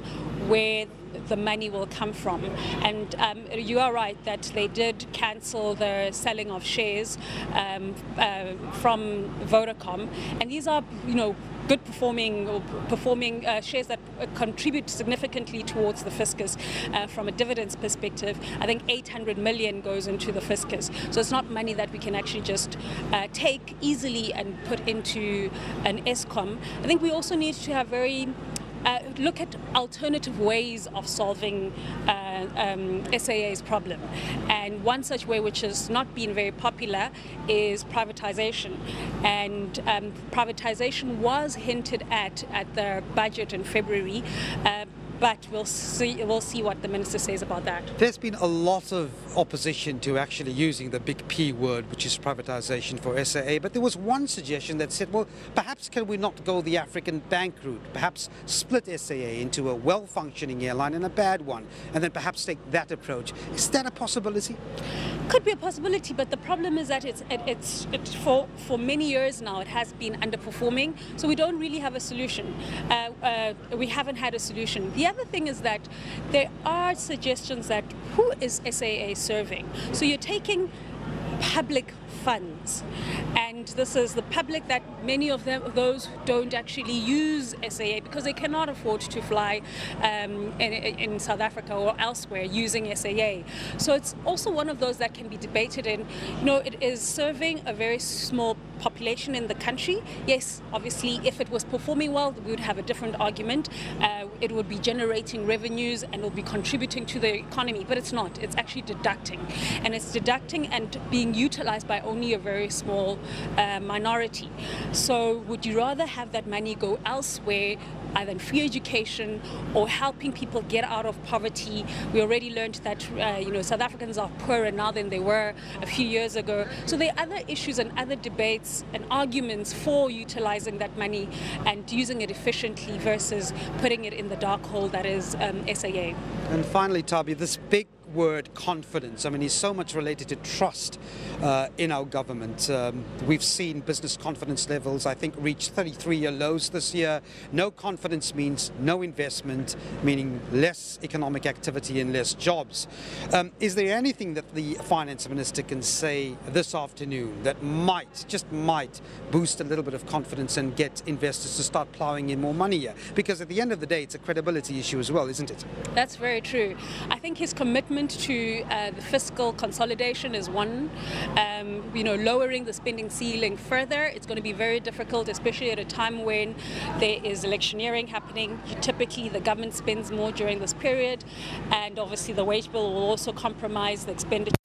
where the money will come from. And um, you are right that they did cancel the selling of shares um, uh, from Vodacom, and these are, you know, good performing or performing uh, shares that contribute significantly towards the fiscus uh, from a dividends perspective. I think 800 million goes into the fiscus. So it's not money that we can actually just uh, take easily and put into an Eskom. I think we also need to have very uh, look at alternative ways of solving uh, um, SAA's problem. And one such way, which has not been very popular, is privatization. And um, privatization was hinted at at the budget in February. Uh, but we'll see we'll see what the minister says about that. There's been a lot of opposition to actually using the big P word, which is privatization for SAA. But there was one suggestion that said, well, perhaps can we not go the African bank route? Perhaps split SAA into a well-functioning airline and a bad one, and then perhaps take that approach. Is that a possibility? Could be a possibility, but the problem is that it's it, it's it, for for many years now it has been underperforming, so we don't really have a solution. Uh, uh, we haven't had a solution. The other thing is that there are suggestions that who is SAA serving? So you're taking public funds and this is the public that many of them, those don't actually use SAA because they cannot afford to fly um, in, in, South Africa or elsewhere using SAA. So it's also one of those that can be debated in, you know, it is serving a very small population in the country. Yes, obviously, if it was performing well, we would have a different argument. Uh, it would be generating revenues and will be contributing to the economy, but it's not. It's actually deducting. And it's deducting and being utilized by only a very small uh, minority. So, would you rather have that money go elsewhere either in free education or helping people get out of poverty. We already learned that uh, you know South Africans are poorer now than they were a few years ago. So there are other issues and other debates and arguments for utilizing that money and using it efficiently versus putting it in the dark hole that is um, SAA. And finally, Thabi, this big word confidence. I mean, it's so much related to trust uh, in our government. Um, we've seen business confidence levels, I think, reach 33 year lows this year. No confidence means no investment, meaning less economic activity and less jobs. Um, is there anything that the finance minister can say this afternoon that might, just might, boost a little bit of confidence and get investors to start ploughing in more money here? Because at the end of the day, it's a credibility issue as well, isn't it? That's very true. I think his commitment to uh, the fiscal consolidation is one. Um, you know, lowering the spending ceiling further, it's going to be very difficult, especially at a time when there is electioneering happening. Typically, the government spends more during this period, and obviously, the wage bill will also compromise the expenditure.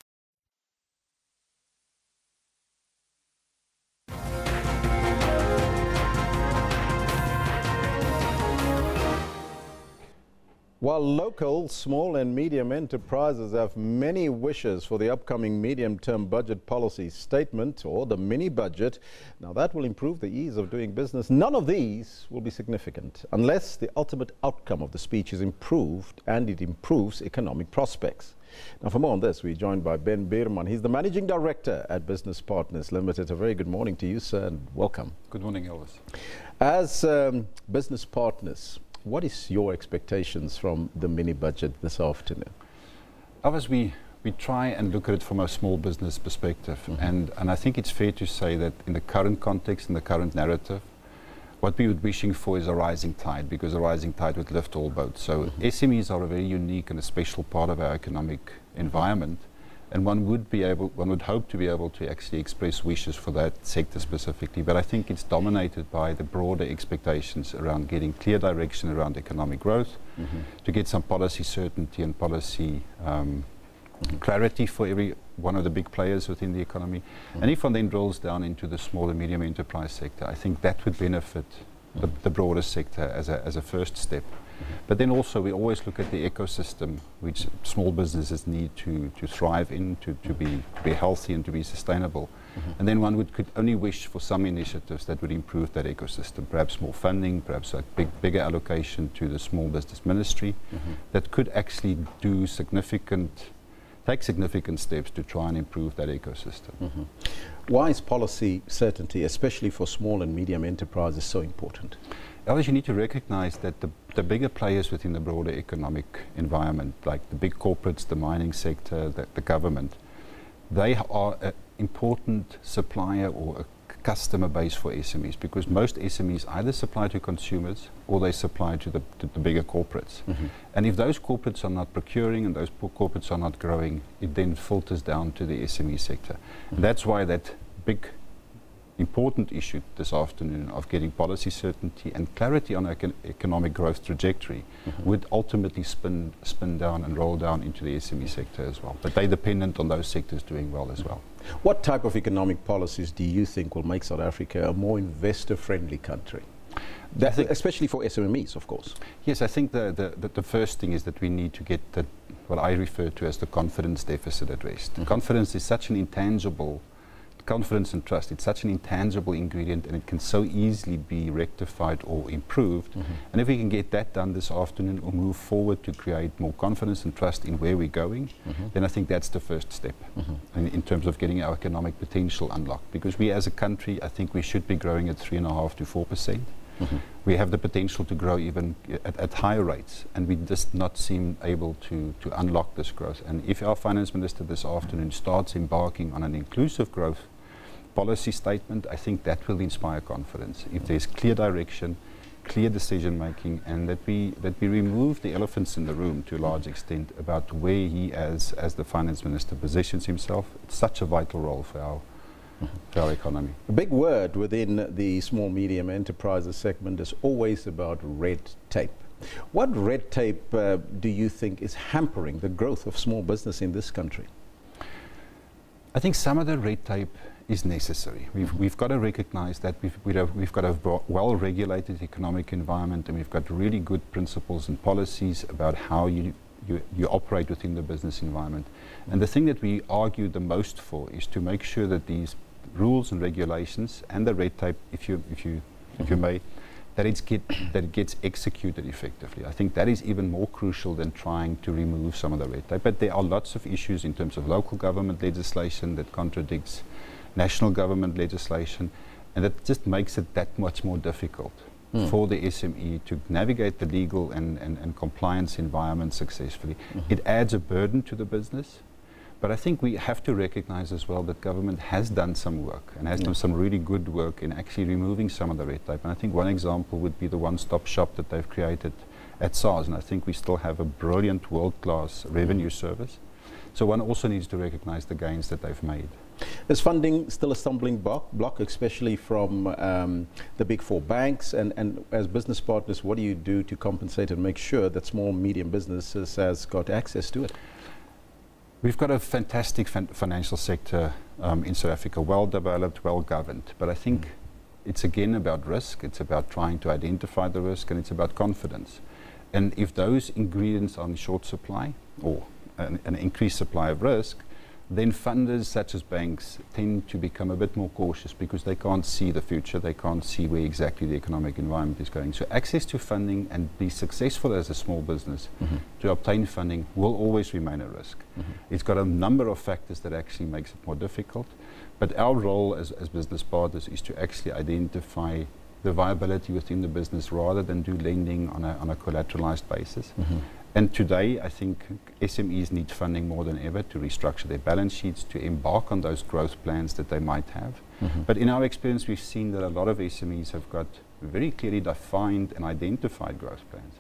While local, small and medium enterprises have many wishes for the upcoming medium-term budget policy statement or the mini budget, now that will improve the ease of doing business. None of these will be significant unless the ultimate outcome of the speech is improved and it improves economic prospects. Now, for more on this, we're joined by Ben Bierman. He's the Managing Director at Business Partners Limited. A very good morning to you, sir, and welcome. Good morning, Elvis. As um, business partners, what is your expectations from the mini budget this afternoon? As we, we try and look at it from a small business perspective, mm-hmm. and, and I think it's fair to say that in the current context, in the current narrative, what we would be wishing for is a rising tide because a rising tide would lift all boats. So mm-hmm. SMEs are a very unique and a special part of our economic environment and one would be able, one would hope to be able to actually express wishes for that sector specifically. But I think it's dominated by the broader expectations around getting clear direction around economic growth, mm-hmm. to get some policy certainty and policy um, clarity for every one of the big players within the economy. Mm-hmm. And if one then drills down into the small and medium enterprise sector, I think that would benefit the, mm-hmm. the broader sector as a, as a first step. But then also we always look at the ecosystem which small businesses need to, to thrive in, to, to, be, to be healthy and to be sustainable. Mm-hmm. And then one would could only wish for some initiatives that would improve that ecosystem, perhaps more funding, perhaps a big, bigger allocation to the small business ministry mm-hmm. that could actually do significant, take significant steps to try and improve that ecosystem. Mm-hmm. Why is policy certainty, especially for small and medium enterprises, so important? Elvis, you need to recognize that the, the bigger players within the broader economic environment, like the big corporates, the mining sector, the, the government, they are an important supplier or a customer base for SMEs because most SMEs either supply to consumers or they supply to the, to the bigger corporates. Mm-hmm. And if those corporates are not procuring and those corporates are not growing, it then filters down to the SME sector. Mm-hmm. That's why that big important issue this afternoon of getting policy certainty and clarity on econ- economic growth trajectory mm-hmm. would ultimately spin spin down and roll down into the SME sector as well. But they're dependent on those sectors doing well as well. What type of economic policies do you think will make South Africa a more investor-friendly country? That, especially for SMEs, of course. Yes, I think the, the, the, the, first thing is that we need to get the, what I refer to as the confidence deficit addressed. Mm-hmm. Confidence is such an intangible confidence and trust. It's such an intangible ingredient and it can so easily be rectified or improved. Mm-hmm. And if we can get that done this afternoon or move forward to create more confidence and trust in where we're going, mm-hmm. then I think that's the first step mm-hmm. in, in, terms of getting our economic potential unlocked. Because we as a country, I think we should be growing at 3.5 to 4 percent. Mm-hmm. We have the potential to grow even at, at, higher rates, and we just not seem able to, to unlock this growth. And if our finance minister this afternoon starts embarking on an inclusive growth policy statement, I think that will inspire confidence. If there's clear direction, clear decision making, and that we that we remove the elephants in the room to a large extent about where he, as as the finance minister, positions himself. It's such a vital role for our for our economy. A big word within the small medium enterprises segment is always about red tape. What red tape uh, do you think is hampering the growth of small business in this country? I think some of the red tape is necessary. We've, we've got to recognize that we've, we have, we've got a well regulated economic environment and we've got really good principles and policies about how you, you, you operate within the business environment. And the thing that we argue the most for is to make sure that these rules and regulations and the red tape, if you, if you, if you mm-hmm. may, that, it's get, that it gets executed effectively. I think that is even more crucial than trying to remove some of the red tape. But there are lots of issues in terms of local government legislation that contradicts national government legislation, and that just makes it that much more difficult mm. for the SME to navigate the legal and, and, and compliance environment successfully. Mm-hmm. It adds a burden to the business. But I think we have to recognize as well that government has done some work and has done some really good work in actually removing some of the red tape. And I think one example would be the one stop shop that they've created at SARS. And I think we still have a brilliant world class revenue service. So one also needs to recognize the gains that they've made. Is funding still a stumbling block, block especially from um, the big four banks? And, and as business partners, what do you do to compensate and make sure that small and medium businesses has got access to it? We've got a fantastic fin financial sector um, in South Africa, well developed, well governed. But I think mm. it's again about risk, it's about trying to identify the risk, and it's about confidence. And if those ingredients are in short supply or an, an increased supply of risk, then funders such as banks tend to become a bit more cautious because they can't see the future, they can't see where exactly the economic environment is going. So, access to funding and be successful as a small business mm-hmm. to obtain funding will always remain a risk. Mm-hmm. It's got a number of factors that actually makes it more difficult. But our role as, as business partners is to actually identify the viability within the business rather than do lending on a, on a collateralized basis. Mm-hmm. And today, I think SMEs need funding more than ever to restructure their balance sheets, to embark on those growth plans that they might have. Mm-hmm. But in our experience, we've seen that a lot of SMEs have got very clearly defined and identified growth plans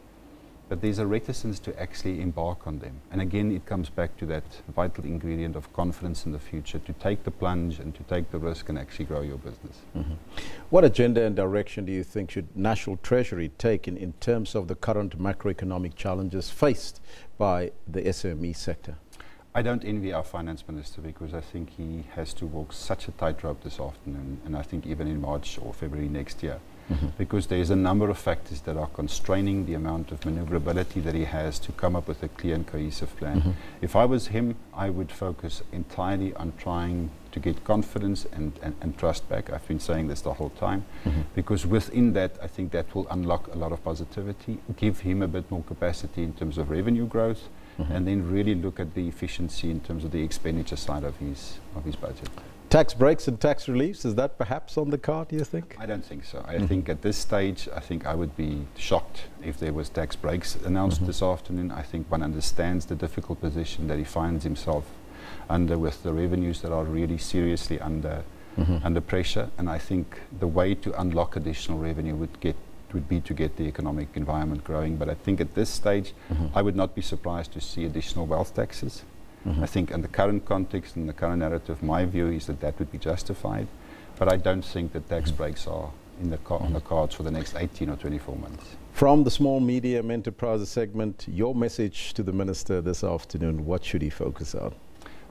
but there's a reticence to actually embark on them. And again, it comes back to that vital ingredient of confidence in the future to take the plunge and to take the risk and actually grow your business. Mm-hmm. What agenda and direction do you think should National Treasury take in, in terms of the current macroeconomic challenges faced by the SME sector? I don't envy our finance minister because I think he has to walk such a tightrope this afternoon, and I think even in March or February next year mm-hmm. because there's a number of factors that are constraining the amount of maneuverability that he has to come up with a clear and cohesive plan. Mm-hmm. If I was him, I would focus entirely on trying to get confidence and, and, and trust back. I've been saying this the whole time mm-hmm. because within that, I think that will unlock a lot of positivity, give him a bit more capacity in terms of revenue growth. Mm-hmm. And then really look at the efficiency in terms of the expenditure side of his of his budget. Tax breaks and tax reliefs, is that perhaps on the card, do you think? I don't think so. I mm-hmm. think at this stage, I think I would be shocked if there was tax breaks announced mm-hmm. this afternoon. I think one understands the difficult position that he finds himself under with the revenues that are really seriously under mm-hmm. under pressure. And I think the way to unlock additional revenue would get would be to get the economic environment growing. But I think at this stage, mm-hmm. I would not be surprised to see additional wealth taxes. Mm-hmm. I think in the current context, and the current narrative, my view is that that would be justified. But I don't think that tax mm-hmm. breaks are in the on the cards for the next 18 or 24 months. From the small medium enterprises segment, your message to the minister this afternoon, what should he focus on?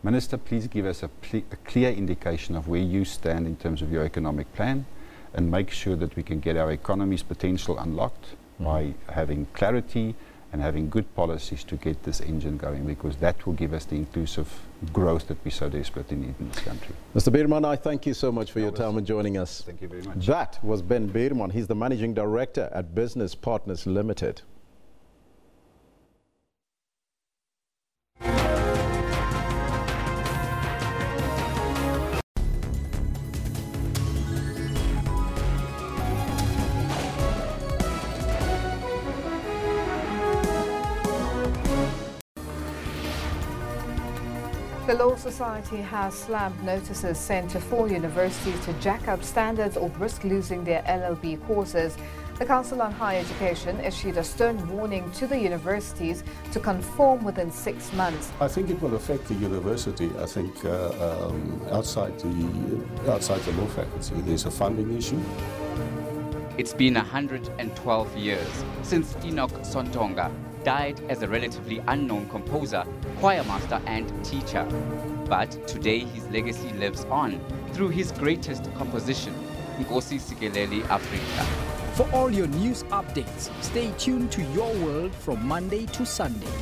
Minister, please give us a, ple- a clear indication of where you stand in terms of your economic plan and make sure that we can get our economy's potential unlocked mm-hmm. by having clarity and having good policies to get this engine going because that will give us the inclusive growth that we so desperately need in this country. Mr. Bierman, I thank you so much for your time and joining us. Thank you very much. That was Ben Bierman. He's the Managing Director at Business Partners Limited. Law Society has slammed notices sent to four universities to jack up standards or risk losing their LLB courses. The Council on Higher Education issued a stern warning to the universities to conform within six months. I think it will affect the university. I think uh, um, outside the outside the law faculty, there's a funding issue. It's been 112 years since Enoch Sontonga died as a relatively unknown composer, choir master, and teacher. But today his legacy lives on through his greatest composition, Nkosi Sikelel' Afrika. For all your news updates, stay tuned to Your World from Monday to Sunday.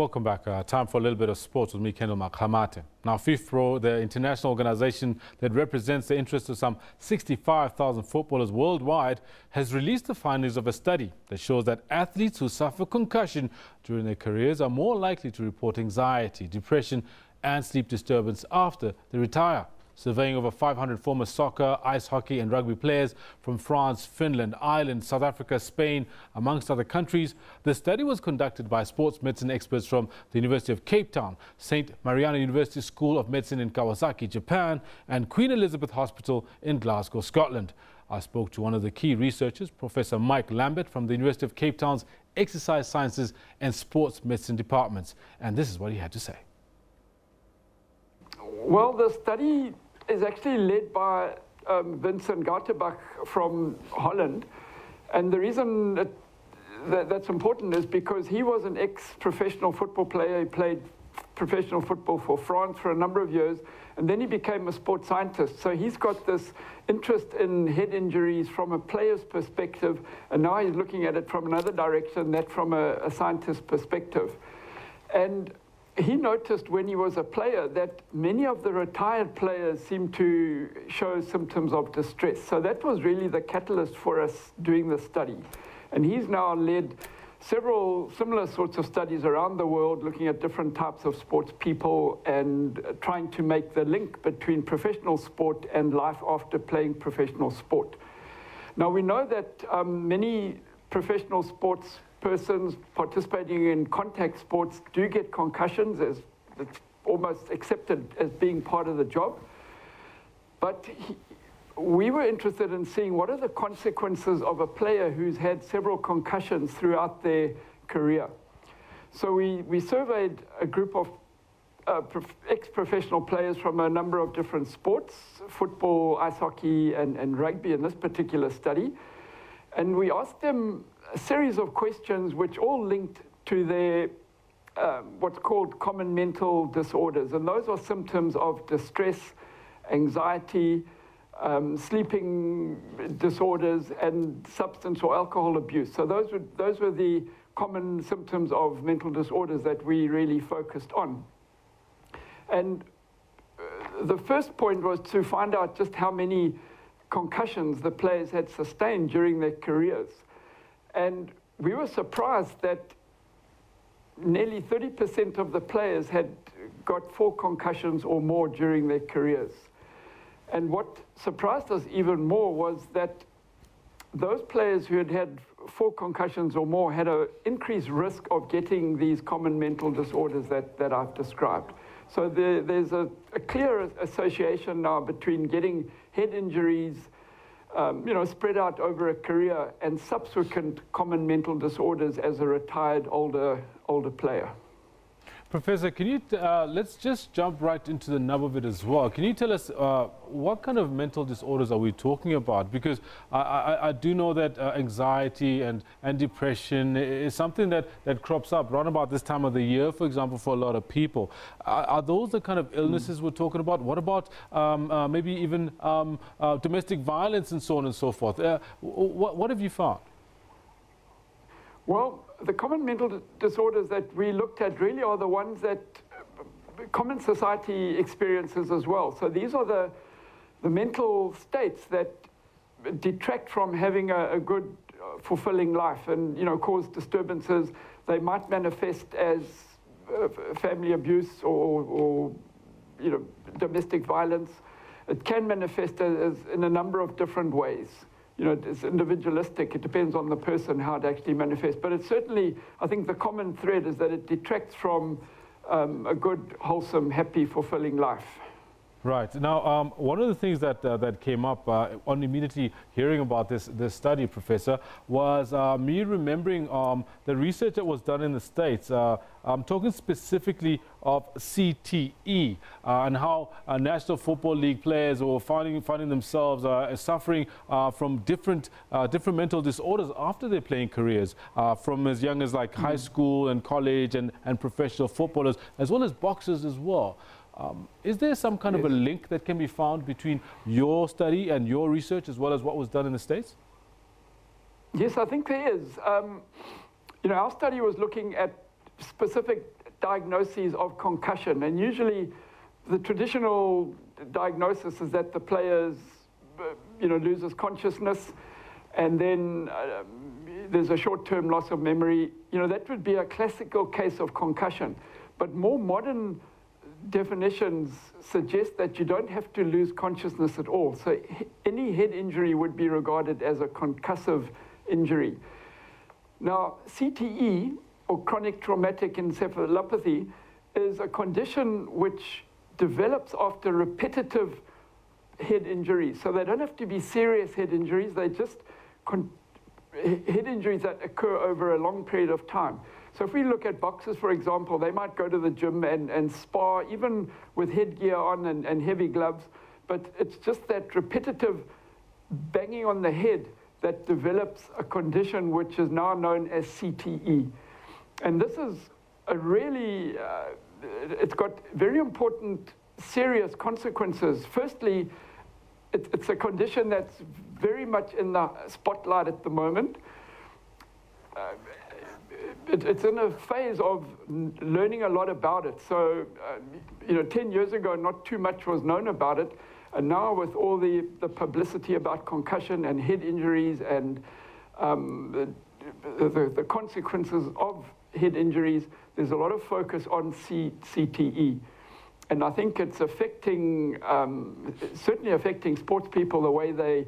Welcome back. Uh, time for a little bit of sports with me, Kendall Makhamate. Now, FIFPro, the international organization that represents the interests of some 65,000 footballers worldwide, has released the findings of a study that shows that athletes who suffer concussion during their careers are more likely to report anxiety, depression, and sleep disturbance after they retire surveying over 500 former soccer, ice hockey, and rugby players from France, Finland, Ireland, South Africa, Spain, amongst other countries. The study was conducted by sports medicine experts from the University of Cape Town, St. Marianna University School of Medicine in Kawasaki, Japan, and Queen Elizabeth Hospital in Glasgow, Scotland. I spoke to one of the key researchers, Professor Mike Lambert from the University of Cape Town's Exercise Sciences and Sports Medicine departments, and this is what he had to say. Well, the study is actually led by um, Vincent Gouttebarge from Holland. And the reason that, that that's important is because he was an ex-professional football player. He played professional football for France for a number of years, and then he became a sports scientist. So he's got this interest in head injuries from a player's perspective, and now he's looking at it from another direction, that from a, a scientist's perspective. And he noticed when he was a player that many of the retired players seemed to show symptoms of distress. So that was really the catalyst for us doing the study. And he's now led several similar sorts of studies around the world looking at different types of sports people and trying to make the link between professional sport and life after playing professional sport. Now we know that um, many professional sports persons participating in contact sports do get concussions as it's almost accepted as being part of the job. But he, we were interested in seeing what are the consequences of a player who's had several concussions throughout their career. So we, we surveyed a group of uh, ex-professional players from a number of different sports, football, ice hockey, and, and rugby in this particular study. And we asked them a series of questions which all linked to their um, what's called common mental disorders. And those are symptoms of distress, anxiety, um, sleeping disorders, and substance or alcohol abuse. So those were, those were the common symptoms of mental disorders that we really focused on. And uh, the first point was to find out just how many concussions the players had sustained during their careers. And we were surprised that nearly 30% of the players had got four concussions or more during their careers. And what surprised us even more was that those players who had had four concussions or more had an increased risk of getting these common mental disorders that, that I've described. So there, there's a, a clear association now between getting head injuries, um, you know, spread out over a career and subsequent common mental disorders as a retired older, older player. Professor, can you, uh, let's just jump right into the nub of it as well. Can you tell us uh, what kind of mental disorders are we talking about? Because I, I, I do know that uh, anxiety and, and depression is something that, that crops up right about this time of the year, for example, for a lot of people. Are, are those the kind of illnesses mm. we're talking about? What about um, uh, maybe even um, uh, domestic violence and so on and so forth? Uh, what, what have you found? Well, the common mental disorders that we looked at really are the ones that common society experiences as well. So these are the, the mental states that detract from having a, a good, uh, fulfilling life and, you know, cause disturbances. They might manifest as uh, family abuse or, or, you know, domestic violence. it can manifest as, in a number of different ways. You know, it's individualistic. It depends on the person how it actually manifests. But it's certainly, I think the common thread is that it detracts from um, a good, wholesome, happy, fulfilling life. Right. Now, um, one of the things that, uh, that came up uh, on immediately hearing about this, this study, Professor, was uh, me remembering um, the research that was done in the States. Uh, I'm talking specifically of CTE uh, and how uh, National Football League players were finding, finding themselves suffering from different, different mental disorders after their playing careers, from as young as like mm high school and college and, and professional footballers, as well as boxers as well. Um, is there some kind yes. of a link that can be found between your study and your research as well as what was done in the States? Yes, I think there is. Um, you know, our study was looking at specific diagnoses of concussion, and usually the traditional diagnosis is that the players, you know, loses consciousness, and then uh, there's a short-term loss of memory. You know, that would be a classical case of concussion. But more modern definitions suggest that you don't have to lose consciousness at all. So any head injury would be regarded as a concussive injury. Now, CTE, or chronic traumatic encephalopathy, is a condition which develops after repetitive head injuries. So they don't have to be serious head injuries, they just head injuries that occur over a long period of time. So if we look at boxers, for example, they might go to the gym and, and spar, even with headgear on and, and heavy gloves, but it's just that repetitive banging on the head that develops a condition which is now known as CTE. And this is a really, uh, it's got very important serious consequences. Firstly, it, it's a condition that's very much in the spotlight at the moment. Uh, it, it's in a phase of learning a lot about it. So, uh, you know, 10 years ago, not too much was known about it. And now, with all the, the publicity about concussion and head injuries and um, the, the, the, consequences of head injuries, there's a lot of focus on C, CTE. And I think it's affecting, um, certainly affecting sports people the way they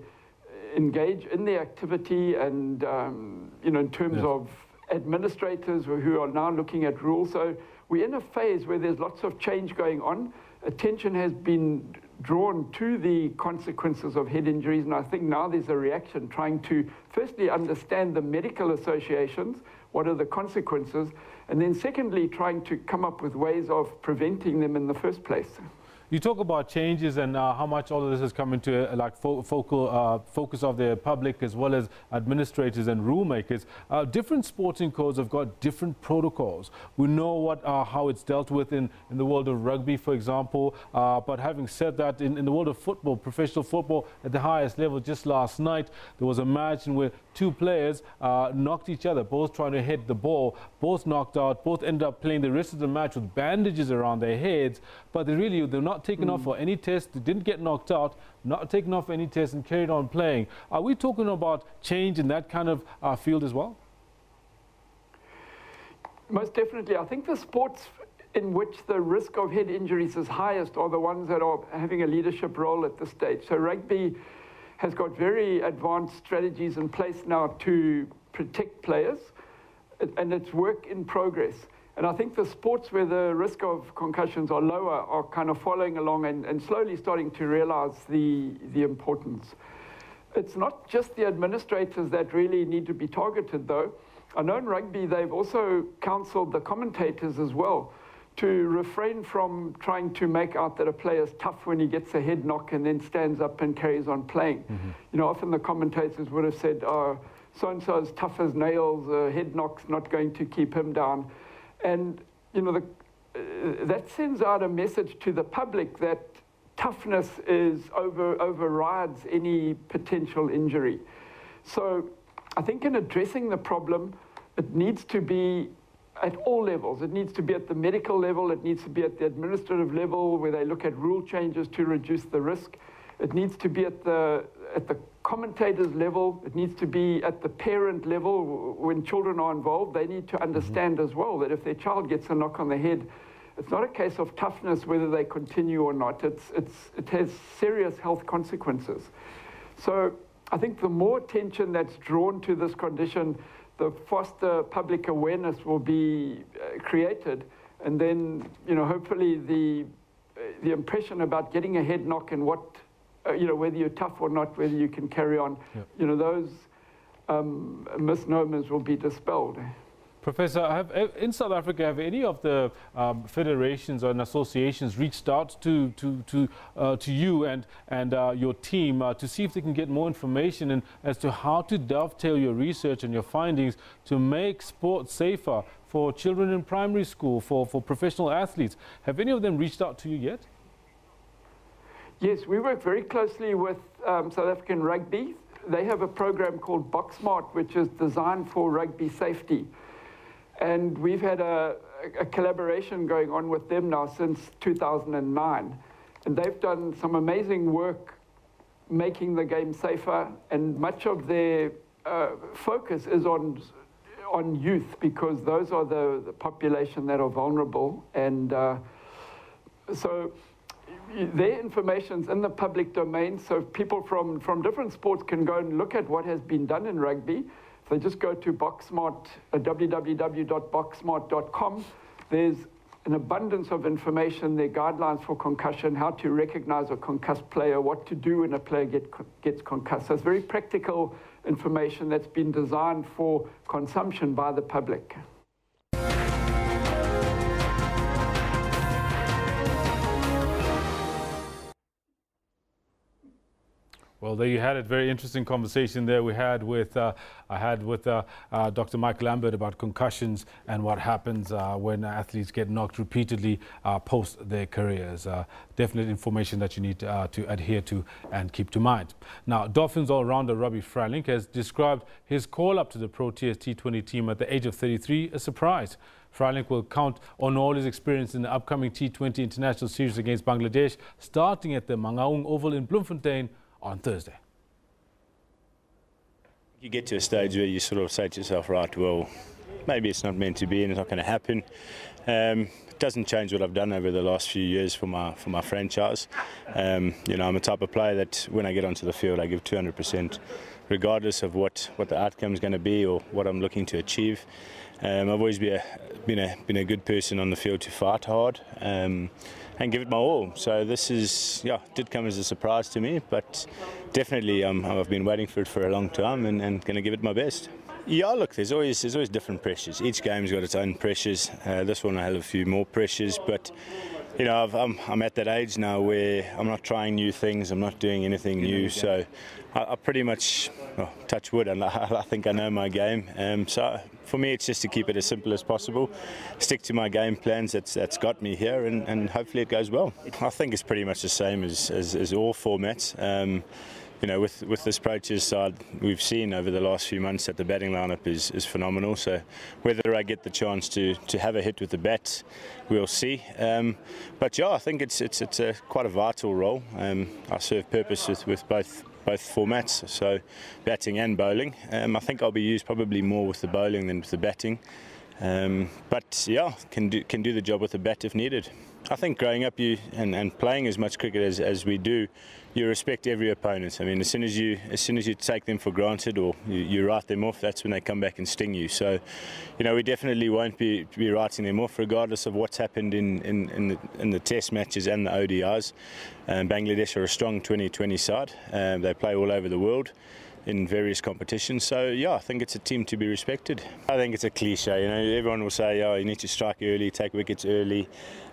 engage in the activity and, um, you know, in terms of administrators who are now looking at rules. So we're in a phase where there's lots of change going on. Attention has been drawn to the consequences of head injuries, and I think now there's a reaction trying to firstly understand the medical associations, what are the consequences, and then secondly, trying to come up with ways of preventing them in the first place. You talk about changes and uh, how much all of this has come into uh, like fo focal uh, focus of the public as well as administrators and rule makers. Uh, different sporting codes have got different protocols. We know what uh, how it's dealt with in, in the world of rugby, for example. Uh, but having said that, in, in the world of football, professional football at the highest level, just last night there was a match in where two players knocked each other, both trying to hit the ball, both knocked out, both ended up playing the rest of the match with bandages around their heads. But they really they're not taken mm. off for any test, didn't get knocked out, not taken off any test, and carried on playing. Are we talking about change in that kind of uh, field as well? Most definitely. I think the sports in which the risk of head injuries is highest are the ones that are having a leadership role at this stage. So rugby has got very advanced strategies in place now to protect players, and it's work in progress. And I think the sports where the risk of concussions are lower are kind of following along and, and slowly starting to realize the, the importance. It's not just the administrators that really need to be targeted, though. I know in rugby they've also counseled the commentators as well to refrain from trying to make out that a player's tough when he gets a head knock and then stands up and carries on playing. Mm-hmm. You know, often the commentators would have said, oh, so and so is tough as nails, a head knock's not going to keep him down. And, you know, the, uh, that sends out a message to the public that toughness is over, overrides any potential injury. So I think in addressing the problem, it needs to be at all levels. It needs to be at the medical level, it needs to be at the administrative level where they look at rule changes to reduce the risk. It needs to be at the, at the commentators level, it needs to be at the parent level. When children are involved, they need to understand mm-hmm. as well that if their child gets a knock on the head, it's not a case of toughness whether they continue or not. It's, it's, it has serious health consequences. So I think the more attention that's drawn to this condition, the faster public awareness will be uh, created. And then, you know, hopefully the, uh, the impression about getting a head knock and what, uh, you know, whether you're tough or not, whether you can carry on, yep. you know, those um, misnomers will be dispelled. Professor, have, in South Africa, have any of the um, federations and associations reached out to to to, uh, to you and and uh, your team uh, to see if they can get more information and as to how to dovetail your research and your findings to make sport safer for children in primary school, for for professional athletes? Have any of them reached out to you yet? Yes, we work very closely with um, South African Rugby. They have a program called BokSmart, which is designed for rugby safety. And we've had a, a, collaboration going on with them now since 2009. And they've done some amazing work making the game safer. And much of their uh, focus is on, on youth because those are the, the population that are vulnerable. And uh, so their information's in the public domain, so people from, from different sports can go and look at what has been done in rugby. If they just go to Boksmart, uh, www.boksmart.com, there's an abundance of information, their guidelines for concussion, how to recognize a concussed player, what to do when a player get, gets concussed. So it's very practical information that's been designed for consumption by the public. Well, there you had it. Very interesting conversation there we had with uh, I had with uh, uh, Dr. Mike Lambert about concussions and what happens uh, when athletes get knocked repeatedly uh, post their careers. Uh, definite information that you need to adhere to and keep to mind. Now, Dolphins all-rounder Robbie Frylinck has described his call-up to the Proteas T20 team at the age of 33 a surprise. Frylinck will count on all his experience in the upcoming T20 International Series against Bangladesh, starting at the Mangaung Oval in Bloemfontein on Thursday. You get to a stage where you sort of say to yourself, right, well, maybe it's not meant to be and it's not going to happen. Um, it doesn't change what I've done over the last few years for my for my franchise. Um, you know, I'm a type of player that when I get onto the field, I give 200%, regardless of what what the outcome is going to be or what I'm looking to achieve. Um, I've always been a, been a been a good person on the field to fight hard. Um, and give it my all. So this is, yeah, did come as a surprise to me, but definitely um, I've been waiting for it for a long time and, and going to give it my best. Yeah, look, there's always there's always different pressures. Each game's got its own pressures. Uh, this one I have a few more pressures, but you know, i am I'm at that age now where I'm not trying new things. I'm not doing anything new. So I, I pretty much well, touch wood, and I, [laughs] I, think I know my game. Um, so for me, it's just to keep it as simple as possible, stick to my game plans that's, that's got me here, and, and hopefully it goes well. I think it's pretty much the same as, as, as all formats. Um, you know, with, with this Proteas side, we've seen over the last few months that the batting lineup is, is phenomenal. So whether I get the chance to, to have a hit with the bat, we'll see. Um, but yeah, I think it's it's it's a quite a vital role. Um, I serve purpose with, with both both formats, so batting and bowling. Um, I think I'll be used probably more with the bowling than with the batting. Um, but yeah, can do, can do the job with the bat if needed. I think growing up you and, and playing as much cricket as, as we do, you respect every opponent. I mean, as soon as you as soon as you take them for granted or you, you, write them off, that's when they come back and sting you. So, you know, we definitely won't be, be writing them off, regardless of what's happened in in, in, the, in the Test matches and the ODIs. Um, Bangladesh are a strong 2020 side. Um, they play all over the world in various competitions. So yeah, I think it's a team to be respected. I think it's a cliche. You know, everyone will say, "Oh, you need to strike early, take wickets early,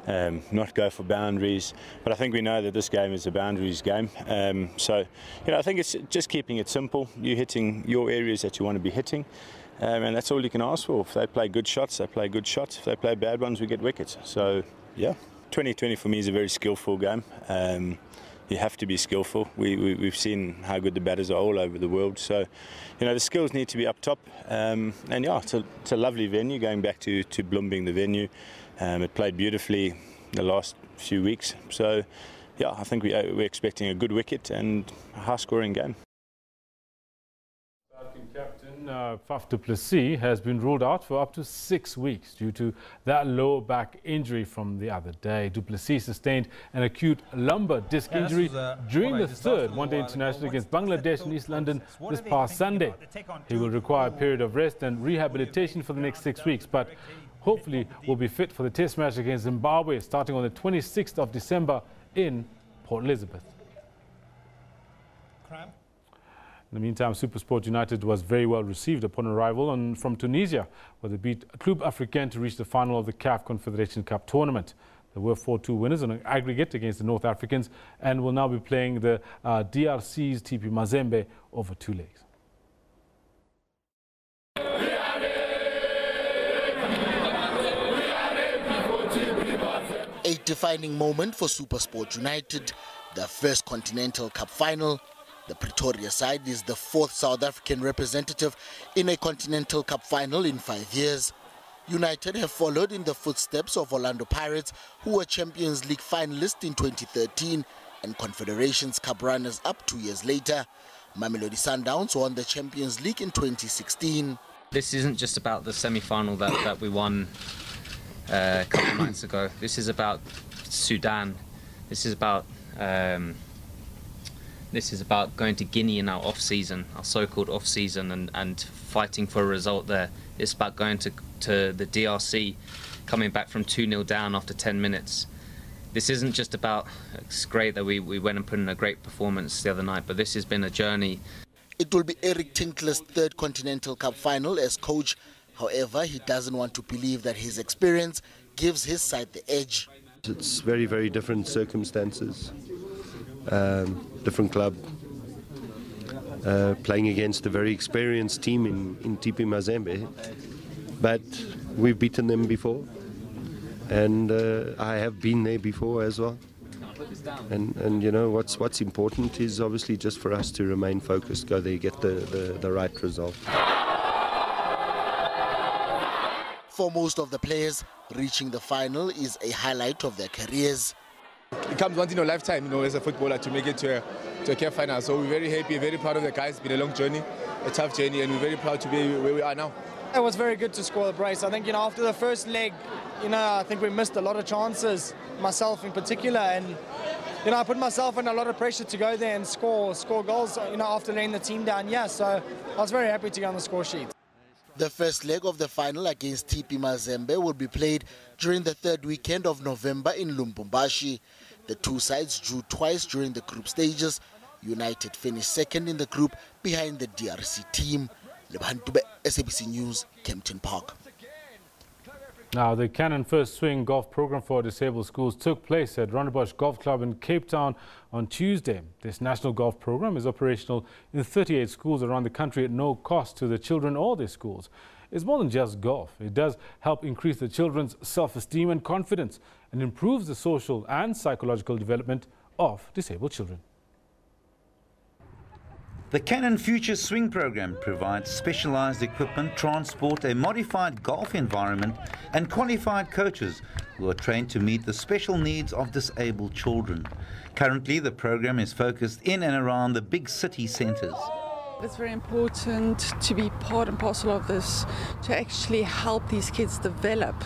um, not go for boundaries." But I think we know that this game is a boundaries game. Um, so you know, I think it's just keeping it simple. You're hitting your areas that you want to be hitting. Um, and that's all you can ask for. If they play good shots, they play good shots. If they play bad ones, we get wickets. So, yeah. 2020 for me is a very skillful game. Um, you have to be skillful. We, we, have seen how good the batters are all over the world. So, you know, the skills need to be up top. Um, and yeah, it's a, it's a, lovely venue, going back to, to Bloem being the venue. Um, it played beautifully the last few weeks. So, yeah, I think we, uh, we're expecting a good wicket and a high scoring game. uh, Faf du Plessis has been ruled out for up to six weeks due to that lower back injury from the other day. Du Plessis sustained an acute lumbar disc Yeah, injury was, uh, during the third a one-day international against Bangladesh in East London this past Sunday. about? They take on He will require a period of rest and rehabilitation for the next six weeks, but hopefully will be fit for the test match against Zimbabwe starting on the 26th of December in Port Elizabeth. In the meantime, Supersport United was very well received upon arrival on, from Tunisia, where they beat Club Africain to reach the final of the CAF Confederation Cup tournament. They were 4-2 winners on an aggregate against the North Africans and will now be playing the uh, DRC's TP Mazembe over two legs. Defining moment for Supersport United, the first Continental Cup final. The Pretoria side is the fourth South African representative in a Continental Cup final in five years. United have followed in the footsteps of Orlando Pirates, who were Champions League finalists in 2013 and Confederations Cup runners up two years later. Mamelodi Sundowns won the Champions League in 2016. This isn't just about the semi-final that, that we won uh, a couple of nights ago. This is about Sudan. This is about um, this is about going to Guinea in our off-season, our so-called off-season, and, and fighting for a result there. It's about going to to the DRC, coming back from 2-0 down after 10 minutes. This isn't just about. It's great that we, we went and put in a great performance the other night, but this has been a journey. It will be Eric Tinkler's third Continental Cup final as coach. However, he doesn't want to believe that his experience gives his side the edge. It's very, very different circumstances, um, different club, uh, playing against a very experienced team in, in TP Mazembe. But we've beaten them before, and uh, I have been there before as well. And, and you know what's what's important is obviously just for us to remain focused, go there, get the, the, the right result. For most of the players, reaching the final is a highlight of their careers. It comes once in a lifetime, you know, as a footballer to make it to a, to a care final. So we're very happy, very proud of the guys. It's been a long journey, a tough journey, and we're very proud to be where we are now. It was very good to score the brace. I think, you know, after the first leg, you know, I think we missed a lot of chances, myself in particular, and, you know, I put myself under a lot of pressure to go there and score score goals, you know, after laying the team down. Yeah, so I was very happy to get on the score sheet. The first leg of the final against TP Mazembe will be played during the third weekend of November in Lubumbashi. The two sides drew twice during the group stages. United finished second in the group behind the DRC team. Lebantube, SABC News, Kempton Park. Now, the Canon Future Swing Golf Program for Disabled Schools took place at Rondebosch Golf Club in Cape Town on Tuesday. This national golf program is operational in 38 schools around the country at no cost to the children or their schools. It's more than just golf. It does help increase the children's self-esteem and confidence and improves the social and psychological development of disabled children. The Canon Future Swing program provides specialized equipment, transport, a modified golf environment, and qualified coaches who are trained to meet the special needs of disabled children. Currently, the program is focused in and around the big city centers. It's very important to be part and parcel of this, to actually help these kids develop.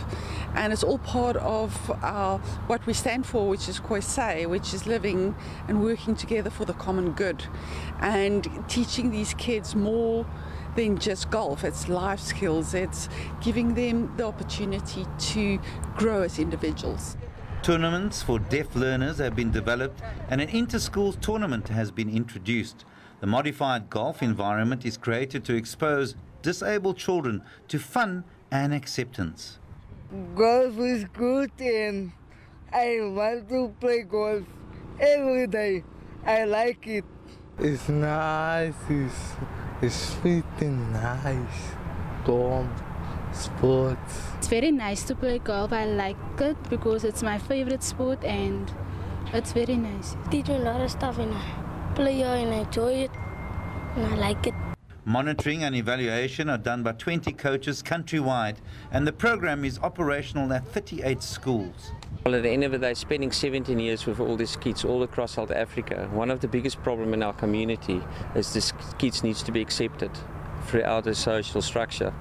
And it's all part of our, what we stand for, which is kyosei, which is living and working together for the common good. And teaching these kids more than just golf, it's life skills, it's giving them the opportunity to grow as individuals. Tournaments for deaf learners have been developed and an inter-schools tournament has been introduced. The modified golf environment is created to expose disabled children to fun and acceptance. Golf is good and I want to play golf every day. I like it. It's nice, it's, it's sweet and nice. Calm, sports. It's very nice to play golf. I like it because it's my favorite sport and it's very nice. Teach me a lot of stuff and I play here and I enjoy it and I like it. Monitoring and evaluation are done by 20 coaches countrywide, and the program is operational at 38 schools. Well, at the end of the day, spending 17 years with all these kids all across South Africa, one of the biggest problems in our community is this kids needs to be accepted throughout the social structure.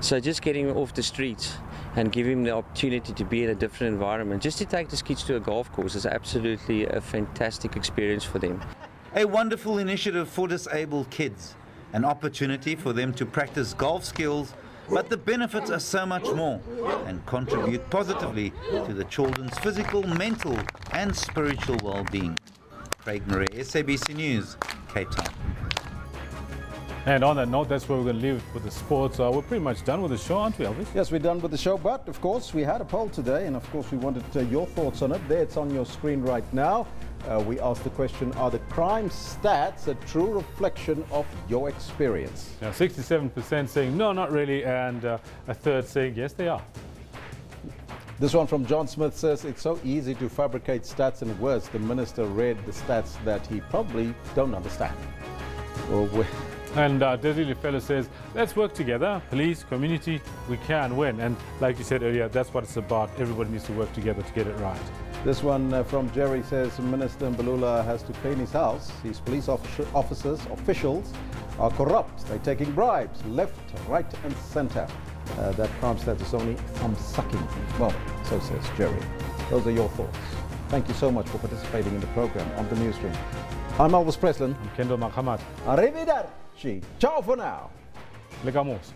So just getting him off the streets and giving them the opportunity to be in a different environment, just to take the kids to a golf course is absolutely a fantastic experience for them. A wonderful initiative for disabled kids, an opportunity for them to practice golf skills, but the benefits are so much more and contribute positively to the children's physical, mental, and spiritual well being. Craig Murray, SABC News, Cape Town. And on that note, that's where we're going to leave with the sports. Uh, we're pretty much done with the show, aren't we, Elvis? Yes, we're done with the show, but of course, we had a poll today, and of course, we wanted uh, your thoughts on it. There, it's on your screen right now. Uh, we asked the question Are the crime stats a true reflection of your experience? Now, 67% saying no, not really, and uh, a third saying yes, they are. This one from John Smith says it's so easy to fabricate stats and worse. The minister read the stats that he probably don't understand. Well, [laughs] and uh, Desiree Fellow says, let's work together, police, community, we can win. And like you said earlier, that's what it's about. Everybody needs to work together to get it right. This one uh, from Jerry says Minister Mbalula has to clean his house. His police officers, officials are corrupt. They're taking bribes left, right, and center. Uh, that crime stat is only thumb sucking. Well, so says Jerry. Those are your thoughts. Thank you so much for participating in the program on the newsroom. I'm Elvis Presslin. I'm Kendall Makamat. Arrivederci. Ciao for now. Legamos.